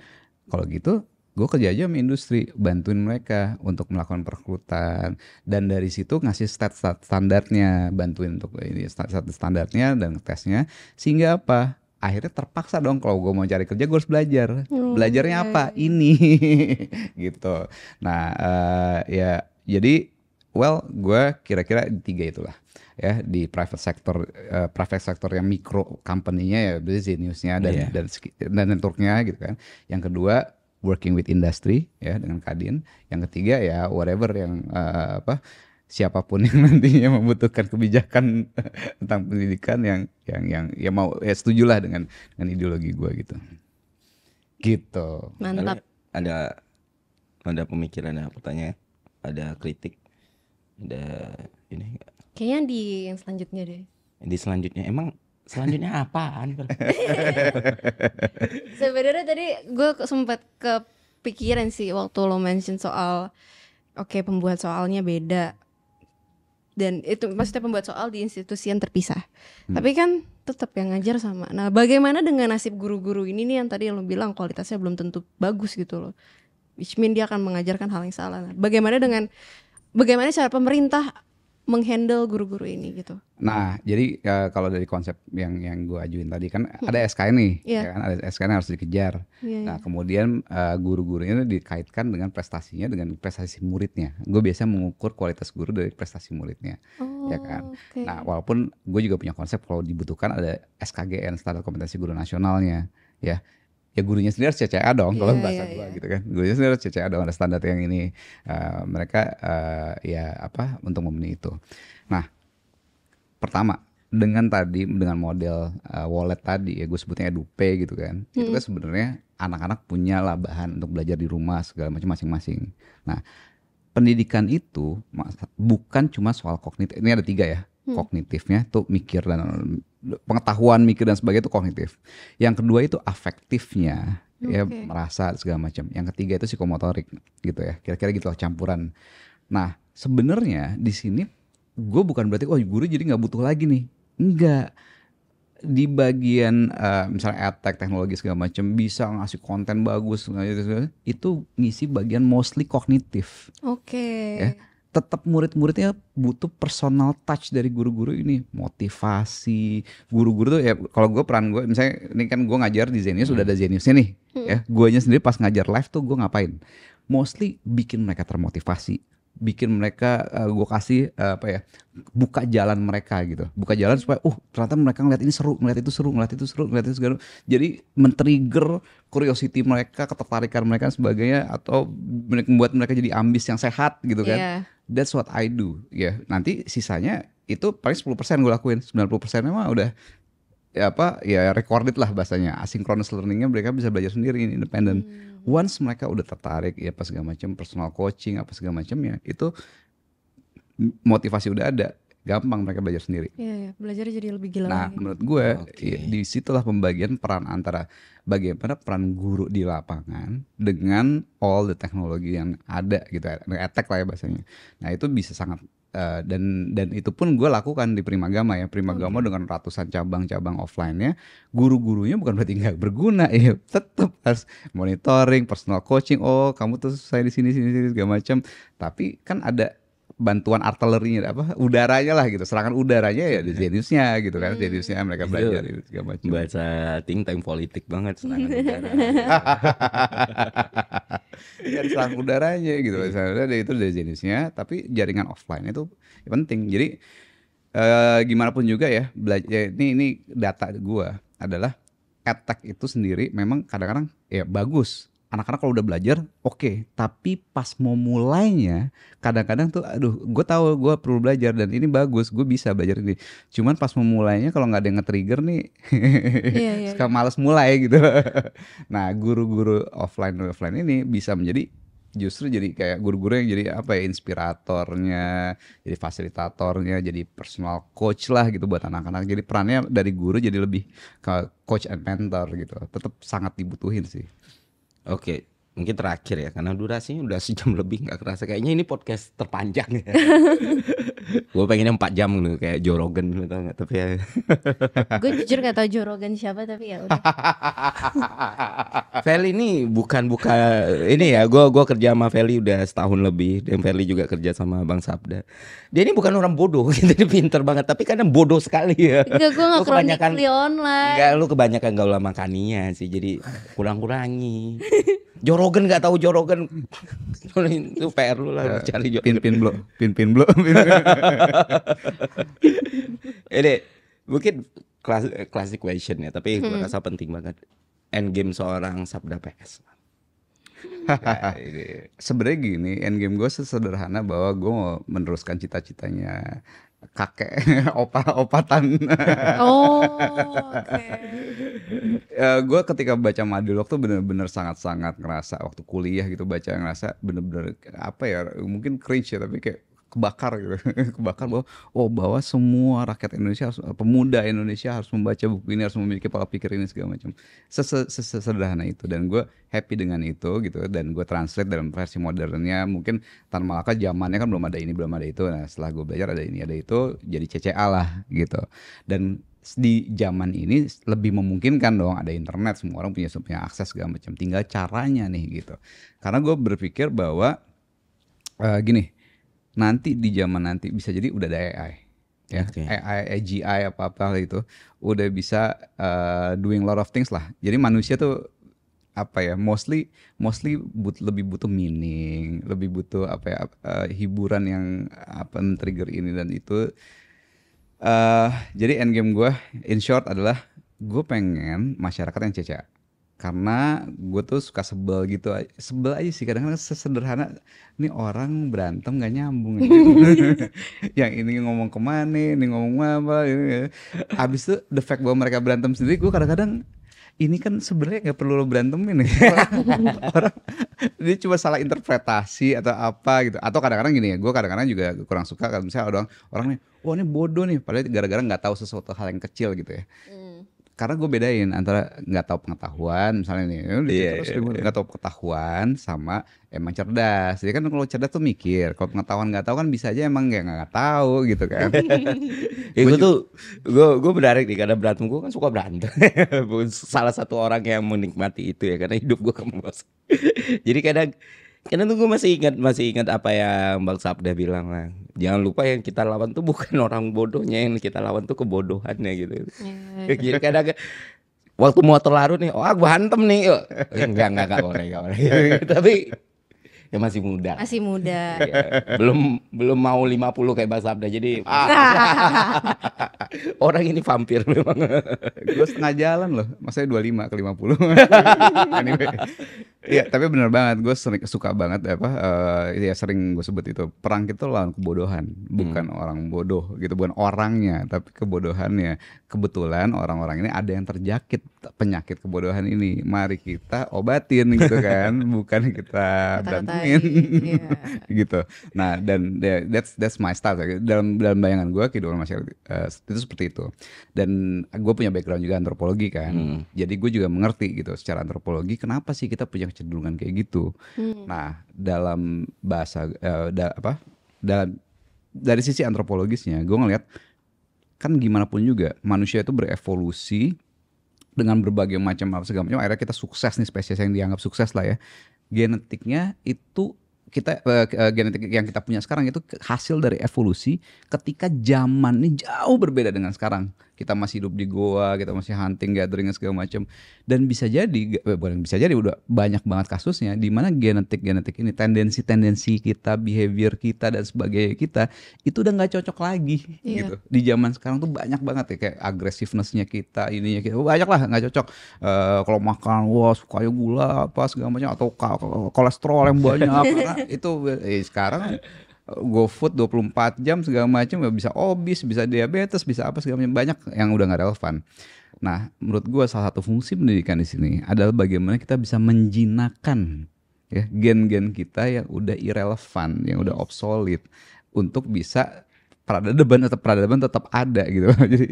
kalau gitu gue kerja aja sama industri bantuin mereka untuk melakukan perekrutan dan dari situ ngasih stat, stat standarnya bantuin untuk ini stat, stat standarnya dan tesnya. Sehingga apa? Akhirnya terpaksa dong kalau gue mau cari kerja gue harus belajar. Oh, belajarnya iya, apa? ini. Gitu. Nah eh, ya jadi well gue kira-kira di tiga itulah ya di private sector eh, private sector yang mikro company-nya ya berarti Zenius-nya dan Iya. dan dan networknya gitu kan. Yang kedua working with industry ya dengan Kadin. Yang ketiga ya whatever yang eh, apa siapa pun yang nantinya membutuhkan kebijakan tentang pendidikan yang yang yang ya mau ya setujulah dengan dengan ideologi gue gitu. Gitu. Mantap. Ada ada pemikiran, ada pertanyaan, ada kritik, ada ini nggak? Kayaknya di yang selanjutnya deh. di selanjutnya emang selanjutnya apaan? Sebenarnya tadi gue sempat kepikiran sih waktu lo mention soal oke pembuat soalnya beda dan itu maksudnya pembuat soal di institusi yang terpisah. Tapi kan tetap yang ngajar sama. Nah, bagaimana dengan nasib guru-guru ini nih yang tadi lo bilang kualitasnya belum tentu bagus gitu loh. Which mean dia akan mengajarkan hal yang salah. Nah, bagaimana dengan bagaimana cara pemerintah menghandle guru-guru ini gitu? Nah, jadi eh, kalau dari konsep yang yang gue ajuin tadi kan ada SKN nih, Iya. ya kan ada SKN yang harus dikejar. Iya, Nah, kemudian eh, guru-gurunya dikaitkan dengan prestasinya dengan prestasi muridnya. Gue biasa mengukur kualitas guru dari prestasi muridnya. Oh, ya kan? oke. Nah, walaupun gue juga punya konsep kalau dibutuhkan ada SKGN standar kompetensi guru nasionalnya, ya. Ya gurunya sendiri harus CCA dong kalau Iya, bahasa iya, gua iya. gitu kan. Gurunya sendiri harus CCA dong ada standar yang ini eh, mereka eh, ya apa untuk memenuhi itu. Nah, pertama dengan tadi dengan model uh, wallet tadi ya gue sebutnya edupe gitu kan itu kan sebenarnya anak-anak punya lah bahan untuk belajar di rumah segala macam masing-masing nah pendidikan itu bukan cuma soal kognitif ini ada tiga ya kognitifnya tuh mikir dan pengetahuan mikir dan sebagainya itu kognitif. Yang kedua itu afektifnya ya Oke. merasa segala macam. Yang ketiga itu psikomotorik gitu ya kira-kira gitu lah campuran. Nah sebenarnya di sini gue bukan berarti oh guru jadi nggak butuh lagi nih. Enggak di bagian eh, misalnya edtech teknologi segala macam bisa ngasih konten bagus itu ngisi bagian mostly kognitif. Oke. ya tetap murid-muridnya butuh personal touch dari guru-guru ini. Motivasi. Guru-guru tuh ya kalau gue peran gue misalnya ini kan gue ngajar di Zenius sudah ada Zeniusnya nih ya. Guanya sendiri pas ngajar live tuh gue ngapain? Mostly bikin mereka termotivasi. Bikin mereka gue kasih eh, apa ya buka jalan mereka gitu. Buka jalan supaya uh ternyata mereka ngeliat ini seru ngeliat itu seru ngeliat itu seru ngeliat itu segala jadi men-trigger curiosity mereka ketertarikan mereka dan sebagainya atau membuat mereka jadi ambis yang sehat gitu kan. Iya. That's what I do. Ya, nanti sisanya itu paling 10% gue lakuin. 90% mah udah ya apa ya recorded lah bahasanya. Asynchronous learningnya mereka bisa belajar sendiri independen. Once mereka udah tertarik ya apa segala macam personal coaching apa segala macamnya itu motivasi udah ada, gampang mereka belajar sendiri. Iya, iya. belajar jadi lebih gila Nah, lagi. menurut gue Oke. ya, di situlah pembagian peran antara bagaimana peran guru di lapangan dengan all the teknologi yang ada gitu, attack lah ya bahasanya. Nah, itu bisa sangat eh, dan dan itu pun gue lakukan di Primagama ya. Primagama dengan ratusan cabang-cabang offline-nya, guru-gurunya bukan berarti nggak berguna ya, tetap harus monitoring, personal coaching. Oh, kamu tuh saya di sini sini sini segala macam. Tapi kan ada bantuan artilerinya apa udaranya lah gitu. Serangan udaranya ya di Zeniusnya gitu kan Zeniusnya mereka belajar itu segala macam. Baca think tank politik banget serangan udara. ya serangan udaranya gitu. Misalnya dari itu dari Zeniusnya tapi jaringan offline itu ya penting. Jadi eh, gimana pun juga ya belajar ini ini data gua adalah attack itu sendiri memang kadang-kadang ya bagus. Anak-anak kalau udah belajar oke, tapi pas mau mulainya kadang-kadang tuh aduh gue tahu gue perlu belajar dan ini bagus gue bisa belajar ini. Cuman pas mau mulainya kalau nggak ada yang nge-trigger nih Iya, iya, suka males mulai gitu. nah guru-guru offline offline ini bisa menjadi justru jadi kayak guru-guru yang jadi apa ya inspiratornya, jadi fasilitatornya, jadi personal coach lah gitu buat anak-anak. Jadi perannya dari guru jadi lebih ke coach and mentor gitu. Tetap sangat dibutuhin sih. Oke, mungkin terakhir ya karena durasinya udah sejam lebih nggak kerasa kayaknya ini podcast terpanjang ya. gue pengennya 4 jam gitu kayak Joe Rogan gitu nggak tapi ya Gue jujur gak tau Joe Rogan siapa tapi ya udah. Feli ini bukan buka ini ya gue gua kerja sama Feli udah setahun lebih dan Feli juga kerja sama Bang Sabda dia ini bukan orang bodoh gitu dia pinter banget tapi kadang bodoh sekali ya Enggak gue gak Lu kebanyakan- chronically online. Enggak lu kebanyakan gaul sama Kania sih jadi kurang-kurangi Jorogen nggak tahu Jorogen itu PR lu lah cari Jorogen Pin pin blo, pin pin blo. ini mungkin class, classic question ya tapi gue rasa penting banget. End game seorang Sabda PS ini. Sebenarnya gini, endgame gue sesederhana bahwa gue mau meneruskan cita-citanya kakek opa-opatan. Oh, oke. gue ketika baca Madulok tuh bener-bener sangat-sangat ngerasa waktu kuliah gitu baca ngerasa bener-bener apa ya mungkin cringe ya tapi kayak kebakar gitu. Kebakar bahwa oh bahwa semua rakyat Indonesia harus pemuda Indonesia harus membaca buku ini harus memiliki pola pikir ini segala macam. Sese- sese- sesederhana itu. Dan gue happy dengan itu gitu. Dan gue translate dalam versi modernnya. Mungkin Tan Malaka zamannya kan belum ada ini belum ada itu. Nah setelah gue belajar ada ini ada itu jadi CCA lah gitu. Dan di zaman ini lebih memungkinkan dong ada internet semua orang punya punya akses segala macam. Tinggal caranya nih gitu. Karena gue berpikir bahwa eh, gini nanti di zaman nanti bisa jadi udah ada AI ya. Oke. AI AGI apa apa itu udah bisa eh, doing lot of things lah. Jadi manusia tuh apa ya mostly mostly but, lebih butuh meaning lebih butuh apa ya eh, hiburan yang apa trigger ini dan itu. Eh jadi endgame gue in short adalah gue pengen masyarakat yang CCA karena gue tuh suka sebel gitu sebel aja sih. Kadang-kadang sesederhana ini orang berantem gak nyambung yang ini ngomong ke mana ini ngomong apa ini. abis itu the fact bahwa mereka berantem sendiri gue kadang-kadang ini kan sebenarnya nggak perlu lo berantemin nih orang, orang dia cuma salah interpretasi atau apa gitu. Atau kadang-kadang gini ya gue kadang-kadang juga kurang suka kalau misalnya orang orang nih wah ini bodoh nih. Padahal gara-gara nggak tahu sesuatu hal yang kecil gitu ya. Hmm. Karena gue bedain antara nggak tahu pengetahuan misalnya nih ya udah Iya, terus iya, nggak tahu pengetahuan sama emang cerdas jadi kan kalau cerdas tuh mikir kalau pengetahuan nggak tahu kan bisa aja emang kayak nggak tahu gitu kan Ya, gue tuh gue gue menarik nih karena berantem gue kan suka berantem. Salah satu orang yang menikmati itu ya karena hidup gue bos. Jadi kadang kadang tuh gue masih ingat masih ingat apa yang Bang Sabda bilang lah. Jangan lupa yang kita lawan tuh bukan orang bodohnya yang kita lawan tuh kebodohannya gitu. Ya, Jadi kadang waktu motor larut nih, oh gue hantem nih. yuk. Enggak enggak enggak boleh enggak boleh. Tapi ya masih muda. Masih muda. Ya, belum belum mau 50 kayak Bang Sabda. Jadi orang ini vampir memang. gue setengah jalan loh maksudnya 25 ke 50 anyway Iya tapi bener banget gue sering suka banget apa eh ya sering gue sebut itu perang kita lawan kebodohan bukan orang bodoh gitu bukan orangnya tapi kebodohannya kebetulan orang-orang ini ada yang terjakit penyakit kebodohan ini mari kita obatin gitu kan bukan kita berantemin iya. gitu. Nah dan that's that's my style dalam dalam bayangan gue kehidupan masyarakat eh, itu seperti itu. Dan gue punya background juga antropologi kan, Hmm. jadi gue juga mengerti gitu secara antropologi kenapa sih kita punya kecenderungan kayak gitu. Hmm. Nah dalam bahasa eh, da- apa dalam dari sisi antropologisnya gue ngeliat kan gimana pun juga manusia itu berevolusi dengan berbagai macam apa segala macam akhirnya kita sukses nih spesies yang dianggap sukses lah ya genetiknya itu kita eh, genetik yang kita punya sekarang itu hasil dari evolusi ketika zaman ini jauh berbeda dengan sekarang kita masih hidup di goa, kita masih hunting, gathering segala macam. Dan bisa jadi, eh, bukan bisa jadi, udah banyak banget kasusnya di mana genetik-genetik ini, tendensi-tendensi kita, behavior kita dan sebagainya kita itu udah nggak cocok lagi Iya. gitu. Di zaman sekarang tuh banyak banget ya kayak agresivenessnya kita, ininya kita banyak lah nggak cocok. Eh, kalau makan, wah sukanya gula apa segala macam atau kolesterol yang banyak itu eh, sekarang GoFood 24 jam segala macam ya bisa obes, bisa diabetes, bisa apa segala macam banyak yang udah nggak relevan. Nah, menurut gua salah satu fungsi pendidikan di sini adalah bagaimana kita bisa menjinakkan ya gen-gen kita yang udah irrelevan, yang udah obsolete untuk bisa peradaban tetap peradaban tetap ada gitu. Jadi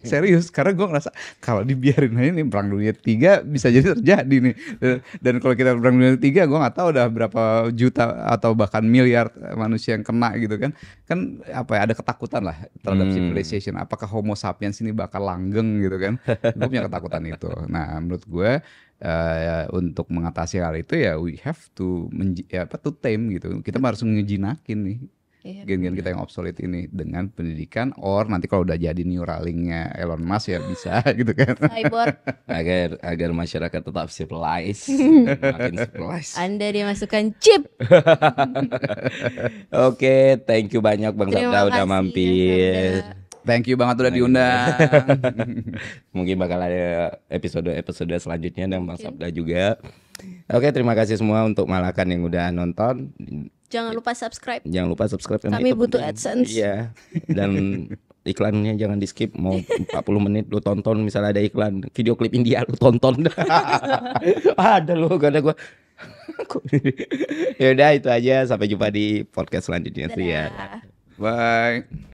serius karena gua ngerasa kalau dibiarin aja nih perang dunia tiga bisa jadi terjadi nih. Dan- Dan kalau kita perang dunia tiga gua nggak tahu udah berapa juta atau bahkan miliar manusia yang kena gitu kan. Kan apa ya ada ketakutan lah terhadap Hmm. civilization. Apakah Homo sapiens ini bakal langgeng gitu kan? Gue punya ketakutan itu. Nah, menurut gue eh, untuk mengatasi hal itu ya we have to menji- ya, apa to tame gitu. Kita harus ngejinakin nih Iya. gen-gen kita yang obsolete ini dengan pendidikan or nanti kalau udah jadi Neuralink-nya Elon Musk ya bisa gitu kan. Cyborg, agar agar masyarakat tetap civilized, makin civilized. Anda dimasukkan chip. Oke, thank you banyak Bang Sabda udah kasih, mampir. Sabda. Thank you banget udah diundang. Mungkin bakal ada episode-episode selanjutnya dan Bang Sabda juga. Oke, terima kasih semua untuk Malakan yang udah nonton. Jangan lupa subscribe. Jangan lupa subscribe karena Kami butuh penting. AdSense. Iya. Dan iklannya jangan di skip mau 40 menit lu tonton misalnya ada iklan video klip India lu tonton. ada lu karena gua ya udah itu aja sampai jumpa di podcast selanjutnya ya. Dadah. Bye.